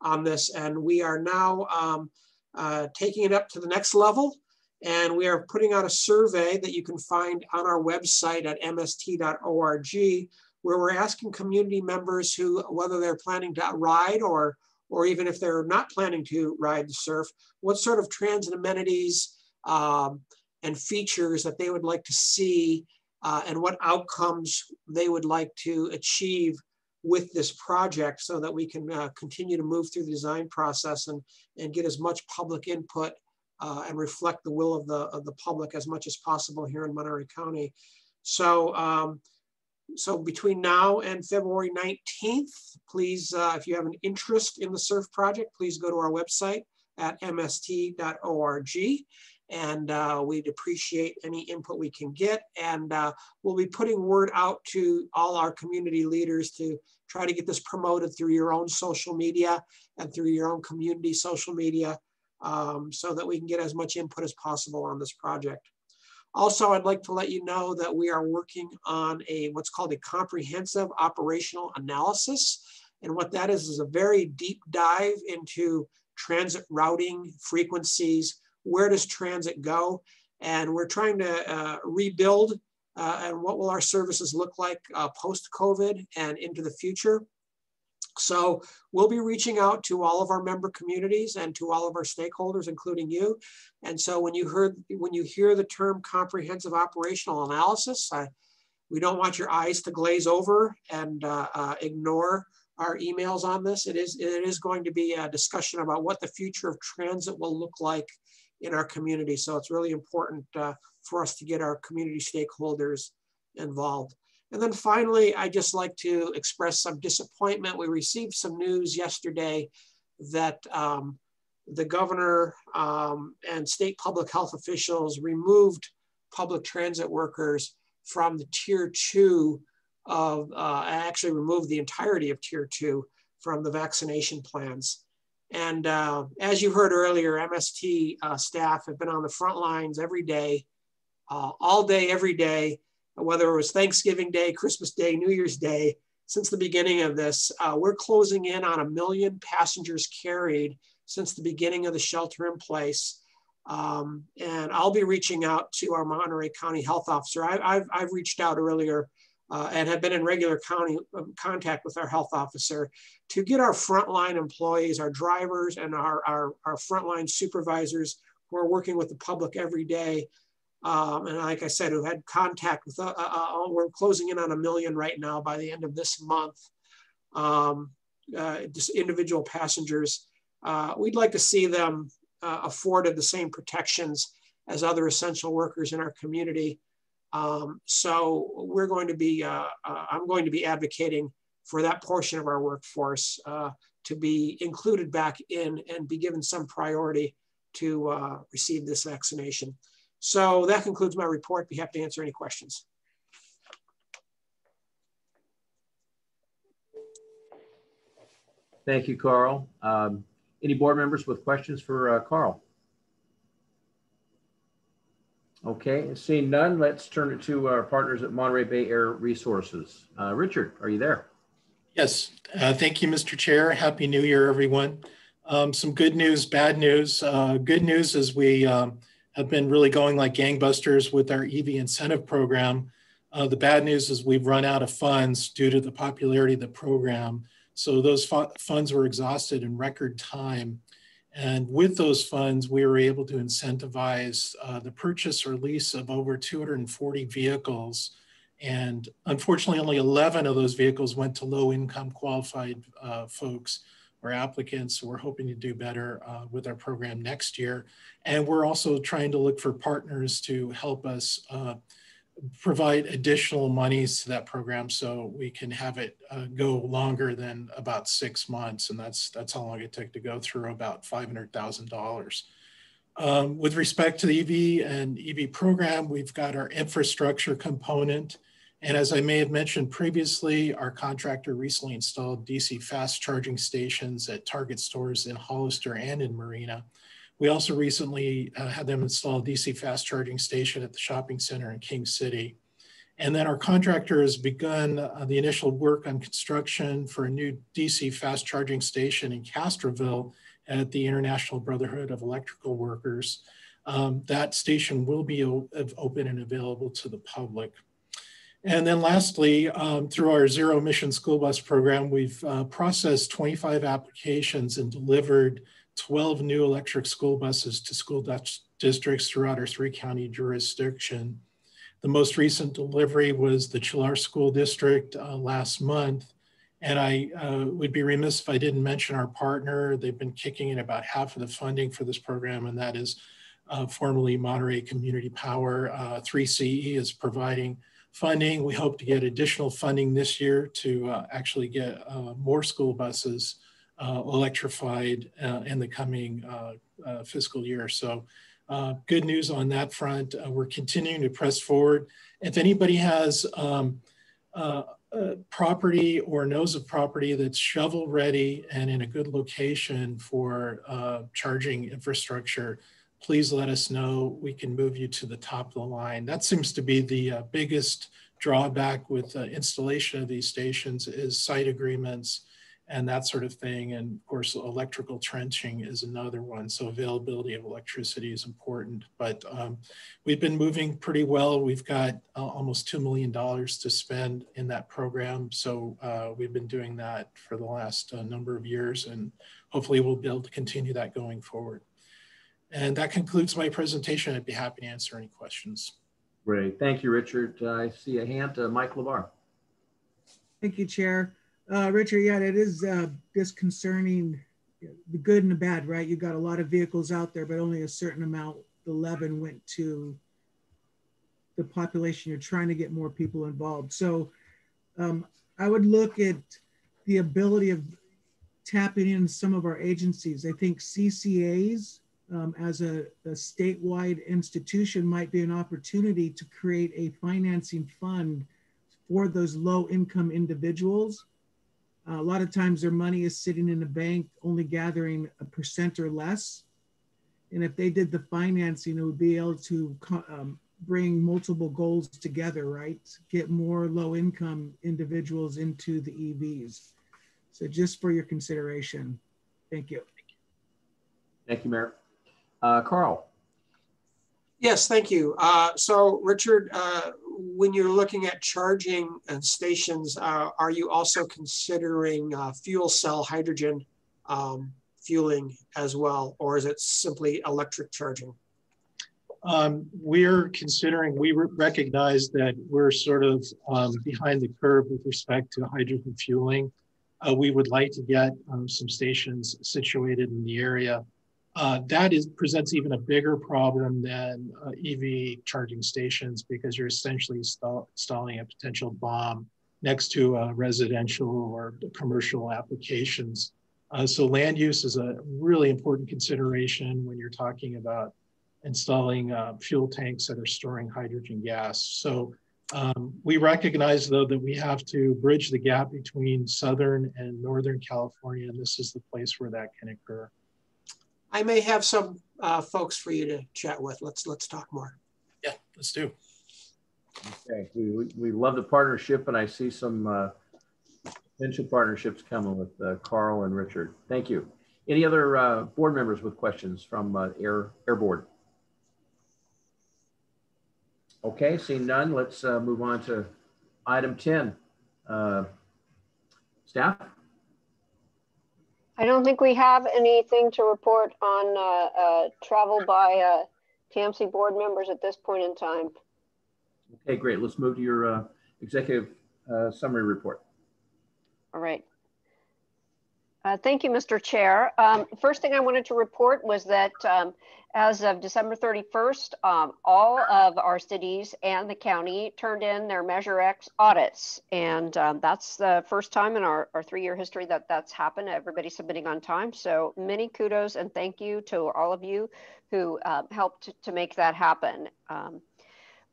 on this and we are now um, uh, taking it up to the next level and we are putting out a survey that you can find on our website at mst.org where we're asking community members who whether they're planning to ride or or even if they're not planning to ride the surf what sort of transit amenities um, and features that they would like to see uh, and what outcomes they would like to achieve with this project so that we can uh, continue to move through the design process and, and get as much public input uh, and reflect the will of the, of the public as much as possible here in Monterey County. So, um, so between now and February 19th, please, uh, if you have an interest in the SURF project, please go to our website at mst.org and uh, we'd appreciate any input we can get. And uh, we'll be putting word out to all our community leaders to try to get this promoted through your own social media and through your own community social media um, so that we can get as much input as possible on this project. Also, I'd like to let you know that we are working on a what's called a comprehensive operational analysis. And what that is is a very deep dive into transit routing frequencies, where does transit go? And we're trying to uh, rebuild uh, and what will our services look like uh, post-COVID and into the future. So we'll be reaching out to all of our member communities and to all of our stakeholders, including you. And so when you heard when you hear the term comprehensive operational analysis, I, we don't want your eyes to glaze over and uh, uh, ignore our emails on this. It is it is going to be a discussion about what the future of transit will look like in our community. So it's really important uh, for us to get our community stakeholders involved. And then finally, I just like to express some disappointment. We received some news yesterday that um, the governor um, and state public health officials removed public transit workers from the tier two of, uh, actually removed the entirety of tier two from the vaccination plans. And uh, as you heard earlier, MST uh, staff have been on the front lines every day, uh, all day, every day, whether it was Thanksgiving Day, Christmas Day, New Year's Day, since the beginning of this. Uh, we're closing in on a million passengers carried since the beginning of the shelter in place. Um, and I'll be reaching out to our Monterey County health officer. I, have reached out earlier uh, and have been in regular county um, contact with our health officer to get our frontline employees, our drivers and our, our, our frontline supervisors who are working with the public every day. Um, and like I said, who had contact with, uh, uh, uh, we're closing in on a million right now by the end of this month. Um, uh, just individual passengers. Uh, we'd like to see them afforded the same protections as other essential workers in our community. Um, so we're going to be, uh, uh, I'm going to be advocating for that portion of our workforce uh, to be included back in and be given some priority to uh, receive this vaccination. So that concludes my report. Be happy to answer any questions. Thank you, Carl. Um, any board members with questions for uh, Carl? Okay, seeing none, let's turn it to our partners at Monterey Bay Air Resources. Uh, Richard, are you there? Yes, uh, thank you, Mr. Chair. Happy New Year, everyone. Um, some good news, bad news. Uh, good news is we um, have been really going like gangbusters with our EV incentive program. Uh, the bad news is we've run out of funds due to the popularity of the program. So those funds were exhausted in record time. And with those funds, we were able to incentivize uh, the purchase or lease of over 240 vehicles. And unfortunately, only 11 of those vehicles went to low income qualified uh, folks or applicants. So we're hoping to do better uh, with our program next year. And we're also trying to look for partners to help us uh, provide additional monies to that program so we can have it uh, go longer than about six months. And that's, that's how long it took to go through about $500,000. Um, with respect to the EV and EV program, we've got our infrastructure component. And as I may have mentioned previously, our contractor recently installed DC fast charging stations at Target stores in Hollister and in Marina. We also recently uh, had them install a DC fast charging station at the shopping center in King City. And then our contractor has begun uh, the initial work on construction for a new DC fast charging station in Castroville at the International Brotherhood of Electrical Workers. Um, that station will be open and available to the public. And then lastly, um, through our zero emission school bus program, we've uh, processed 25 applications and delivered 12 new electric school buses to school districts throughout our three county jurisdiction. The most recent delivery was the Chualar School District uh, last month. And I uh, would be remiss if I didn't mention our partner. They've been kicking in about half of the funding for this program, and that is uh, formerly Monterey Community Power. Uh, 3CE is providing funding. We hope to get additional funding this year to uh, actually get uh, more school buses uh, electrified uh, in the coming fiscal year. So good news on that front. we're continuing to press forward. If anybody has um, property or knows of property that's shovel ready and in a good location for charging infrastructure, please let us know. We can move you to the top of the line. That seems to be the uh, biggest drawback with uh, installation of these stations is site agreements and that sort of thing. And of course, electrical trenching is another one. So availability of electricity is important, but um, we've been moving pretty well. We've got uh, almost $2 million to spend in that program. So uh, we've been doing that for the last uh, number of years and hopefully we'll be able to continue that going forward. And that concludes my presentation. I'd be happy to answer any questions. Great. Thank you, Richard. Uh, I see a hand. Uh, Mike LeBarre. Thank you, Chair. Uh, Richard, yeah, it is uh, disconcerting, the good and the bad, right? You got a lot of vehicles out there, but only a certain amount, 11 went to the population. You're trying to get more people involved. So um, I would look at the ability of tapping in some of our agencies. I think CCAs um, as a, a, statewide institution might be an opportunity to create a financing fund for those low income individuals. A lot of times their money is sitting in a bank only gathering a percent or less. And if they did the financing, it would be able to um, bring multiple goals together, right? Get more low income individuals into the EVs. So just for your consideration, thank you. Thank you, Mayor. Uh, Carl. Yes, thank you. Uh, so, Richard, uh, when you're looking at charging and stations, uh, are you also considering uh, fuel cell hydrogen um, fueling as well, or is it simply electric charging? Um, we're considering, we recognize that we're sort of um, behind the curve with respect to hydrogen fueling. Uh, we would like to get um, some stations situated in the area uh, that is presents even a bigger problem than uh, EV charging stations because you're essentially installing a potential bomb next to uh, residential or commercial applications. Uh, so land use is a really important consideration when you're talking about installing uh, fuel tanks that are storing hydrogen gas. So um, we recognize though that we have to bridge the gap between Southern and Northern California, and this is the place where that can occur. I may have some uh, folks for you to chat with. Let's let's talk more. Yeah, let's do. Okay, we, we love the partnership, and I see some uh, potential partnerships coming with uh, Carl and Richard. Thank you. Any other uh, board members with questions from uh, Air Air Board? Okay, seeing none, let's uh, move on to item 10. Uh, staff? I don't think we have anything to report on uh, uh, travel by uh, TAMC board members at this point in time. Okay, great. Let's move to your uh, executive uh, summary report. All right. Uh, thank you, Mr. Chair. Um, first thing I wanted to report was that um, as of December 31st, um, all of our cities and the county turned in their Measure X audits. And um, that's the first time in our, our three-year history that that's happened, everybody submitting on time. So many kudos and thank you to all of you who uh, helped to make that happen.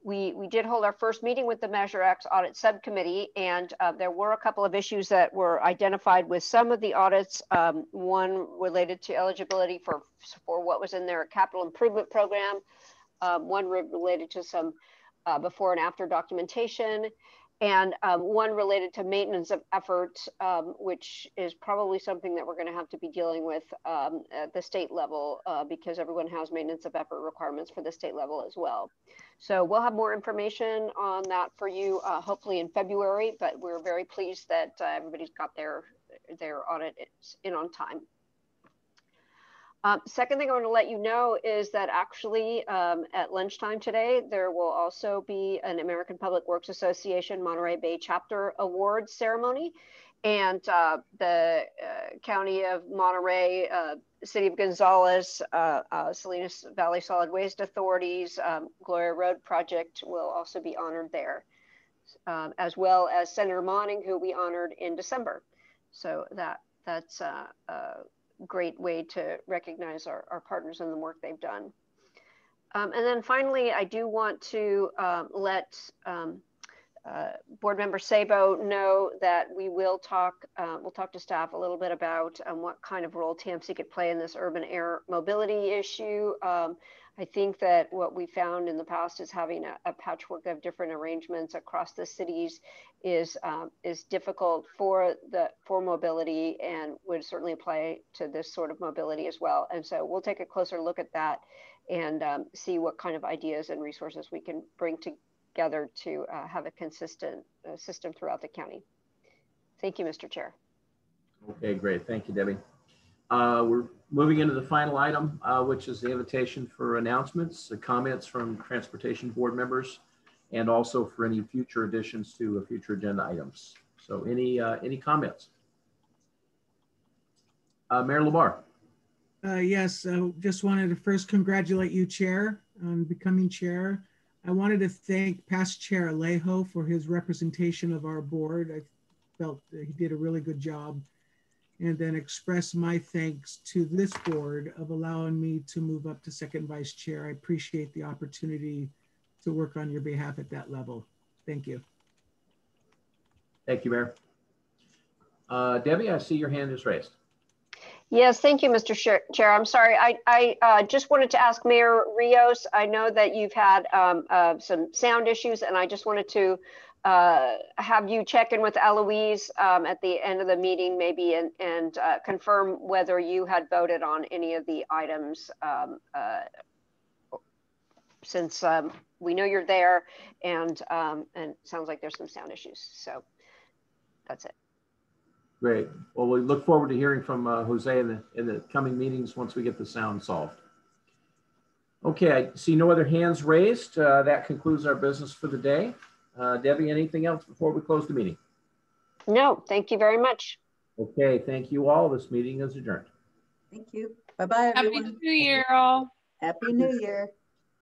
We, we did hold our first meeting with the Measure X Audit Subcommittee, and uh, there were a couple of issues that were identified with some of the audits. Um, one related to eligibility for, for what was in their capital improvement program, um, one related to some uh, before and after documentation, and um, one related to maintenance of effort, um, which is probably something that we're going to have to be dealing with um, at the state level uh, because everyone has maintenance of effort requirements for the state level as well. So we'll have more information on that for you uh, hopefully in February, but we're very pleased that uh, everybody's got their, their audit in on time. Um, second thing I want to let you know is that actually um, at lunchtime today, there will also be an American Public Works Association Monterey Bay Chapter Awards ceremony. and uh, the uh, County of Monterey, uh, City of Gonzales, uh, uh, Salinas Valley Solid Waste Authorities, um, Gloria Road Project will also be honored there, um, as well as Senator Monning, who we honored in December. So that that's a great way to recognize our, our partners and the work they've done. Um, and then finally, I do want to um, let um, uh, board member Sabo know that we will talk, uh, we'll talk to staff a little bit about um, what kind of role TAMC could play in this urban air mobility issue. I think that what we found in the past is having a, a patchwork of different arrangements across the cities is um, is difficult for the for mobility and would certainly apply to this sort of mobility as well. And so we'll take a closer look at that and um, see what kind of ideas and resources we can bring together to uh, have a consistent uh, system throughout the county. Thank you, Mr. Chair. Okay, great. Thank you, Debbie. Uh, we're moving into the final item, uh, which is the invitation for announcements, the comments from transportation board members, and also for any future additions to a future agenda items. So any, uh, any comments? Uh, Mayor LeBarre. Uh, yes, I just wanted to first congratulate you, Chair, on becoming Chair. I wanted to thank past Chair Alejo for his representation of our board. I felt he did a really good job. And then express my thanks to this board of allowing me to move up to second vice chair. I appreciate the opportunity to work on your behalf at that level. Thank you. Thank you, Mayor. Uh, Debbie, I see your hand is raised. Yes, thank you, Mr. Chair. I'm sorry. I, I uh, just wanted to ask Mayor Rios. I know that you've had um, uh, some sound issues, and I just wanted to uh, have you check in with Eloise um, at the end of the meeting, maybe, and, and uh, confirm whether you had voted on any of the items um, uh, since um, we know you're there, and um, and sounds like there's some sound issues. So that's it. Great. Well, we look forward to hearing from uh, Jose in the, in the coming meetings once we get the sound solved. Okay, I see no other hands raised. Uh, that concludes our business for the day. Uh, Debbie, anything else before we close the meeting? No, thank you very much. Okay, thank you all. This meeting is adjourned. Thank you. Bye-bye, everyone. Happy New Year, all. Happy New Year.